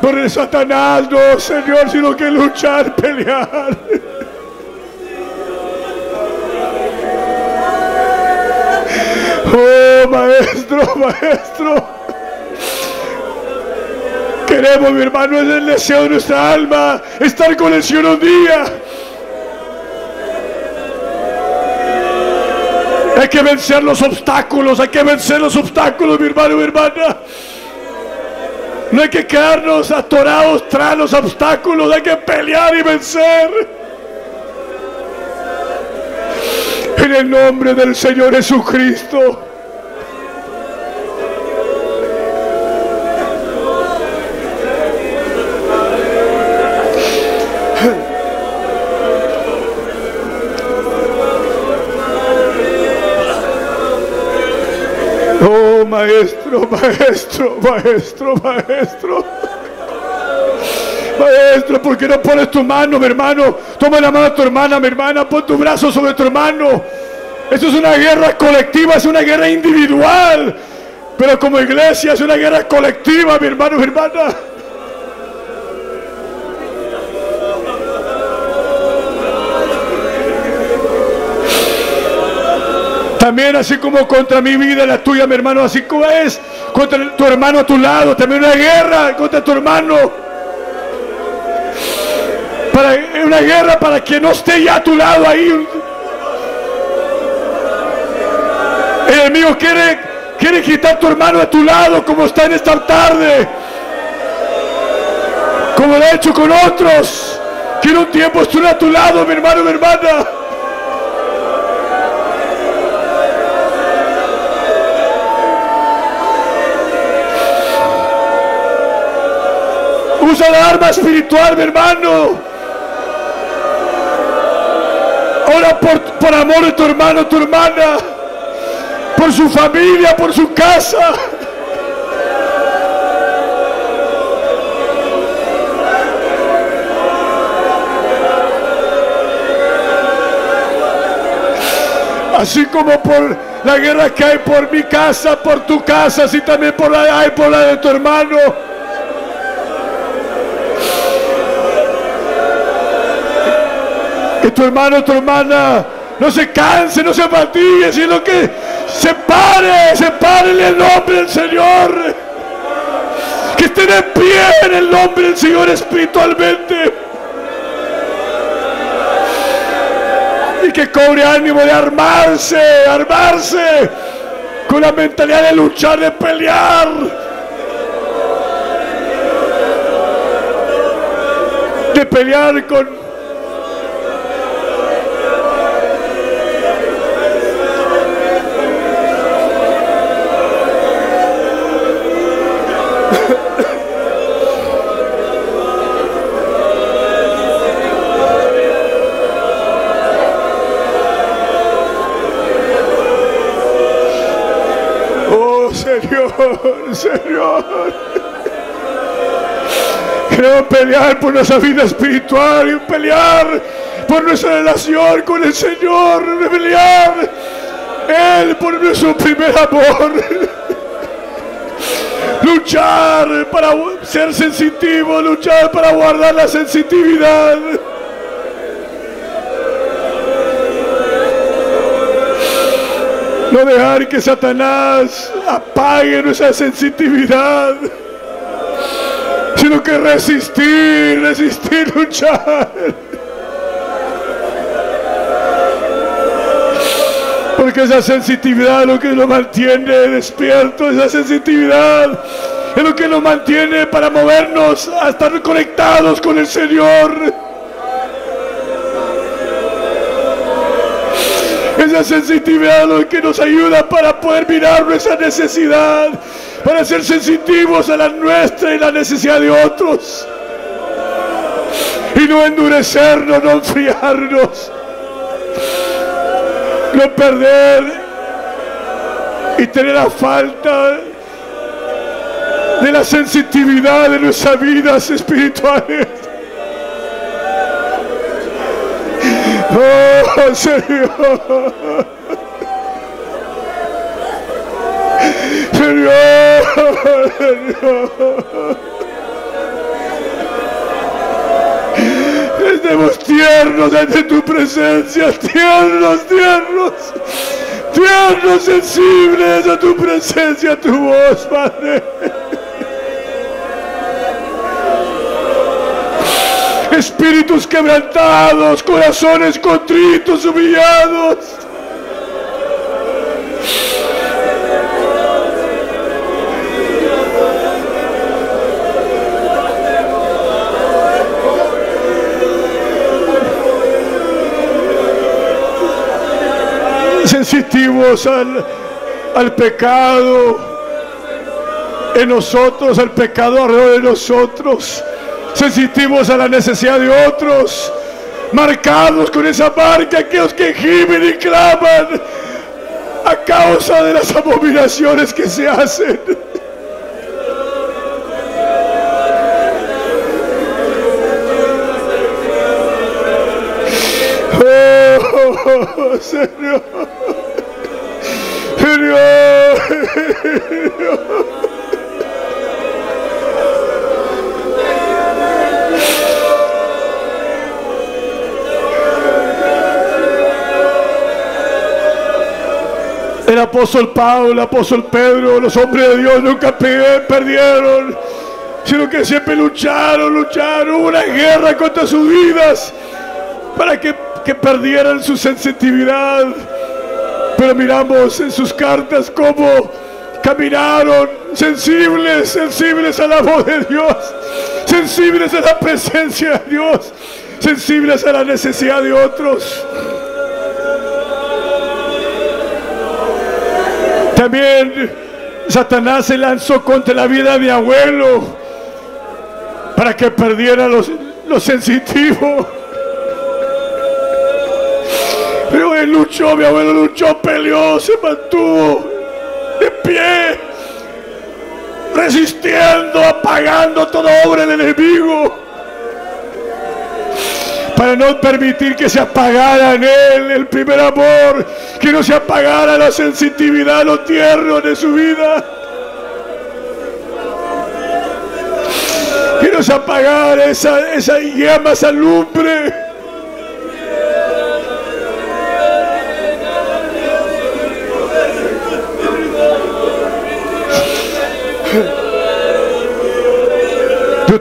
por el Satanás, no, Señor, sino que luchar, pelear. Oh, maestro, maestro. Queremos, mi hermano, es el deseo de nuestra alma, estar con el Señor un día. Hay que vencer los obstáculos, hay que vencer los obstáculos, mi hermano, mi hermana. No hay que quedarnos atorados tras los obstáculos, hay que pelear y vencer. En el nombre del Señor Jesucristo. Maestro, maestro, maestro, maestro. Maestro, ¿por qué no pones tu mano, mi hermano? Toma la mano a tu hermana, mi hermana, pon tu brazo sobre tu hermano. Esto es una guerra colectiva, es una guerra individual. Pero como iglesia es una guerra colectiva, mi hermano, mi hermana. Así como contra mi vida, la tuya, mi hermano, así como es contra tu hermano a tu lado, también una guerra contra tu hermano. Para una guerra para que no esté ya a tu lado ahí. El enemigo quiere, quiere quitar tu hermano a tu lado como está en esta tarde. Como lo ha hecho con otros. Quiere un tiempo estar a tu lado, mi hermano, mi hermana. Usa la arma espiritual, mi hermano. Ora por, por amor de tu hermano, tu hermana. Por su familia, por su casa. Así como por la guerra que hay por mi casa, por tu casa, así también por la hay por la de tu hermano. Tu hermano, tu hermana no se canse, no se fatigue, sino que se pare, se pare el nombre del Señor. Que esté de pie en el nombre del Señor espiritualmente. Y que cobre ánimo de armarse, armarse con la mentalidad de luchar, de pelear. De pelear con Señor. Queremos pelear por nuestra vida espiritual y pelear por nuestra relación con el Señor. Pelear Él por nuestro primer amor. Luchar para ser sensitivo, luchar para guardar la sensitividad. No dejar que Satanás apague nuestra sensitividad, sino que resistir, resistir, luchar. Porque esa sensitividad es lo que nos mantiene despierto, esa sensitividad es lo que nos mantiene para movernos a estar conectados con el Señor. Esa sensitividad que nos ayuda para poder mirar nuestra necesidad, para ser sensitivos a la nuestra y la necesidad de otros. Y no endurecernos, no enfriarnos, no perder y tener la falta de la sensitividad de nuestras vidas espirituales. Oh, Señor. Señor, Señor. Estemos tiernos ante tu presencia, tiernos, tiernos, tiernos, sensibles a tu presencia, a tu voz, Padre. Espíritus quebrantados, corazones contritos, humillados. Sensitivos al, al pecado en nosotros, al pecado alrededor de nosotros sensitivos a la necesidad de otros, marcados con esa marca, aquellos que gimen y claman a causa de las abominaciones que se hacen. Apóstol Pablo, apóstol Pedro, los hombres de Dios nunca perdieron, sino que siempre lucharon, lucharon, una guerra contra sus vidas para que, que perdieran su sensitividad. Pero miramos en sus cartas cómo caminaron sensibles, sensibles a la voz de Dios, sensibles a la presencia de Dios, sensibles a la necesidad de otros. También Satanás se lanzó contra la vida de mi abuelo para que perdiera los, lo sensitivo. Pero él luchó, mi abuelo luchó, peleó, se mantuvo de pie, resistiendo, apagando toda obra del enemigo para no permitir que se apagara en él el primer amor, que no se apagara la sensitividad, lo tierno de su vida. Que no se apagara esa, esa llama, esa.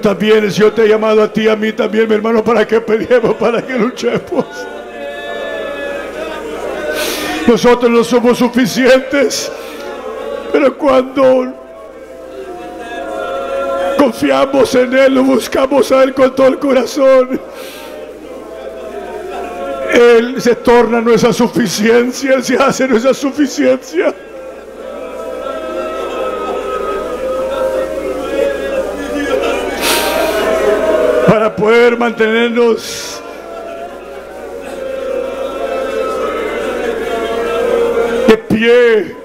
También, yo te he llamado a ti, a mí también, mi hermano, para que peleemos, para que luchemos. Nosotros no somos suficientes, pero cuando confiamos en Él, lo buscamos a Él con todo el corazón, Él se torna nuestra suficiencia, Él se hace nuestra suficiencia. Mantenernos de pie,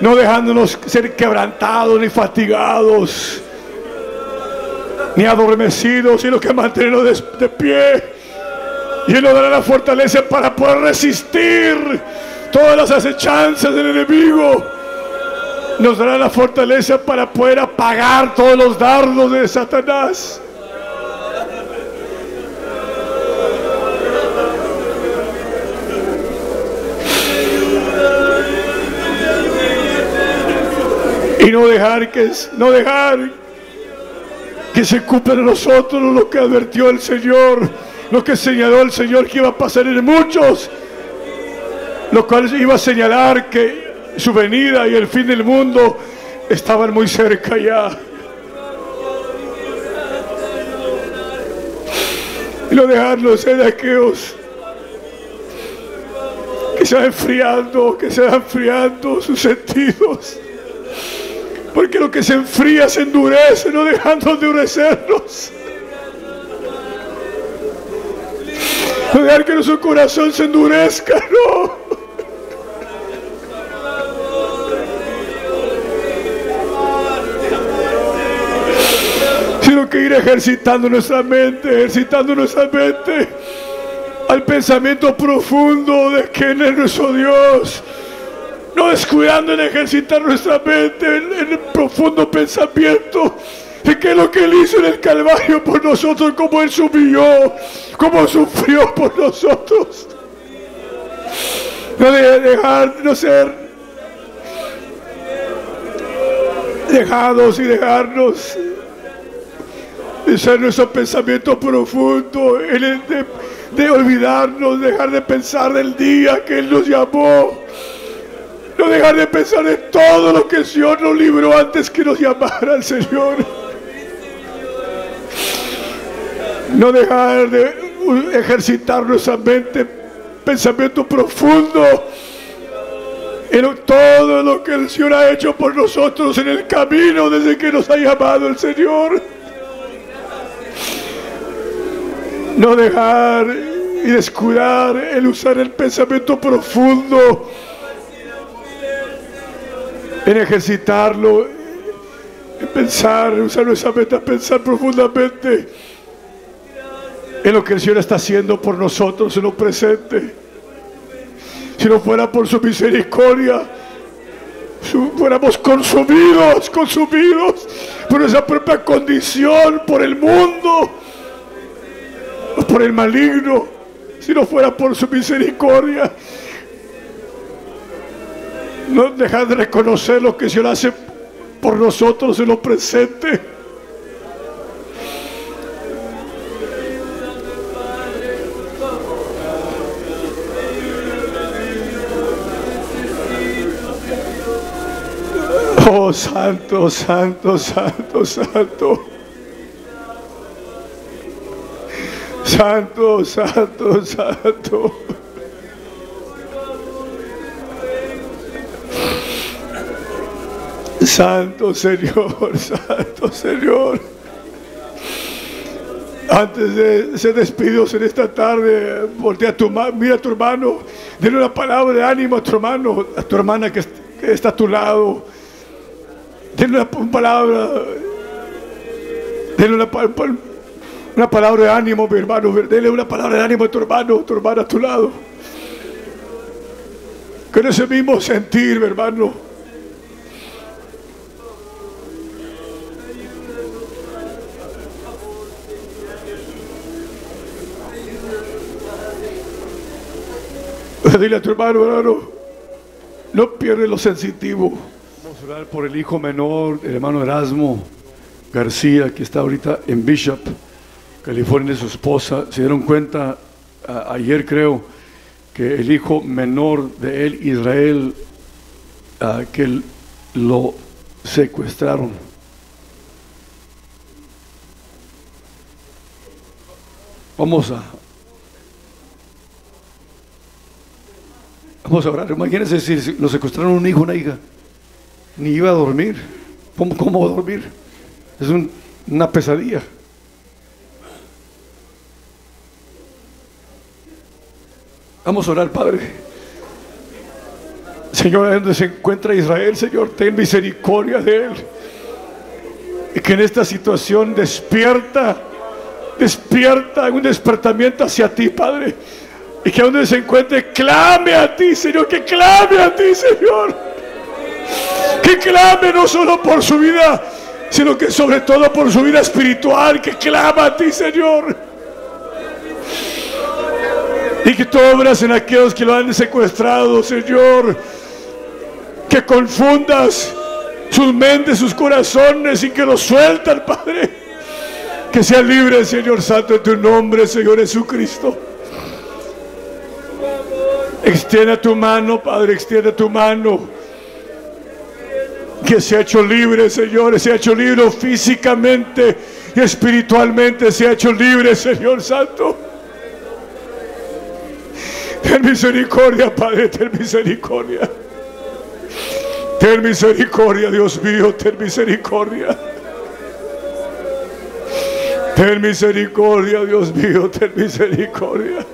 no dejándonos ser quebrantados ni fatigados, ni adormecidos, sino que mantenernos de, de pie. Y Él nos dará la fortaleza para poder resistir todas las acechanzas del enemigo. Nos dará la fortaleza para poder apagar todos los dardos de Satanás. Y no dejar que no dejar que se cumpla en nosotros lo que advirtió el Señor, lo que señaló el Señor que iba a pasar en muchos, lo cual iba a señalar que su venida y el fin del mundo estaban muy cerca ya. Y no dejarnos ser aquellos que se van enfriando, que se van enfriando sus sentidos porque lo que se enfría se endurece, no dejando de endurecernos. No dejar que nuestro corazón se endurezca, no. Sino que ir ejercitando nuestra mente, ejercitando nuestra mente al pensamiento profundo de quién es nuestro Dios no descuidando en ejercitar nuestra mente en, el profundo pensamiento de qué es lo que Él hizo en el Calvario por nosotros, cómo Él subió, cómo sufrió por nosotros. No de dejar, no ser dejados y dejarnos de ser nuestro pensamiento profundo, de, de olvidarnos, dejar de pensar del día que Él nos llamó no dejar de pensar en todo lo que el Señor nos libró antes que nos llamara el Señor. No dejar de ejercitar nuestra mente, pensamiento profundo en todo lo que el Señor ha hecho por nosotros en el camino desde que nos ha llamado el Señor. No dejar y descuidar el usar el pensamiento profundo en ejercitarlo, en pensar, usar nuestra mente a pensar profundamente en lo que el Señor está haciendo por nosotros en lo presente. Si no fuera por su misericordia, fuéramos consumidos, consumidos por esa propia condición, por el mundo, por el maligno, si no fuera por su misericordia. No dejar de reconocer lo que el Señor hace por nosotros en lo presente. Oh, santo, santo, santo, santo. Santo, santo, santo. Santo Señor, Santo Señor. Antes de ser despedidos en esta tarde, voltea a tu mira a tu hermano, dile una palabra de ánimo a tu hermano, a tu hermana que, está a tu lado. Dile una, palabra, dile una, una, palabra de ánimo, mi hermano, dile una palabra de ánimo a tu hermano, a tu hermana a tu lado. Con ese mismo sentir, mi hermano. Dile a tu hermano, hermano, no pierdes lo sensitivo. Vamos a orar por el hijo menor, el hermano Erasmo García, que está ahorita en Bishop, California, su esposa. Se dieron cuenta ayer, creo, que el hijo menor de él, Israel, que lo secuestraron. Vamos a, Vamos a orar. Imagínense si nos secuestraron un hijo, una hija. Ni iba a dormir. ¿Cómo, cómo dormir? Es una pesadilla. Vamos a orar, Padre. Señor, donde se encuentra Israel, Señor, ten misericordia de él. Y que en esta situación despierta, despierta un despertamiento hacia ti, Padre y que donde se encuentre, clame a ti, Señor, que clame a ti, Señor. Que clame no solo por su vida, sino que sobre todo por su vida espiritual, que clama a ti, Señor. Y que tú obras en aquellos que lo han secuestrado, Señor. Que confundas sus mentes, sus corazones y que los sueltan, Padre. Que sea libre, Señor Santo, en tu nombre, Señor Jesucristo. Extiende tu mano, Padre, extiende tu mano. Que se ha hecho libre, Señor, se ha hecho libre físicamente y espiritualmente, se ha hecho libre, Señor Santo. Ten misericordia, Padre, ten misericordia. Ten misericordia, Dios mío, ten misericordia. Ten misericordia, Dios mío, ten misericordia.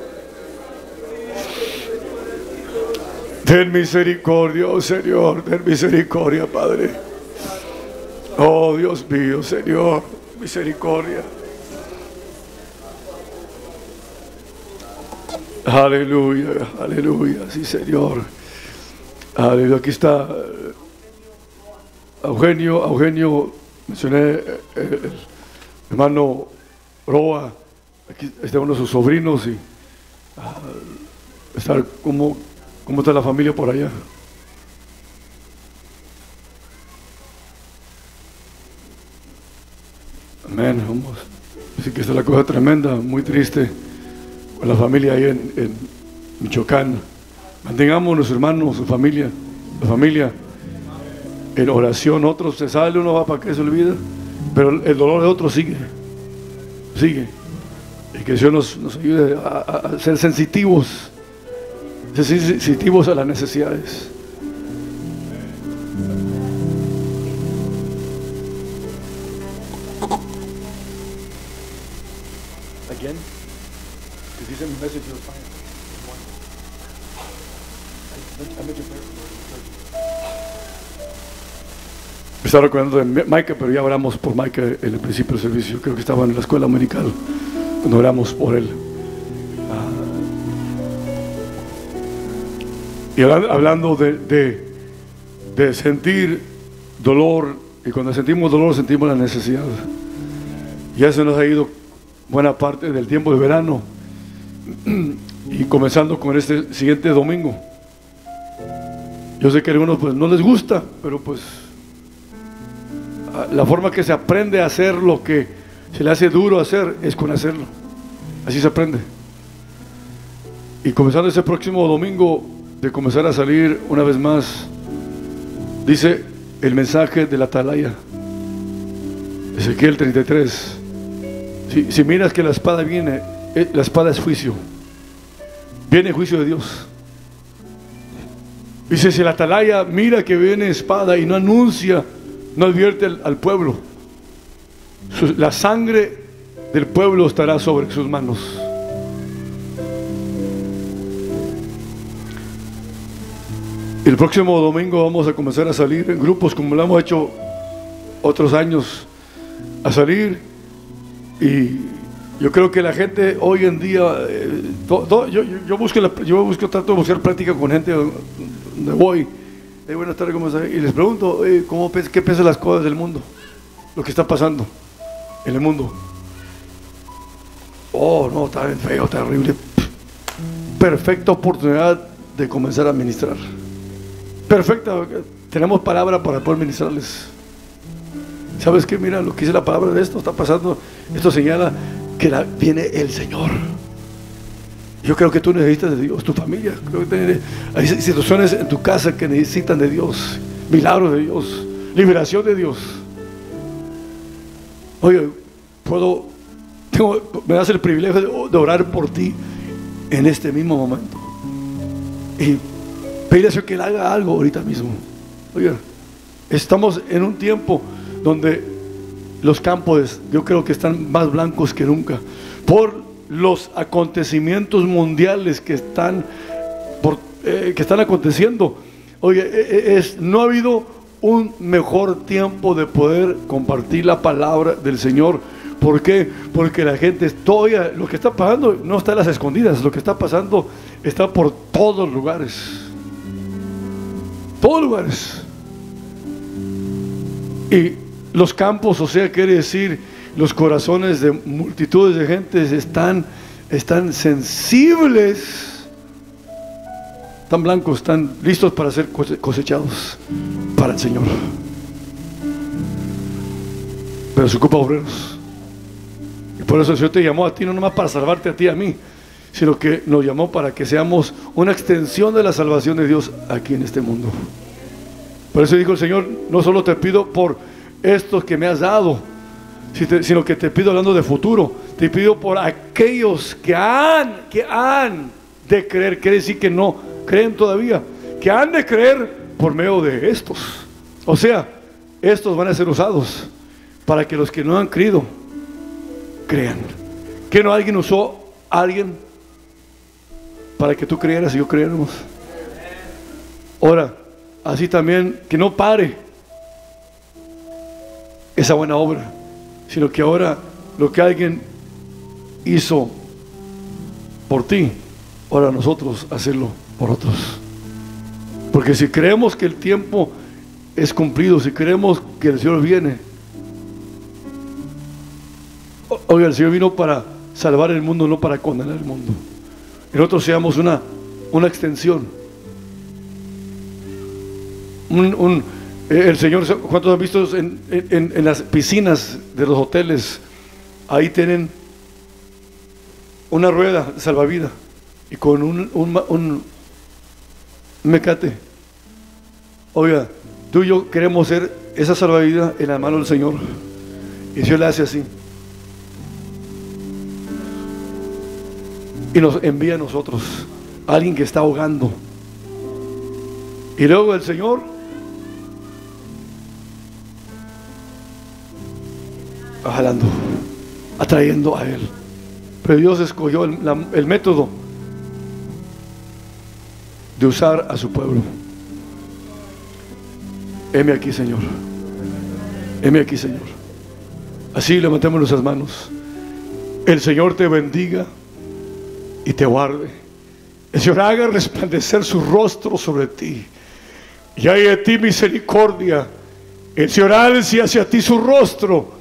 Ten misericordia, oh Señor, ten misericordia, Padre. Oh Dios mío, Señor, misericordia. Aleluya, aleluya, sí, Señor. Aleluya, aquí está eh, Eugenio, Eugenio, mencioné eh, el hermano Roa, aquí está uno de sus sobrinos y ah, estar como ¿Cómo está la familia por allá? Amén, vamos. Así que esta es la cosa tremenda, muy triste con la familia ahí en, Michoacán. Mantengamos a nuestros hermanos, su familia, la familia en oración. Otros se sale, uno va para que se olvida, pero el dolor de otros sigue, sigue. Y que Dios nos ayude a ser sensitivos sensitivos a las necesidades. Again? Me a message you were fine. I made your prayer. estaba recordando de Mike, pero ya oramos por Mike en el principio del servicio. Creo que estaba en la escuela americana cuando oramos por él. Y hablando de, de, sentir dolor, y cuando sentimos dolor sentimos la necesidad. Ya se nos ha ido buena parte del tiempo de verano y comenzando con este siguiente domingo. Yo sé que a algunos pues no les gusta, pero pues la forma que se aprende a hacer lo que se le hace duro hacer es con hacerlo. Así se aprende. Y comenzando ese próximo domingo de comenzar a salir una vez más, dice el mensaje de la atalaya. Ezequiel 33. Si, si miras que la espada viene, eh, la espada es juicio. Viene el juicio de Dios. Dice, si la atalaya mira que viene espada y no anuncia, no advierte al, pueblo, la sangre del pueblo estará sobre sus manos. El próximo domingo vamos a comenzar a salir en grupos como lo hemos hecho otros años, a salir y yo creo que la gente hoy en día, eh, yo, busco yo busco, trato de buscar práctica con gente donde voy. buenas tardes. Y les pregunto, ¿cómo, ¿qué piensan las cosas del mundo? Lo que está pasando en el mundo. Oh, no, está bien feo, terrible. Perfecta oportunidad de comenzar a ministrar. Perfecta, tenemos palabra para poder ministrarles. ¿Sabes qué? Mira, lo que dice la palabra de esto está pasando. Esto señala que viene el Señor. Yo creo que tú necesitas de Dios, tu familia. Creo que hay situaciones en tu casa que necesitan de Dios, milagros de Dios, liberación de Dios. Oye, puedo me das el privilegio de, orar por ti en este mismo momento. Y pedirle a que Él haga algo ahorita mismo. Oye, estamos en un tiempo donde los campos yo creo que están más blancos que nunca por los acontecimientos mundiales que están, eh, que están aconteciendo. Oye, e, e, es, no ha habido un mejor tiempo de poder compartir la palabra del Señor ¿Por qué? Porque la gente todavía, lo que está pasando no está en las escondidas, lo que está pasando está por todos lugares. Lugares. Y los campos, o sea, quiere decir, los corazones de multitudes de gente están, están sensibles, están blancos, están listos para ser cosechados para el Señor. Pero se ocupa obreros. Por eso el Señor te llamó a ti, no nomás para salvarte a ti, a mí, sino que nos llamó para que seamos una extensión de la salvación de Dios aquí en este mundo. Por eso dijo el Señor, no solo te pido por estos que me has dado, sino que te pido hablando de futuro, te pido por aquellos que han, que han de creer, quiere decir que no creen todavía, que han de creer por medio de estos. O sea, estos van a ser usados para que los que no han creído crean. Que no alguien usó a alguien para que tú creyeras y yo creyéramos. Ahora, así también que no pare esa buena obra, sino que ahora lo que alguien hizo por ti, ahora nosotros hacerlo por otros. Porque si creemos que el tiempo es cumplido, si creemos que el Señor viene, Oiga, el Señor vino para salvar el mundo, no para condenar el mundo. Y nosotros seamos una, una extensión. Un, eh, el Señor, ¿cuántos han visto en, en, las piscinas de los hoteles? Ahí tienen una rueda salvavidas y con un, un, un mecate. Oiga, tú y yo queremos ser esa salvavidas en la mano del Señor. Y Dios le hace así. Y nos envía a nosotros, a alguien que está ahogando. Y luego el Señor jalando, atrayendo a Él. Pero Dios escogió el, método de usar a su pueblo. Heme aquí, Señor. Heme aquí, Señor. Así levantemos nuestras manos. El Señor te bendiga y te guarde. El Señor haga resplandecer su rostro sobre ti y hay de ti misericordia. El Señor alce hacia ti su rostro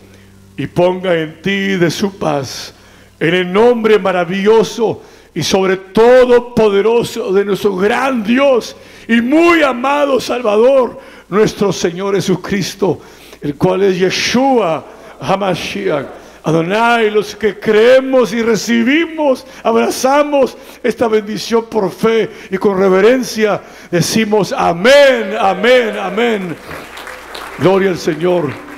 y ponga en ti de su paz. En el nombre maravilloso y sobre todo poderoso de nuestro gran Dios y muy amado Salvador, nuestro Señor Jesucristo, el cual es Yeshua Hamashiach. Adonai, los que creemos y recibimos, abrazamos esta bendición por fe y con reverencia, decimos amén, amén, amén. Gloria al Señor.